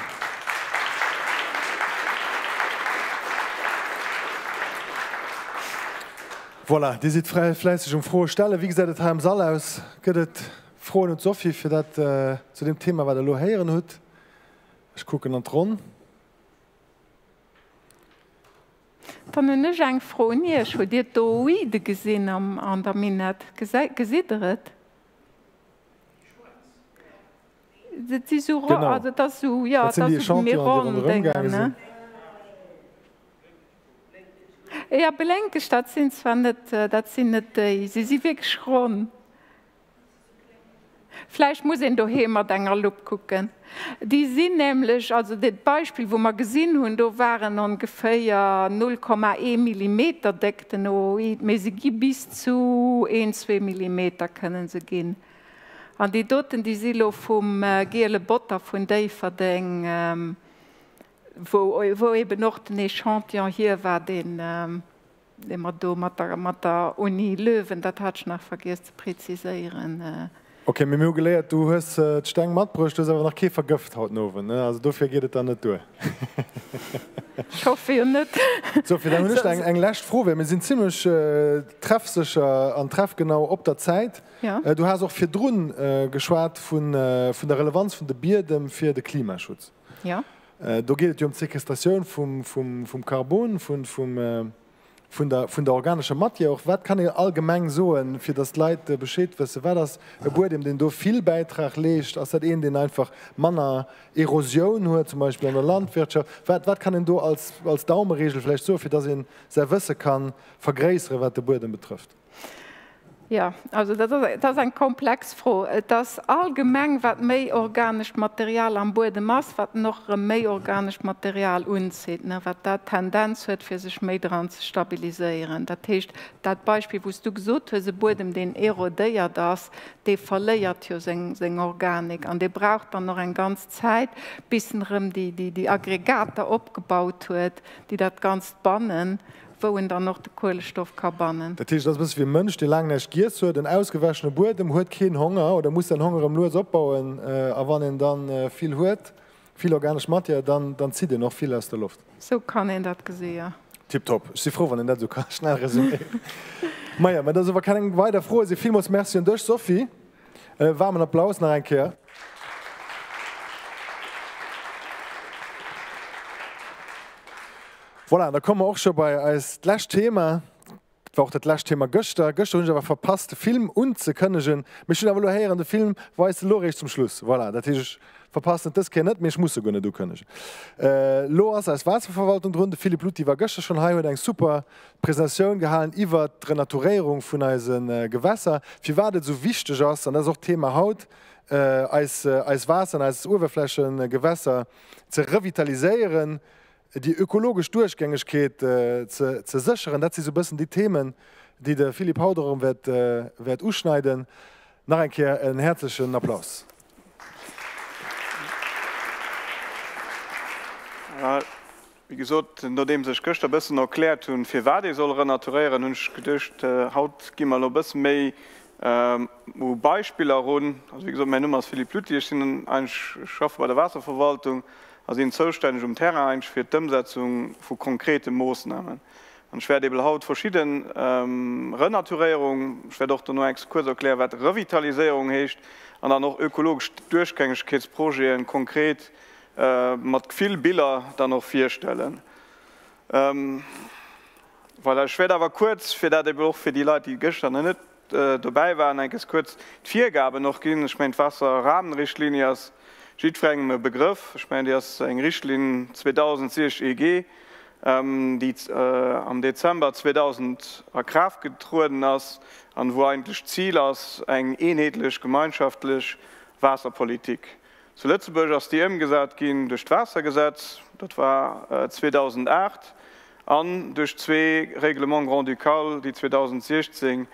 Voilà, Di si frei fleisig um froh Stelle, wie gesagt ha Sal aus gëtt frohen und Sophie fir dat äh, zu dem Thema war der Lohéieren huet. Ich gucken an Tron. Wannch eng Froen hich wo Dir doide gesinn am an der Minet gesideret. Dat si so, ja, dat mé. Ja, belenke, das sind zwar nicht, äh, das sind die, sie sind wirklich rund. Vielleicht muss ich daheim mal deiner Lupe gucken. Die sind nämlich, also das Beispiel, wo wir gesehen haben, da waren ungefähr 0,1 mm deckten aber sie gehen bis zu 1-2 mm können sie gehen. Und die Doten, die Silo vom äh, Gele Botter von Daverding, ähm, wo, wo eben noch den Echantion hier war den ähm, immer do mat der mat der Uni Löwen, dat hat nach vergis zu präziseieren. Äh. Okay, mir mir geleiert du hast äh, streng matbrücht aber nach Käfer göft haut nowen ne also dofir gehtt dann net du <laughs> ich hoffe net so viel eng englächt froh wir sind ziemlich äh, treffsecher an treff genau op der Zeit ja. äh, du hast auch fir Drun äh, geschwarart vun äh, von der Relevanz vun de Bier dem fir de Klimaschutz ja Äh, da geht es um Sequestration vom, vom, vom Carbon, von, vom, äh, von, der, von der organischen Materie. Auch was kann ich allgemein so für das Leid äh, Bescheid wissen, war das ein Boden, den du viel Beitrag legt, als das einen, den einfach Manner Erosion hat, zum Beispiel in der Landwirtschaft. Was, was kann denn du als, als Daumenregel vielleicht so, für das ihn sehr wissen kann, vergrößern, was den Boden betrifft? Ja, also das ist, das ist ein komplex froh das allgemeng wat méi organisch Material am Boden Mass wat noch méi organisch Material unzit wat der Tendenz huet fir sech méi dran zu stabiliseieren Dat heißt, dat Beispiel wost du gesot se Bodem den erodéier das de verléiert jo seng seng Organik. An de braucht dann noch en ganz Zeit bissenrem die die die Aggregate opgebaut huet die dat ganz bannen. Woen dann noch de Kohlestoff kann bannen. Das ist das bis wie Mönch die lang nicht giert so den ausgewaschene Boden hat keinen Hunger oder muss den Hunger am Los abbauen äh, aber wenn ihn dann äh, viel hört viel organisch Materie dann dann zieht er noch viel aus der Luft. So kann en dat gesehen. tipptopp ich bin froh wenn das so kann. <laughs> Schnell resümieren Maja aber das war keine weiter froh. Sie vielmals merci und durch Sophie. Äh, warmen Applaus nach einkehr Voilà, da kommen wir auch schon bei als Lastthema war auch das Lastthema Göster. Göster hun war verpasste Film und ze könne mich aber her an den Film weiß Lorich zum Schluss. Voilà, dat ich verpasst das kennet mich muss gonne du könne äh, Loas als Wasserverwaltung runde Philipp Luti war Göster schon he eng super Präsentation gehalen iwwer Renaturierung vun eisen äh, Gewässer. Wie wardet so wichtig ass an das auch Thema haut äh, als, äh, als Wasser als Uwerflächen äh, Gewässer ze revitaliseieren, die ökologisch Durchgängigkeit äh, zu, zu sichern. Das sind so ein bisschen die Themen, die der Philipp Hauderum wird, äh, wird ausschneiden. Nach einkehr einen herzlichen Applaus. Ja, wie gesagt, nachdem sich Köster ein bisschen erklärt und für was die soll renaturieren, habe ich gedacht, äh, haut gehen wir noch ein bisschen mehr ähm, Beispiele run. Also wie gesagt, mein Name ist Philipp Lütti, ich bin ein Chef bei der Wasserverwaltung also in zuständig um Terra für die Umsetzung von konkreten Maßnahmen. Und ich werde eben haut verschiedene ähm, Renaturierung, ich werde auch nur einen kurz erklären, was Revitalisierung heißt, und dann noch ökologisch Durchgängigkeitsprojekte konkret äh, mit viel Bilder dann noch vorstellen. Ähm, weil ich werde aber kurz für das auch für die Leute, die gestern nicht äh, dabei waren, eigentlich kurz die Viergabe noch gehen. Ich meine, Wasserrahmenrichtlinie ist schiedfragem Begriff. Ich meine, das ist eine Richtlinie 2010 EG, ähm, die äh, am Dezember 2000 in Kraft getreten ist und wo eigentlich Ziel ist, eine einheitlich gemeinschaftliche Wasserpolitik. Zu Lützeburg ist die gesagt, ging durch das Wassergesetz, das war äh, 2008, und durch zwei Reglement Grand Ducal, die 2016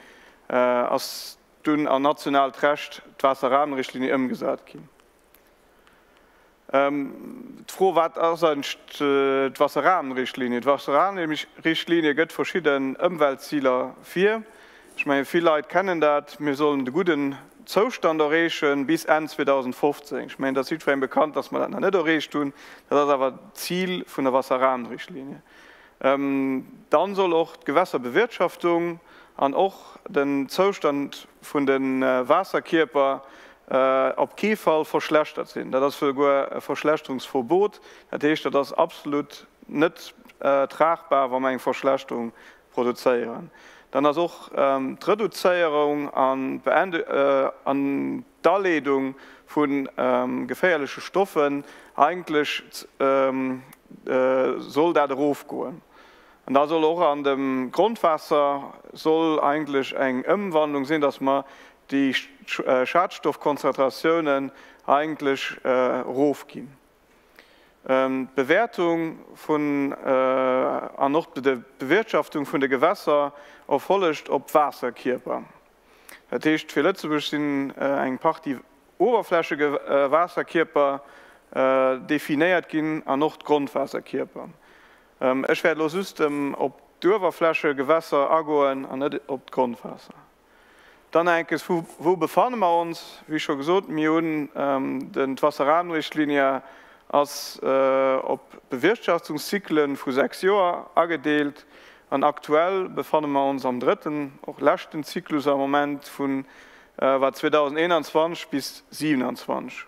äh, als dünn an nationales Recht die Wasserrahmenrichtlinie umgesetzt ging. Ähm, froh wat erst äh, Wasserrahmenrichtlinie. Die Wasserrahmenrichtlinie gött verschiedene Umweltzieler vier. Ich meine viele Leute kennen dat, wir sollen den guten Zustand erreichen bis Ende 2015. Ich meine das Südfreien bekannt, dass man das nicht erreicht tun. Das ist aber Ziel von der Wasserrahmenrichtlinie. Ähm, dann soll auch die Gewässerbewirtschaftung an auch den Zustand von den äh, Wasserkörper op Kefall verschlechtert sinn. Dat das go Verschlechterungsverbot, dat heißt, dat das absolut net äh, tragbar, wann eng Verschlechtung produzieren. dann as auch ähm, Reduzierung an, Beende, äh, an Darledung von ähm, gefährliche Stoffen eigentlich ähm, äh, soll der Ruf gehen. Und da soll auch an dem Grundwasser soll eigentlich eng Umwandlung sehen, dass man die äh, Schadstoffkonzentrationen eigentlich äh, Ruf gehen. Ähm, Bewertung von äh, noch der Bewirtschaftung von der Gewässer erfolcht op Wasserkörper. Das heißt, für Lützeburg sind äh, ein paar die oberflächige äh, Wasserkörper äh, definiert gehen an noch Grundwasserkörper. Ähm, ich werde los System ob Dürwerfläche Gewässer agoen an op Grundwasser. Dann enkes wo, wo befannen wir uns, wie schon gesagt, Millionen ähm, den Wasserrahmenrichtlinie als äh, op Bewirtschaftungszyklen vu sechs Joer agedeelt. An aktuell befannen wir uns am dritten auch lächten Zyklus am Moment von äh, war 2021 bis 2027.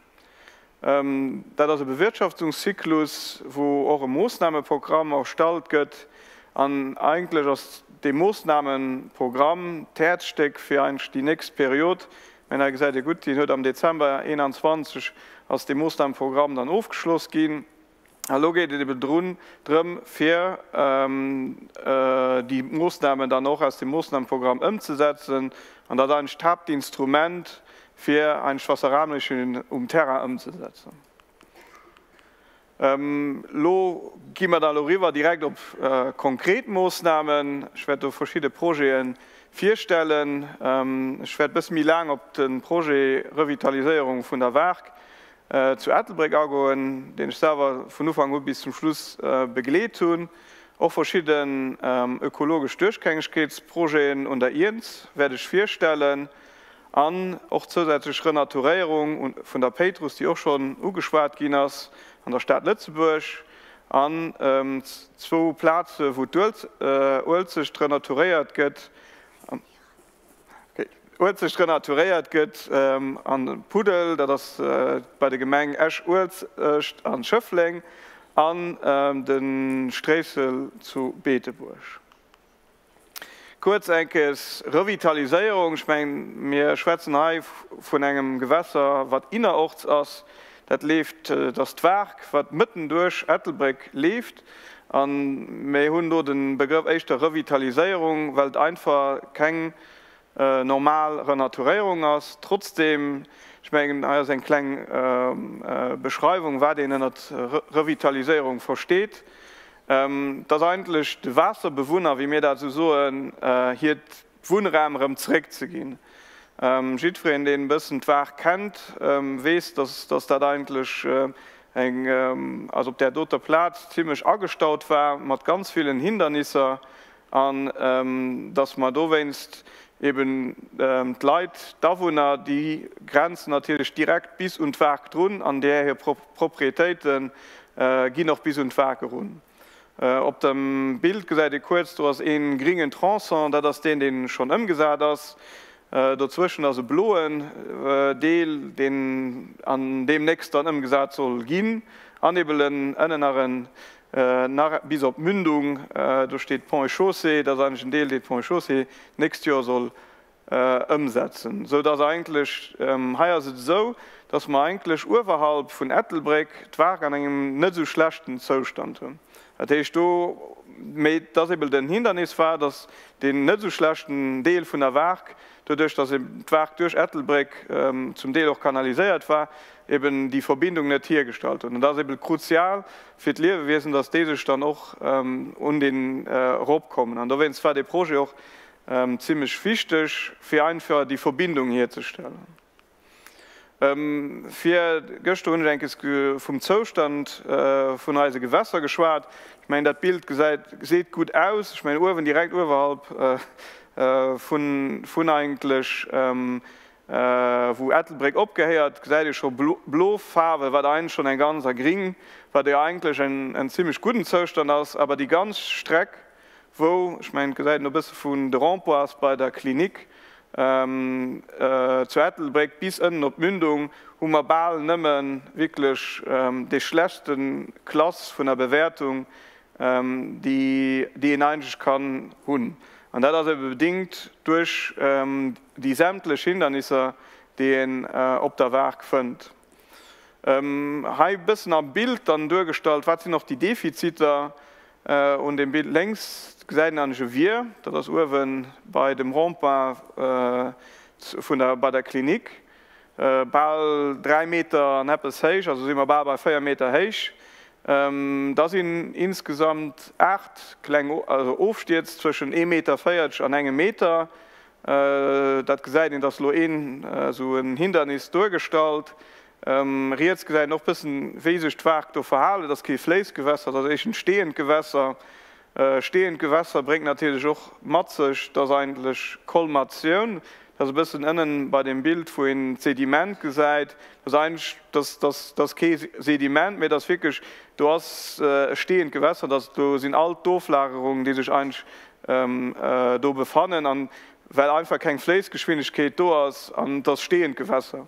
Ähm, dat as Bewirtschaftungszyklus, wo eure Moosnahmeprogramm auch stalt gött, an eigentlich als dem Moosnahmenprogramm Tätsteck für die nächste Periode, wenn er gesagt gut, die hört am Dezember 21 aus dem Moosnahmenprogramm dann aufgeschloss gehen. Hallo geht bedrohen drin für ähm, äh, die Moosnahmen dann noch aus dem Moosnahmenprogramm umzusetzen und da ein Stabinstrument, fir ein Schwasserramischen um Terra umzusetzen. Ähm, lo gimmer da River direkt op äh, konkreten Moosnamen, schwt verschiedene Projekten vierstellen, ähm, schwt bis mir lang op den Projekt Revitalisierung vun der Werk äh, zu Ethelbrick agoen, den Server von Ufang bis zum Schluss äh, begleet hun, auch verschiedene ähm, ökologisch Durchgängigkeitsprojekten unter Ins werde ich vierstellen, an och zusätzlich Renaturierung von der Petrus, die auch schon ugeschwart Ginas an der Stadt Lützeburg an ähm, zwei Plätze, wo Ulzech äh, renaturiert gëtt Ulzech renaturiert gëtt ähm, an Pudel, da das äh, bei der Gemeng Esch Ulz äh, an Schöffling an ähm, den Stresel zu Beeteburg. Kurz enkes Revitalisierung ich mein, mir Schwezen von engem Gewässer wat innerorts ass Dat left äh, das Dwerg, wat mitten durch Ethelbreck lebt, an méi hunn do den Begriff éischter Revitalisierung, Welt einfach keng äh, normal Renaturierung ass. Trotzdem schmengen eiers eng kleng äh, äh, Beschreibung, wer de ennner Re Revitalisierung versteht. Ähm, dat einlech de Wasserbewunner, wie mir dat so soen äh, hiret Wunremrem zréck ze ginn. Ähm, Schiedfreen den bëssen dwer kennt, ähm, wees, dass, dass dat eigentlich äh, eng ähm, also op der dotter Platz ziemlich agestaut war, mat ganz vielen Hindernisse an ähm, dass man do wennst eben ähm, Leiit dawohner die Grenzen natürlich direkt bis und Werk run, an der hier Pro Proprietäten äh, gi noch bis und Werke runnnen. Äh, op dem Bild gesäide kurz du hast en geringen Transon, da das den den schon ëmgesat hast, äh, dazwischen as bloen äh, Deel den an dem nächst dann ëmgesat soll ginn anebelen ënnennneren äh, bis op Mündung äh, du steht Pont Chaussee, da ein Deel de Pont Chaussee näst Jahr soll. Äh, so dats eigentlich ähm, heier se so, dats man eigentlich Uwerhalb vun Ethelbreck dwer an engem net so schlechten Zostand hunn. Datich du méi dat ebel den Hindernis war, dats den net so schlechten Deel vun der Werk, dodurch dat Werk durch Ethelbreck ähm, zum Deel auch kanalisiert war, eben die Verbindung net hier gestaltet. Und das ebel kruzial fir d Lewesen, dass dech dann auch ähm, un den äh, Rob kommen. An da wenn zwar de Pro auch ähm, ziemlich fichtech fir einfir die Verbindung herzustellen. Ähm, Fi Göchtdenkes vum Zostand äh, vun eise Gewässer geschwaart. Ich mein dat Bild seet gut aus. Ich mein Uwen direkt überhalb äh, äh, vun englisch ähm, äh, wo Ethelbrick opgeheiert, seit ich schon Blofarbe, war ein schon ein ganzer Gring, war der eigentlich ein, ein ziemlich guten Zostand aus, aber die ganz Streck, wo ich mein ge no bis vun de Rampoas bei der Klinik, ähm, äh, zu Ethelbreck bis ënnen op Mündung hummer ball nëmmen wirklich ähm, de schlechten Klas vun der Bewertung, ähm, die, die en einsch kann hunn. Und das ist bedingt durch ähm, die sämtlichen Hindernisse, die äh, op der Werk findet. Ähm, ha bis am Bild dann durchgestalt, was sie noch die Defizite äh, und dem Bild längst gesehen an wir, da das Urwen bei dem Rompa äh, von der, bei der Klinik. Äh, ball drei Meter Neppes heich, also immer ball bei 4 Meter heich. Ähm, da sind insgesamt acht also ofsteet zwischen 1 Meter an engem Meter. Äh, dat ge seit in das Loen äh, so ein Hindernis durchgestalt ähm, jetzt gesagt noch bis wesestwag du verhalle das Fleisgewässer das ich ein stehend Gewässer äh, stehend Gewässer bringt natürlich auch matzig das eigentlich Kolmation das bisschen innen bei dem Bild wo in Sediment gesagt. Das eigentlich das, das, das Sediment mir das wirklich du hast äh, stehend Gewässer dass du sind alt Dooflagerungen die sich eigentlich ähm, äh, do befannen an weil einfach kein Fleisgeschwindigkeit do hast an das stehend Gewässer.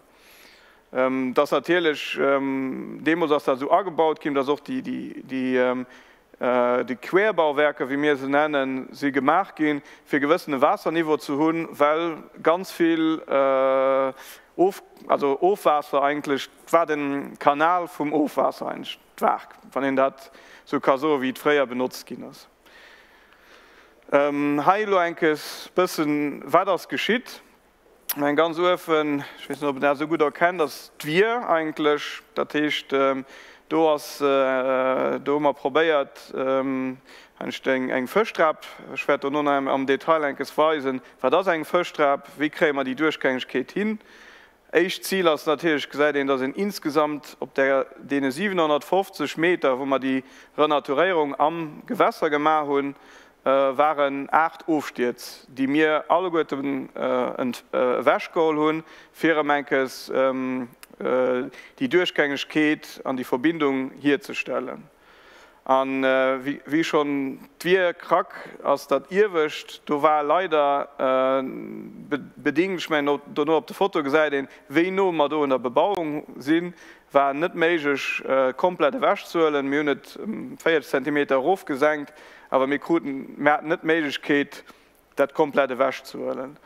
Ähm, das natürlich ähm, dem muss das da so angebaut gibt dass auch die die die ähm, äh, die querbauwerke wie wir sie nennen sie gemacht gehen für gewisse wasserniveau zu hun weil ganz viel äh, auf, also ofwasser eigentlich war den kanal vom ofwasser ein stark von den dat so so wie freier benutzt ging das ähm, heilo enkes bisssen wat das geschieht. Mein ganz offen ich weiß nicht, ob der so gut erkennt dass wir eigentlich dat heißt, ähm, do ass äh, dommer probéiert ähm, eng eng Fëchtrapp schwert nun am Detail enkes weisen, war das eng Fëchtrapp, wie krämer die Duchgängegkeet hin. Eich Ziel ass natürlich gesäit en dats in insgesamt op der dee 750 Me, wo man die Renaturierung am Gewässer gemar hunn, äh, waren 8 Ofstiets, die mir alle goeten äh, äh, wäschkoll hunn, firmenkes ähm, die Durchgängigkeit an die Verbindung herzustellen. An, äh, wie, wie schon wie krack als dat ihr wischt, du war leider äh, be bedingt ich mein, nur op de Foto ge we no mat do in der Bebauung sinn, war net meigch äh, komplette Wäschzuelen, my net 4 cm Ruf gesenkt, aber mir kuten net Meigkeet dat komplette wäsch zu wollen.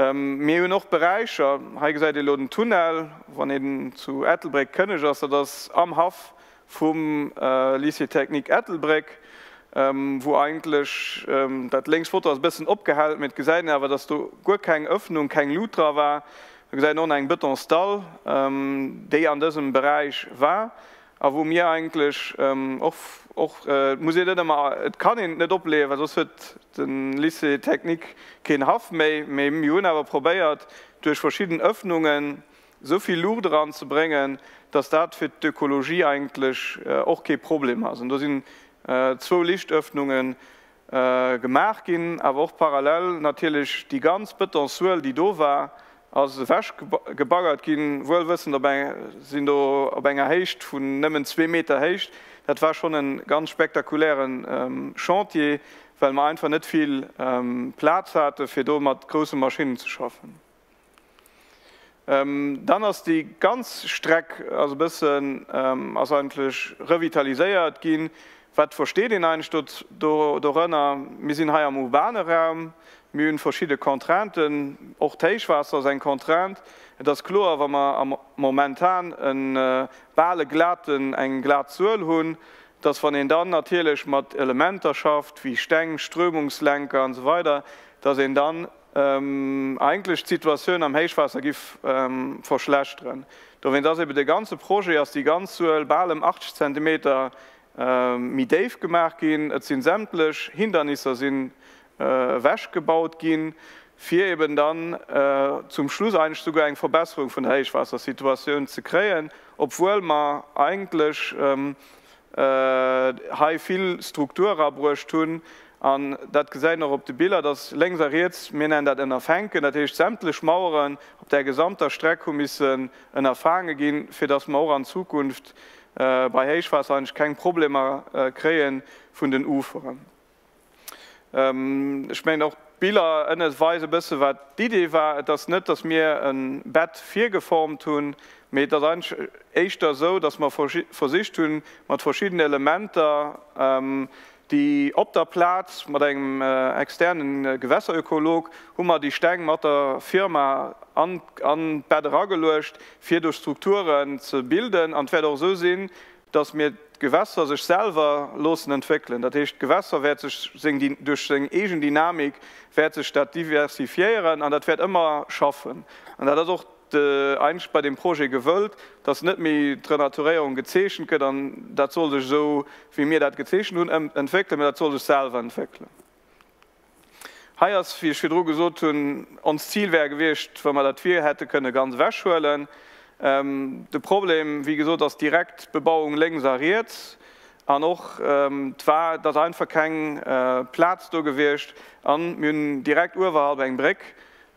Ähm, mir noch Bereicher ha seit lo den Tunnel, wann den zu Ethelbreck kënneg ass er das am Haf vum äh, Lizetechnik Ethelbreck, ähm, wo eigentlich ähm, dat Längsfoto ass bisssen opgehalt mit gesäiten, awer dats du gut keg Öffnung keg Lutra war, se non eng Betonstall, ähm, déi an dësem Bereich war. A wo mir eigentlich ähm, auch, auch, äh, muss immer, kann net oplewe, sos hue den Lissetechnik kein Haf méi méi Joun awer probéiert durch verschiedene Öffnungen sovi Lu dran zu bringen, dass dat fir d'Ökologie eigentlich äh, auch ke Problem has. da sind äh, zwo Lichtöffnungen äh, gemacht aber auch parallel natürlich die ganz bittersuel, die do war, als wäsch gebaggert gin wollëssen sind op enger hecht vun nëmmen 2 Me hecht. Dat war schon en ganz spektakulären ähm, Chantier, weil man einfach net viel ähm, Platz hatte, fir do mat große Maschinen zu schaffen. Ähm, dann ass die ganz Streck also bis ähm, as eigentlich revitaliséiert gin, wat versteht in ein Stutt do, do Rënner missinn ha am urbane Raum, myen verschiedene Kontranten och Teichwasser se Kontrant, das Chlor wann man am momentan en äh, bale glatten eng glat zuuel hunn, dats van den dann natierlech mat Elementer schafft, wie Steng, Strömungslenker und so weiter, da se dann ähm, eigentlich Situationun am Heichwasser gif ähm, verschlechtren. Do wenn das de ganze Projekt as die ganz zuuel balem 80 cm ähm, mit Dave gemerk gin, et sinn sämtlech Hindernisse sinn, äh, wäsch gebaut gin, fir eben dann äh, zum Schluss ein sogar eng Verbesserung von Heichwassersituation zu kreen, obwohl man eigentlich ähm, äh, viel Strukturabrucht tun, an dat ge noch op de Bilder das lengseriert mir nennen dat ennnerfänken, dat ich sämtlich Mauuren op der gesamter Streckkommissen en erfangen gin fir das Mauer an Zukunft äh, bei Heichwasser kein Problem äh, kreen vun den Uferen. Ähm, ich mein auch Bilder ennnesweise bisse wat die Idee war das net, dass mir ein Bett vier geformt tun. Mit echtter so, dass man vor sich tun mat verschiedene Elemente ähm, die op der Platz mat engem äh, externen äh, Gewässerökolog hummer die Stegen mat der Firma an, an Bäder gelecht, fir durch Strukturen zu bilden, anwer so sinn, dass mir Gewässer sich selber losen entwickeln. Dat heißt, Gewässer sich, die, durch seg egen Dynamik sich statt diversifiieren, an dat wird immer schaffen. Und dat auch äh, einsch bei dem Projekt gewölt, dass net mir Trenaturierung gezeschen kö, dann dat soll sich so wie mir dat gezeschen hun entwickeln, dat soll sich selber entwickeln. Heiers wie Schidro gesot hunn ons Zielwer gewichtcht, wenn man dat vir hätte könne ganz wäschwellen, Ähm, de Problem wie gesot dass direkt Bebauung leng sariert, an noch ähm, dat einfach kein äh, Platz do gewircht an myn direkt Urwahl eng Breck,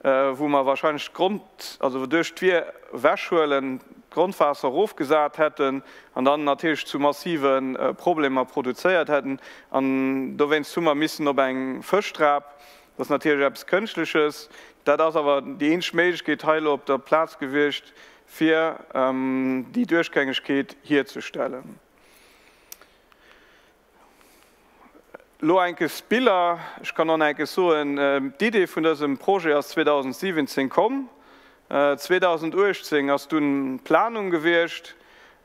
äh, wo man wahrscheinlich Grund also durch vier Wäschwellen Grundwasser aufgesagt hätten an dann natürlich zu massiven äh, Probleme produziert hätten. an da wenn zu missen ob eng Fischstrab, das natürlich abs künstliches, da das aber die Inschmedisch geht teil ob der Platz gewischt für ähm, die Durchgängigkeit herzustellen. Lo enke Spiller ich kann an enke so en äh, Idee vun dersem Projekt aus 2017 kom. Äh, 2010 hast du Planung gewircht,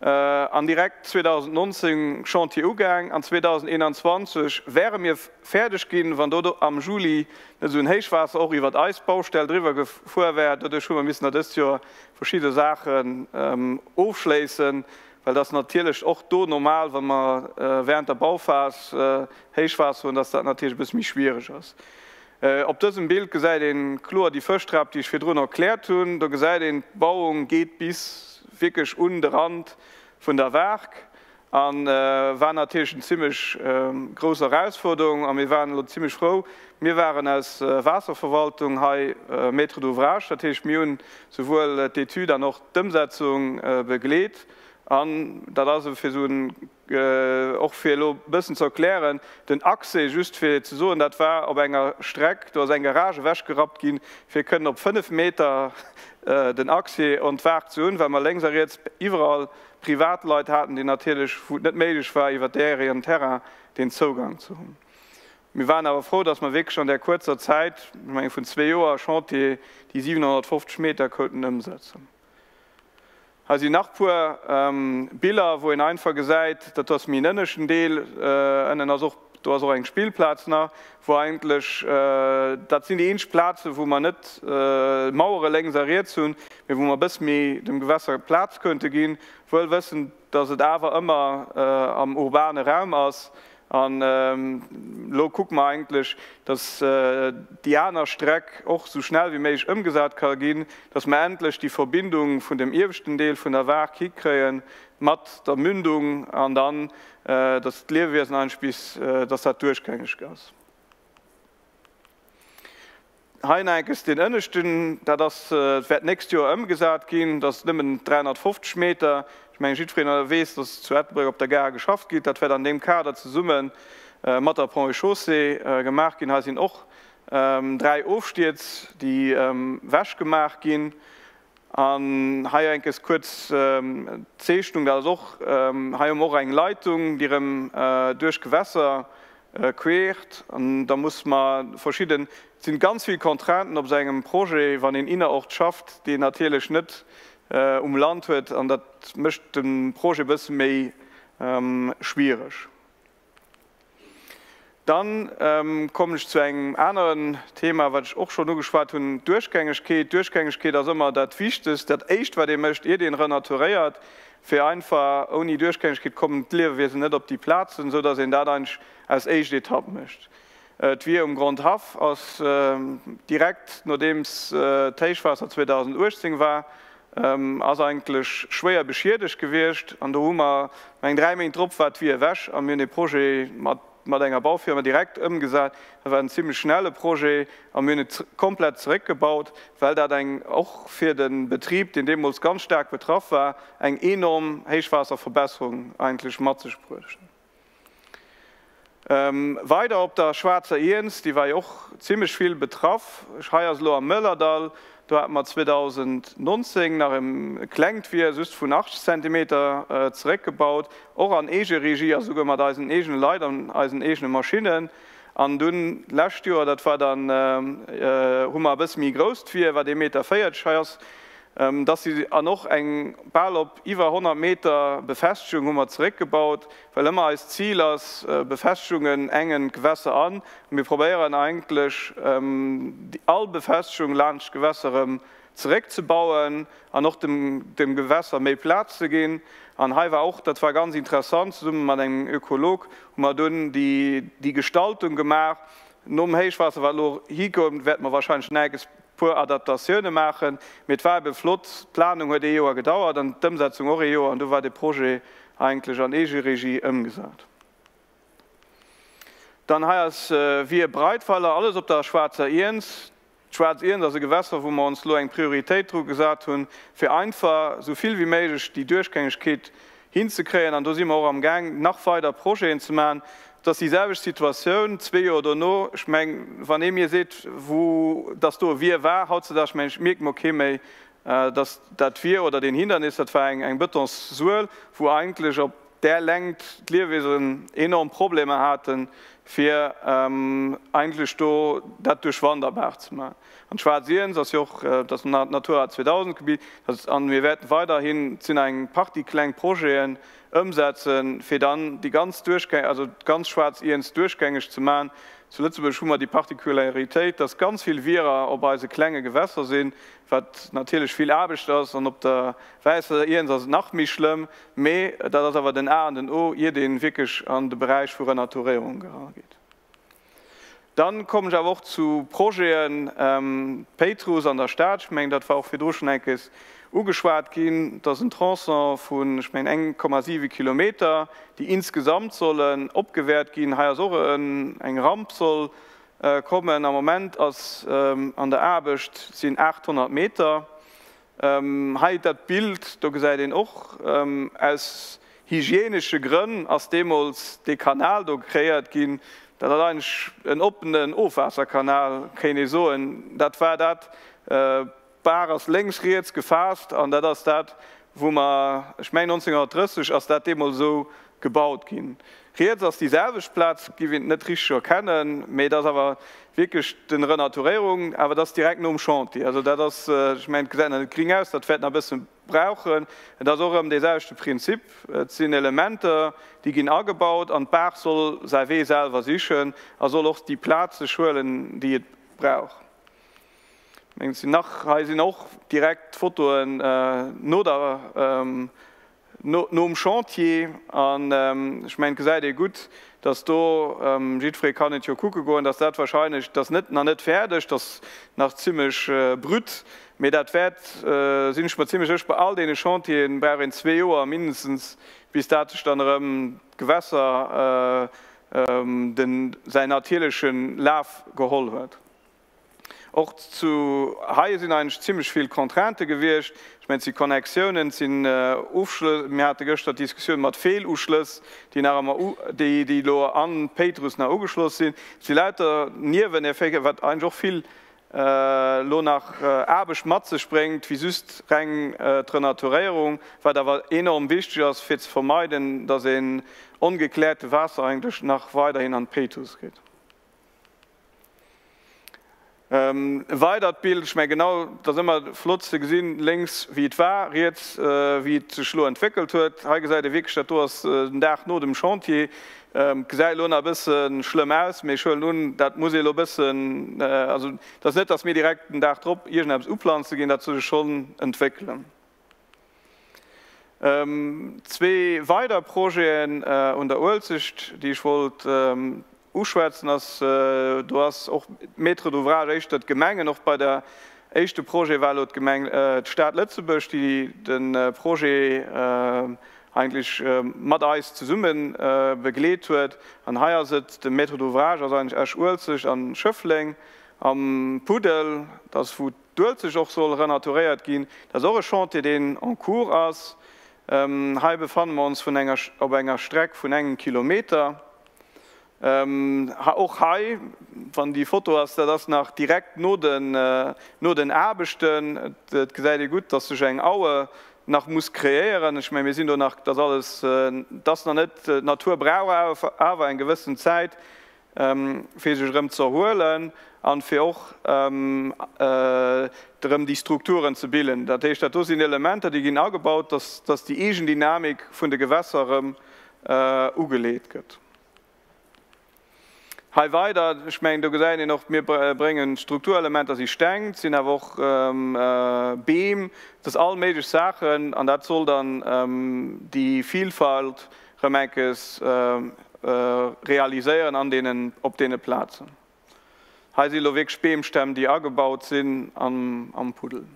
äh, an direkt 2019 Chantiougang an 2021 wäre mir fertig gehen, wann du am Juli so ein Heichwasser auch iwwer Eisbaustell drüber gefuhr dat schon miss das ja verschiedene Sachen ähm, aufschließen weil das natürlich auch do normal, wenn man äh, während der Bauphase äh, heichwas und das natürlich bis mich schwierig ist. Äh, op diesem Bild ge sei den Chlor die Förstrab, die ich für drin erklärt tun, da ge sei den Bauung geht bis wirklich unter Rand von der Werk an äh, war natürlich ein ziemlich äh, große Herausforderung, und wir waren ziemlich froh. Wir waren als äh, Wasserverwaltung hai äh, Metro d'ouvrage, dat mir sowohl äh, die Tü dann noch Dimmsetzung äh, begleet an dat fir so äh, och fir bisssen zu erklären den Ase just fir zu so dat war op enger Streck do se Garage wäsch gerat gin fir können op 5 Me äh, den Ase und hun, wenn man lengser jetzt überall Privatleut hatten, die natürlich net medisch war iwwer derien Terra den Zugang zu hun. Wir waren aber froh, dass man weg schon der kurzer Zeit ich mein, von zwei Jo schon die, die 750 Me könnten umsetzen. Ha sie nachpur ähm, Bilder, wo en einfach gesäit, dat das minënneschen Deel äh, eng Spielplatz nach, wo eigentlich äh, dat sind die Inschplaze, wo man net äh, Mauere leng sariert hun, wo man bis mir dem Gewässer Platz könnte gehen, wo wissen, dass het awer immer äh, am urbane Raum aus, an ähm, lo guck man eigentlich dass äh, Diana Streck auch so schnell wie méich umgesagt kann gehen dass man endlich die Verbindung von dem irchten Deel von der Werk hiräen mat der Mündung an dann äh, das Lehrwesen einspies äh, das hat durchgängig gas Heineikes den ënnechten da das äh, nächste Jahr umgesagt gehen das nimmen 350 meter. Ich mein Südfrieder wees, dass zu Edburg op der Ger geschafft geht, dat an dem Kader zu summen. Äh, Mat Pont Chaussee äh, gemacht gin hat och ähm, drei Ofstets, die ähm, wäsch gemacht gin an Haiienkes kurz ähm, Zeechtung da och ähm, ha mor eng Leitung, die äh, durch Gewässer äh, queert. Und da muss man verschieden sind ganz viel Kontranten op segem Projekt, wann den innerort schafft, die natürlich net äh, um Land huet an dat mcht den Pro bis méi ähm, schwierig. Dann ähm, komme ich zu einem anderen Thema, was ich auch schon nur geschwar hun Durchgängigkeit. Durchgängigkeit das immer dat wichtig ist, dat echt war dem mcht ihr den renaturiert für einfach ohne Durchgängigkeit kommen wir sind nicht op die Platz und so dass ihr da dann als echt haben möchte. Äh, wie um Grund Haf aus äh, direkt nur dems äh, Teichwasser 2010 war, ähm, as eigentlich schwer beschierdig gewircht an der Hummer eng drei Tropf wat wie wäsch an mir de Projekt mat mat enger Baufirma direkt ëmgesat, da war ein ziemlich schnelle Projekt am mir komplett zurückgebaut, weil dat eng auch fir den Betrieb, den dem uns ganz stark betroffen war, eng enorm Heichwasserverbesserung eigentlich matzesprüchen. Ähm, weiter op der Schwarzer Jens, die war auch ziemlich viel betroffen. Schreierslo am Müllerdal, Da hat man 2019 nach dem klenkt wie süß von 8 cm äh, zurückgebaut, auch an Ege Regie also sogar da egen Lei an als egene Maschinen. An dünn Lächtür, dat war dann äh, Hummer bis mi groß wie war de Meter feiert scheiers dass sie an noch eng ball op wer 100 meter befestigung hummer zurückgebaut weil immer als ziel als äh, befestigungen engen gewässer an. Und wir probieren eigentlich ähm, die all befestigung zurückzubauen an noch dem, dem gewässer me platz zu gehen an war auch dat war ganz interessant zu man eng ökolog um man dünn die die gestaltung gemacht. No heichwasser weil hier kommt wird man wahrscheinlich schneiges pur Adapationune machen. Mit Weibe Flot Planung huet Joer gedauert an Dëmsetzung Oreo an du war de Pro eigentlich an EGRegie ëmgesat. Dann ha es äh, wie breitfaller alles op der Schwarzer Ins. Schwarz Iren as Gewässer, wo man uns lo eng Priorität tro gesagt hun, fir einfach soviel wie meigch die Durchgängigkeit hinzukräen, an du si auch am Gang nach weiter Projekten zu machen, dass dieselbe Situation zwei oder no ich mein, wann ihr seht, wo das du wie war haut das Mensch mir okay äh, dass dat wir oder den Hindernis dat eng Betonsuel, wo eigentlich ob der lenkt Lehrwesen enorm Probleme hatten fir ähm, eigentlich do dat Wanderbar zu machen. An Schwarzien das auch äh, das Natur 2000 Gebiet an wir werden weiterhin sind ein Partykleinprojekten, umsetzen für dann die ganz durchgänge also ganz schwarz ihrens durchgängig zu machen. Zuletzt schon mal die partikularität dass ganz viel Vira ob also klänge gewässer sind wird natürlich viel erbe das und ob der weiße ihren das nach mich schlimm mehr da das aber den A den O ihr den wirklich an den Bereich für Naturierung geht. Dann komme ich aber auch zu Projekten ähm, Petrus an der Staatsmenge, das war auch für Durchschneckes ugeschwart gin, dats ein Transon vun ich mein, 1,7 km, die insgesamt sollen opgewehrt gin ha so eng Ramp soll äh, kommen am moment als ähm, an der Erbecht sind 800 Me. Ähm, ha dat Bild do ge se den och ähm, als hygienische Grinn aus Demos de Kanal do kreiert gin, dat er en openen Ofwasserkanal kenne so dat war dat. Äh, bares längsreets gefasst dat das dat wo man ich mein 1930 aus der demo so gebaut gin jetzt aus dieselbeplatz gewinnt net trischer kennen me das aber wirklich den renaturierung aber das direkt um chanti also da das äh, ich mein kring aus dat fährt ein bisschen brauchen. Das auch um dieselchte prinzip. Sind elemente die gin angebaut an bach soll sei we selber sichchen also noch die platze schulen die het braucht sie nach sie noch direkt Fotoen äh, no da ähm, no, no chantier an ähm, ich mein se gut dass du ähm, Jidfrey kann nicht gucke go das dat wahrscheinlich das net na net fertig das nach ziemlich äh, brüt mir dat werd äh, sind schon ziemlich bei all den chantien bei in zwei uh mindestens bis dat dann ähm, gewässer äh, ähm, den sein natürlichschen Laf geholt wird auch zu ha sind ein ziemlich viel Kontrante gewircht ich mein, die Konexionen sind äh, Mehrter Diskussion mat Fehluschluss die nach die die lo an Petrus nach ugeschloss sind. Sie leider nie wenn er wat einfach viel äh, lo nach äh, erbisch Matze springt wie süst rein äh, Renaturierung weil da war enorm wichtig als fit vermeiden dass in ungeklärte Wasser eigentlich nach weiterhin an Petrus geht Ähm, weitert bild ich mein genau das immer flotze gesinn links wie het war jetzt äh, wie zu schlo entwickelt huet hegeseite wegstatur aus äh, dach nur dem chantier. Ähm, se lo a bis schlimm aus mir schon nun dat muss lo bis äh, also das net das mir direkten dach trop ihr abs uplan zu gehen dazu schon entwickeln. Ähm, zwei weiter projeten äh, unter ulsicht die ich wollt ähm, uschwätzen dass äh, du hast auch metro d'ouvrage dat Gemenge noch bei der echte projet war gemeng äh, staat letztetzebus die den äh, projet äh, eigentlich äh, mat zu summen äh, begleet huet an haier se de metro d'ouvrage also eigentlich erschulzech an schöffling am pudel das wo duzech auch soll renaturiert gin da so chante den an cour ass ähm, he befanden wir uns von enger op enger streck von engen kilometer ähm, auch hai van die Foto hast das nach direkt no den äh, no den erbechten ge se gut dass du eng aue nach muss kreieren ich mein, wir sind nach das alles äh, das noch net äh, naturbrauer aber en gewissen zeit ähm, fe zu erholen an fir auch ähm, äh, die Strukturen zu bilden. Dat dat sind Elemente, die gin abgebaut, dass, dass die egen Dynamik vun de Gewässerem äh, ugelegt gëtt. Hai weiter schmengt du gesäin noch mir bringen Strukturelement, dat sie stengt, sinn er woch ähm, äh, Beem, das all medisch Sachen an dat soll dann ähm, die Vielfalt Remekes ähm, äh, realiseieren an denen op denen Plazen. Heisilowik Speemstämmen, die agebaut sinn am, am Pudel.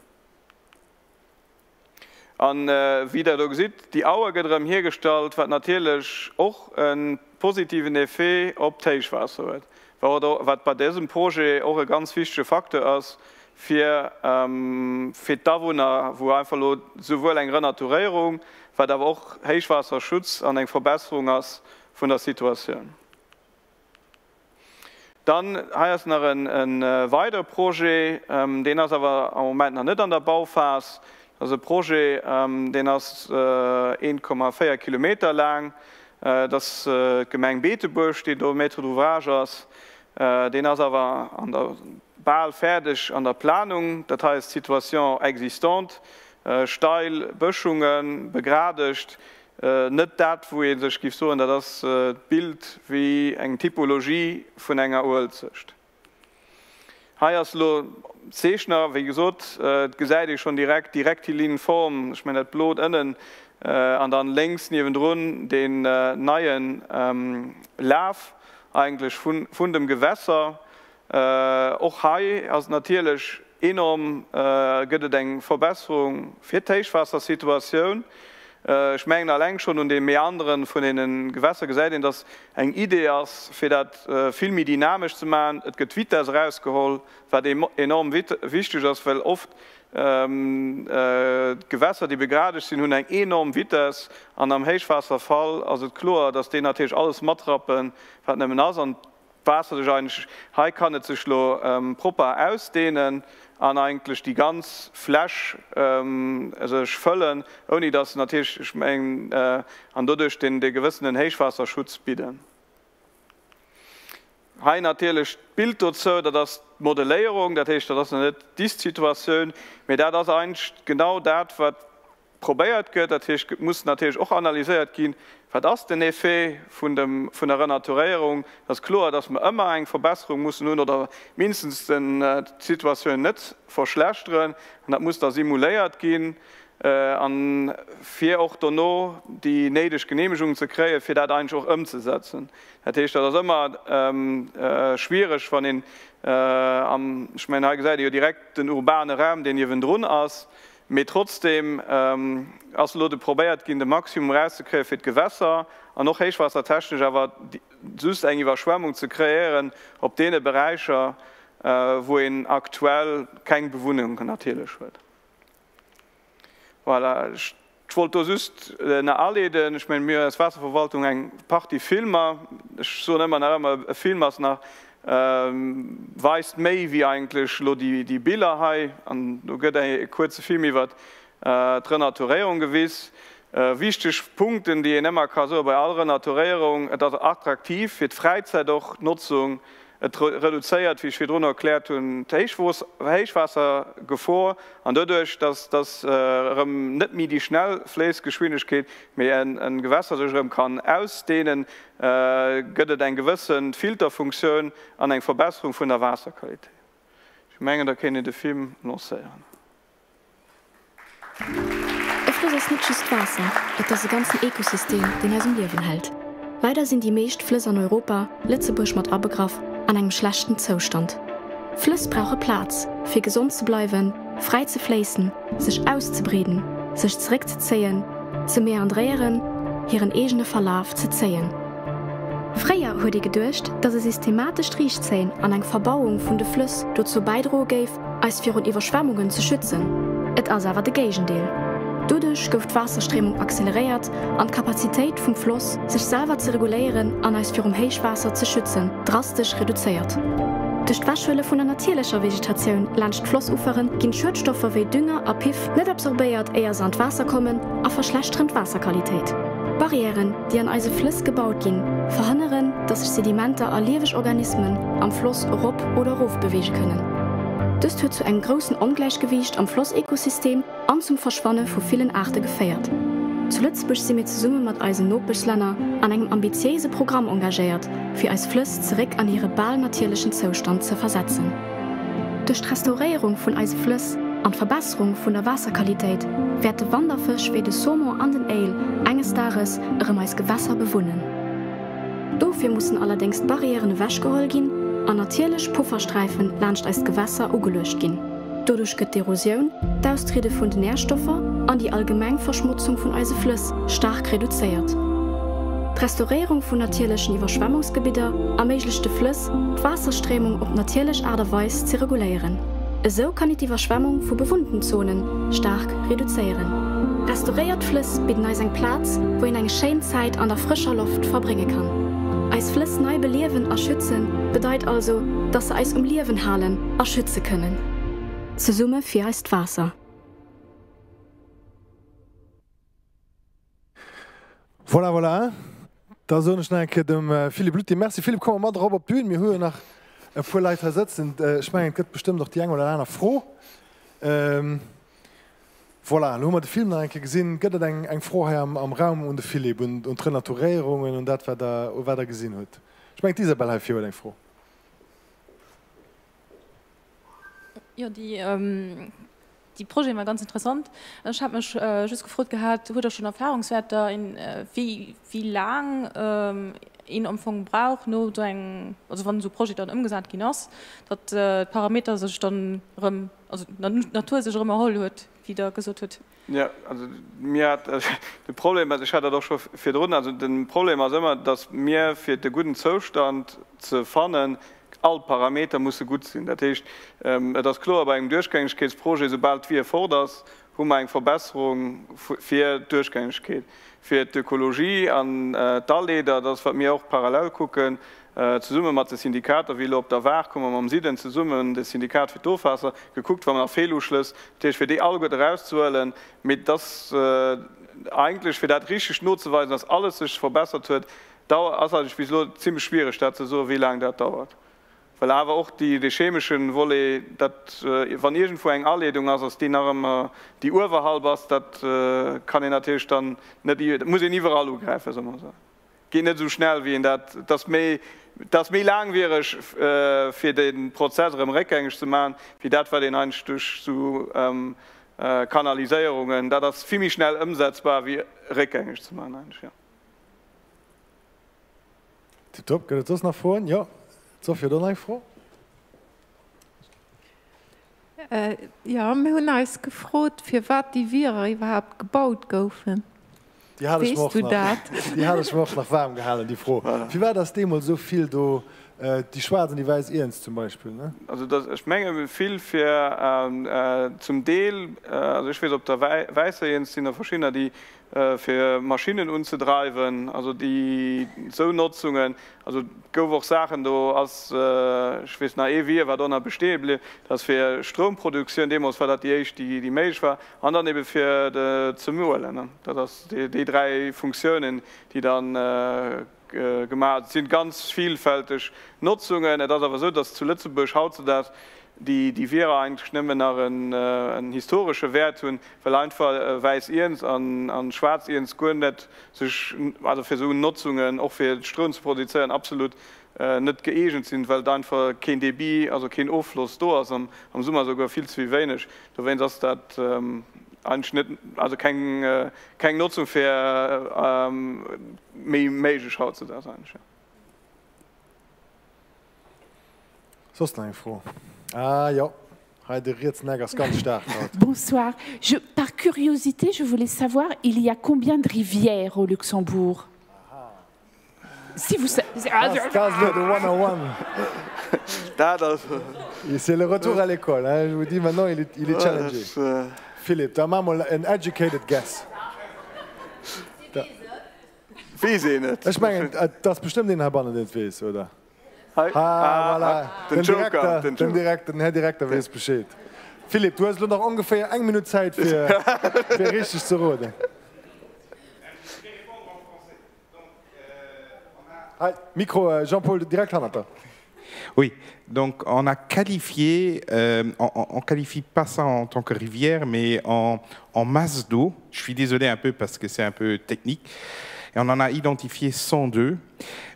An äh, wie der do gesit, die Auer gerem herstalt, wat natilech och en positiven Effekt op Teichwasser huet. wat bei diesem Projekt auch e ganz fichte Faktor ass fir ähm, fir Dawunner, wo einfach sowohl eng Renaturierung, wat aber auch Heichwasserschutz an eng Verbesserung ass vun der Situation. Dann heiers nach een, een äh, weiter Projekt, ähm, den ass awer am moment noch net an der Baufas, also Projekt ähm, den ass äh, 1,4 km lang, Äh, das äh, Gemeng Beetebusch steht do Metro d'Ouvrages, äh, den as awer an der Ball fertigg an der Planung, dat heißt Situation existant, steil Böschungen begradecht, net dat, wo en sech so, dat das Bild wie eng Typologie enger Uel zecht. Haierslo Sechner, wie gesot, gesäit ich schon direkt direkt die Linienform, ich mein net Blot ënnen, äh, an dann längs niwen run den äh, neien ähm, Laf eigentlich vun, vun dem Gewässer och äh, hai ass natierlech enorm äh, gëtt eng Verbesserung fir Teichwassersituatioun. Äh, Schmengen allng schon und de Meanderen vun denen Gewässer gesäit, in dats eng Idee ass fir dat äh, filmmi dynamisch ze maen, et getwiit ass rausgeholl, war de enorm wichtig ass well oft äh, Gewässer, die begradigt sind hun eng enorm Wittes an am Heichwasserfall. As klar, dats den natürlich alles matrappen. As an Wasser he kann ze schlo ähm, proper ausdehnen an eigentlich die ganz Flasch ähm, füllllen, oni das natürlich ich mein, äh, an dodurch den de gewissen Heichwasserschutz bieten ha natürlich Bild so, dat das Modellierung, dat heißt, das net die Situation, mit der das ein genau dat wat probéiert gött dat heißt, muss natürlich auch analysiert gin, wat das den Effé von, dem, von der Renaturierung, das klar, dass man immer eng Verbesserung muss nun oder mindestens den äh, Situation net verschlechteren, dat muss da simuléiert gehen. An vier Ortono die nedisch Genehmigung zu kree, fir dat ein auch umzusetzen. Dat das immer ähm, äh, schwierig von den äh, am ich mein, gesagt, direkt den urbane Raum, den ihr run ass, mit trotzdem ähm, as lo probiert gin de Maximum Reisekräfir fir Gewässer an noch heichwasser technisch aber sus eng Überschwemmung zu kreieren, op dee Bereicher, äh, wo en aktuell kein Bewohnung natürlich wird voilà. wollte just äh, alleden ich mein, mir als Wasserverwaltung eng Party Filmer so immer Film nach ähm, weist méi wie eigentlich lo die, die Bilderhai an du gött kurze Film wat äh, Renaturierung gewiss. Äh, wichtig Punkten, die en immer ka so bei aller Naturierung dat attraktiv fir Freizeit doch Nutzung, Et reduzéiert wie run erklärt hun Heichwasser gevor an dadurch dass das äh, net mi die schnell Fleesgeschwindigkeit mé en, en Gewässer kann ausdehnen äh, gëtt en gewissen Filterfunktion an eng Verbesserung vun der Wasserqualität. Ich mengge da kenne de Film noch seieren. Wasser, das ganze Ökosystem den er Leben hält. Weiter sind die meescht Flüsse an Europa, Litzebusch mat Abbegraf an einem schlechten Zustand. Flüss brauche Platz, für gesund zu bleiben, frei zu fleeßen, sich auszubreden, sich zurückzuzählen, zu mehr andrehen, ihren egene Verlauf zu zählen. Freier wurde die gedurcht, dass sie systematisch Triechzähn an eng Verbauung vun de Fluss dazu beidro als für und Überschwemmungen zu schützen. Et as war de Gagendeel. Dudech gouft Wasserstremung acceleriert an Kapazitéit vum Floss sech selber ze regulieren an als fir um Heichwasser ze schützen, drastisch reduziert. Durch Waschwelle vun der natierlecher Vegetationun lacht Flossuferen ginn Schutstoffe wéi Dünger a Pif net absorbeiert eier sand Wasser kommen a verschlechtrend Wasserqualität. Barrieren, die an eise Flüss gebaut gin, verhanneren, dat sich Sedimenter erliewech Organismen am Floss Rob oder Ruf bewege können. Das hue zu eng großen Ungleichgewicht am Flossekosystem an zum Verschwanne vu vielen Arte gefeiert. Zuletzt bech sie mit Summe mat Eisen Nobelschlenner an engem ambiziese Programm engagiert, fir als Flüss zurück an ihre ballnatierlichen Zustand zu versetzen. Durch Restaurierung von Eisflüss an Verbesserung von der Wasserqualität werd de Wanderfisch wie de Somo an den Ale eines Tages ihre meist Gewässer bewunnen. Dofir mussten allerdings barrieren wäschgehol gin, an natierlech Pufferstreifen lacht als Gewässer ugelöscht gin. Dodurch gëtt Erosion, d'Austriede vun de Nährstoffe an die Allgemeinverschmutzung vun Eiseflüss stark reduziert. Restaurierung vun natierlechen Iwerschwemmungsgebieter erméiglechte Flüss Wasserstremung op natierlech Aderweis ze regulieren. So kann die Verschwemmung vu befunden Zonen stark reduzieren. Restauriert Flüss bieten als eng Platz, wo in eng Scheinzeit an der frischer Luft verbringen kann. Als Flüss neu beliewen erschützen bedeiht also, dass sie Eis um Liwenhalen erschütze können. Zur Summe vier heißt Wasser. Voilà, voilà. Da so denke dem äh, Philipp Blüt Merci Philipp kom mat Robert Bühn mir hue nach äh, Vorleiter sitzen schmengen äh, bestimmt noch die oder einer froh. Ähm, Voilà, hummer de Film enke gesinn, gëtt eng eng vorher am, am Raum und de Philipp und, und Renaturierungen und dat wer der der gesinn huet. Ich mein, dieser Ball fir eng froh. Ja, die ähm, die Projekt war ganz interessant. Ich habe mich äh, just gefrot gehabt, wurde schon Erfahrungswert in äh, wie, wie lang ähm, in Umfang braucht nur so ein, also wann so Projekt dann umgesagt hinaus, dass äh, Parameter sich dann also Natur sich immer wird, wieder gesucht wird. Ja, also mir hat äh, <laughs> das Problem ich hatte doch schon viel drin also den Problem ist immer dass mir für den guten Zustand zu fahren all Parameter muss gut sinn. Dat heißt, ähm, das klar bei eng Durchgängigkeitsproje sobald wie vor das um eng Verbesserung fir Durchgängigkeit. Fir Ökologie an äh, Dallleder, das wat mir auch parallel gucken. Äh, zu summe mat de wie op der Werk kom am Süden zu summen de Syndikat fir Dofasser geguckt wann er Fehlschluss fir die Auge rauszuwellen mit das äh, eigentlich fir dat richtig notzuweisen, dass alles sich verbessert huet, dauert wie ziemlich schwere Stadt so wie lang dat dauert weil aber auch die die chemischen wolle dat äh, van irgend vor eng Erledung also die nach äh, die Uhr halbers dat äh, kann ich natürlich dann net muss ich nie überall greifen so geht nicht so schnell wie in dat das me das mir lang wäre äh, für den Prozess im Reckgängig zu machen wie dat war den einstuch zu ähm, äh, Kanalisierungen da das ziemlich schnell umsetzbar wie Reckgängig zu machen ja. Top, das nach vorn? Ja Zofir dann eng froh? Äh, ja mé hun neis gefrot fir wat die Vire iwwerhap gebaut goufen. Die hat noch <laughs> nach warm gehalen die froh. Wie war das Demo soviel do äh, die Schwarzen die weiß Ens zum Beispiel? Ne? Also das ich menge viel für ähm, äh, zum Deel äh, ich weiß, ob der Weiße Jens sind verschiedener die fir Maschinen unzudreiben, also die so Nutzungen, also go auch Sachen do als äh, na e wie war donner besteble, dass fir Stromproduktion dem war die die die Mail war, anderen eben fir de zu Mülen die, die drei Funktionen, die dann äh, gemacht sind ganz vielfältig Nutzungen, das aber so, dass zuletzt beschaut dat, die die wäre einschnimmen nach ein, äh, historische Wert hun weil einfach äh, weiß ihrs an, an schwarz ihrs gründet sich also so Nutzungen auch für Stromsproduzieren absolut äh, nicht geegent sind weil dann einfach kein DB also kein Auffluss da am, am Summer sogar viel zu wenig du wenn das dat ähm, anschnitten also kein, äh, keine Nutzung für ähm, schaut zu da sein ja. So froh Ah ja. Bonsoir. Je, par curiosité, je voulais savoir, il y a combien de rivières au Luxembourg? Si vous savez. Ah, C'est le retour à l'école. Hein. Je vous dis maintenant, il est, il est challengé. Philipp, da machen wir ein educated guess. Wie se net? Ich meine, das bestimmt den Herr Banner nicht weiß, oder? Hi. Ah, Ah, voilà. ah, den Den Joker, Direktor, den den den Herr Direktor weiß Bescheid. Philipp, du hast nur noch ungefähr eine Minute Zeit für, <laughs> für richtig zu roden. Micro, äh, Jean-Paul, direkt Hanata. Oui, donc on a qualifié, euh, on ne qualifie pas ça en tant que rivière, mais en, en masse d'eau. Je suis désolé un peu parce que c'est un peu technique. Et on en a identifié 102.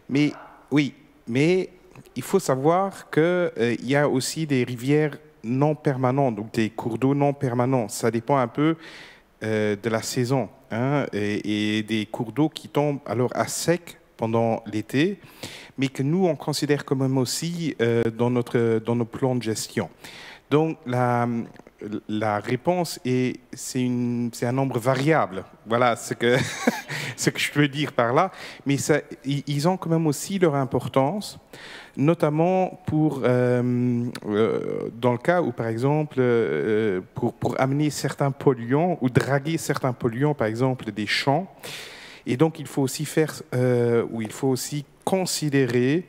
Mais oui, mais il faut savoir qu'il euh, y a aussi des rivières non permanentes, donc des cours d'eau non permanents. Ça dépend un peu euh, de la saison hein, et, des cours d'eau qui tombent alors à sec pendant l'été, mais que nous, on considère quand même aussi euh, dans, notre, dans nos plans de gestion. Donc, la, la réponse est c'est un nombre variable. Voilà ce que, <laughs> ce que je peux dire par là. Mais ils ont quand même aussi leur importance, notamment pour, euh, euh, dans le cas où, par exemple, euh, pour, amener certains polluants ou draguer certains polluants, par exemple, des champs. Et donc, il faut aussi faire, ou il faut aussi considérer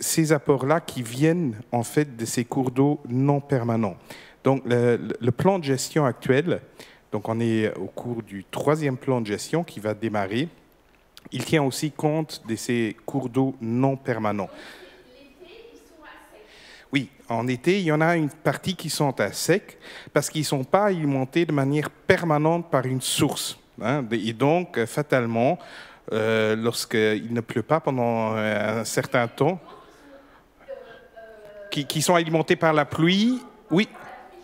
ces apports-là qui viennent en fait de ces cours d'eau non permanents. Donc, le, plan de gestion actuel, donc on est au cours du troisième plan de gestion qui va démarrer, il tient aussi compte de ces cours d'eau non permanents. Oui, en été, il y en a une partie qui sont à sec parce qu'ils ne sont pas alimentés de manière permanente par une source. hein. Et donc, fatalement, euh, lorsqu'il ne pleut pas pendant euh, un certain temps, qui sont alimentés par la pluie, oui,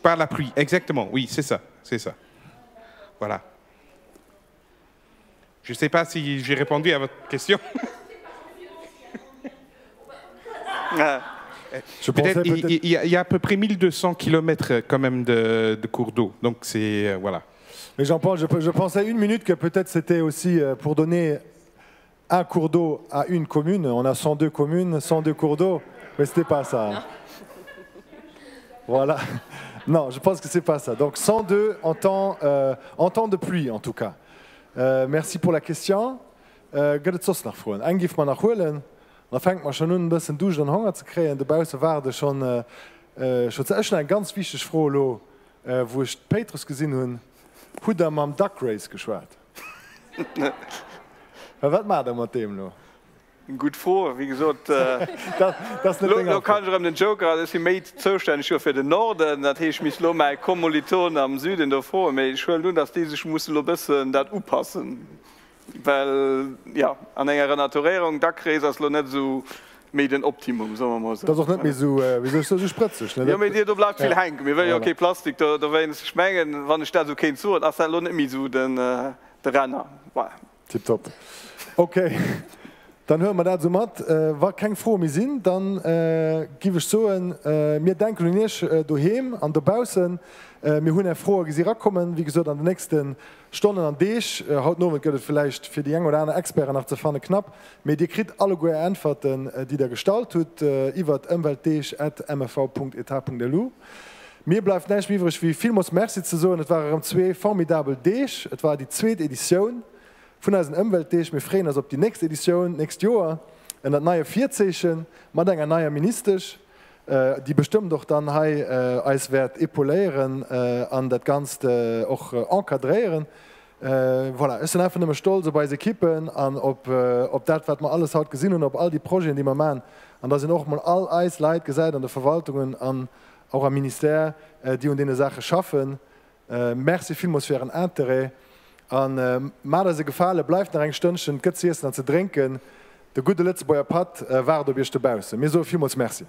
par la pluie, exactement, oui, c'est ça, c'est ça. Voilà. Je ne sais pas si j'ai répondu à votre question. <laughs> Je Peut-être pensais il, il- il y a- il y a à peu près 1200 km quand même de, de cours d'eau. Donc c'est euh, voilà. Mais Jean-Paul, je, je pensais une minute que peut-être c'était aussi euh, pour donner un cours d'eau à une commune. On a 102 communes, 102 cours d'eau, mais c'était pas ça. hein. <laughs> Voilà. Non, je pense que c'est pas ça. Donc 102 en temps, euh, en temps de pluie, en tout cas. Euh, merci pour la question. Äh, Gëtt zos nach froen. Engif man nach Hoelen, da fängt man schon nun bëssen duch den Honger ze kreen. Debause warde schon äh, äh, schon ze ëchen ein ganz wichtig froh lo, äh, wo ich Petrus gesinn hunn, hu der mam Duck Race geschwert. <laughs> wat mat mat dem lo? Gut vor wie gesagt äh, <laughs> das, das lo, lo kann ich den Joker das ist méi zuständig für den Norden dat ich mich lo mei Kommiliton am Süden davor méi ich will nun dass die sich muss lo bisssen dat upassen weil ja an enger Naturierung da kräs lo net so méi den Optimum so Das auch net mir so äh, ist das so spritzig ne? Ja, mit dir du bleibt viel Ja. mir will ja okay Plastik da, da wenn es schmengen wann ich da so kein zu as lo net mi so den äh, der Renner. Tipptopp. Okay. Dann hör man dat so mat äh, war keng froh mi sinn, dann äh, giwech so ein, äh, mir denkench äh, doheem an derbausen äh, mir hunn er froh gesi rakommen, wie gesot an den nächsten Stonnen an Deeg äh, haut no gëtt vielleicht fir die eng oder an Expper nach ze fanne knapp, mé Di krit alle goe Äferten, äh, die der stalt huet äh, iwwer ëmweltdeeg@ mv.eta.delu. Mir bleif näich wiewerch wie film Merzi ze so, et war am zwee formidabel Deeg, Et war die zweet Editionioun vun as ëmwelt deich mir freen ass op die nächste Edition näst Joer en dat naier Vierzechen mat enger naier ministersch äh, die bestimmt doch dann hai äh, eiswert epoléieren äh, an dat ganz och äh, enkadréieren. Äh, voilà. Es sind einfach immer stolz so bei se kippen an ob, äh, ob dat wat man alles haut gesinn und op all die Projekten, die man man an da sind auch mal all Eis Leid gesäit an der Verwaltungen an auch am Minister, äh, die und denen Sache schaffen. Äh, Merci vielmals für ihren an äh, Mader se gefale bleif nach eng Stënchen gëtziessen an ze drinken. De gute Lettzebauer Pat äh, war do bierchte Bause. Mir so vielmals Merci.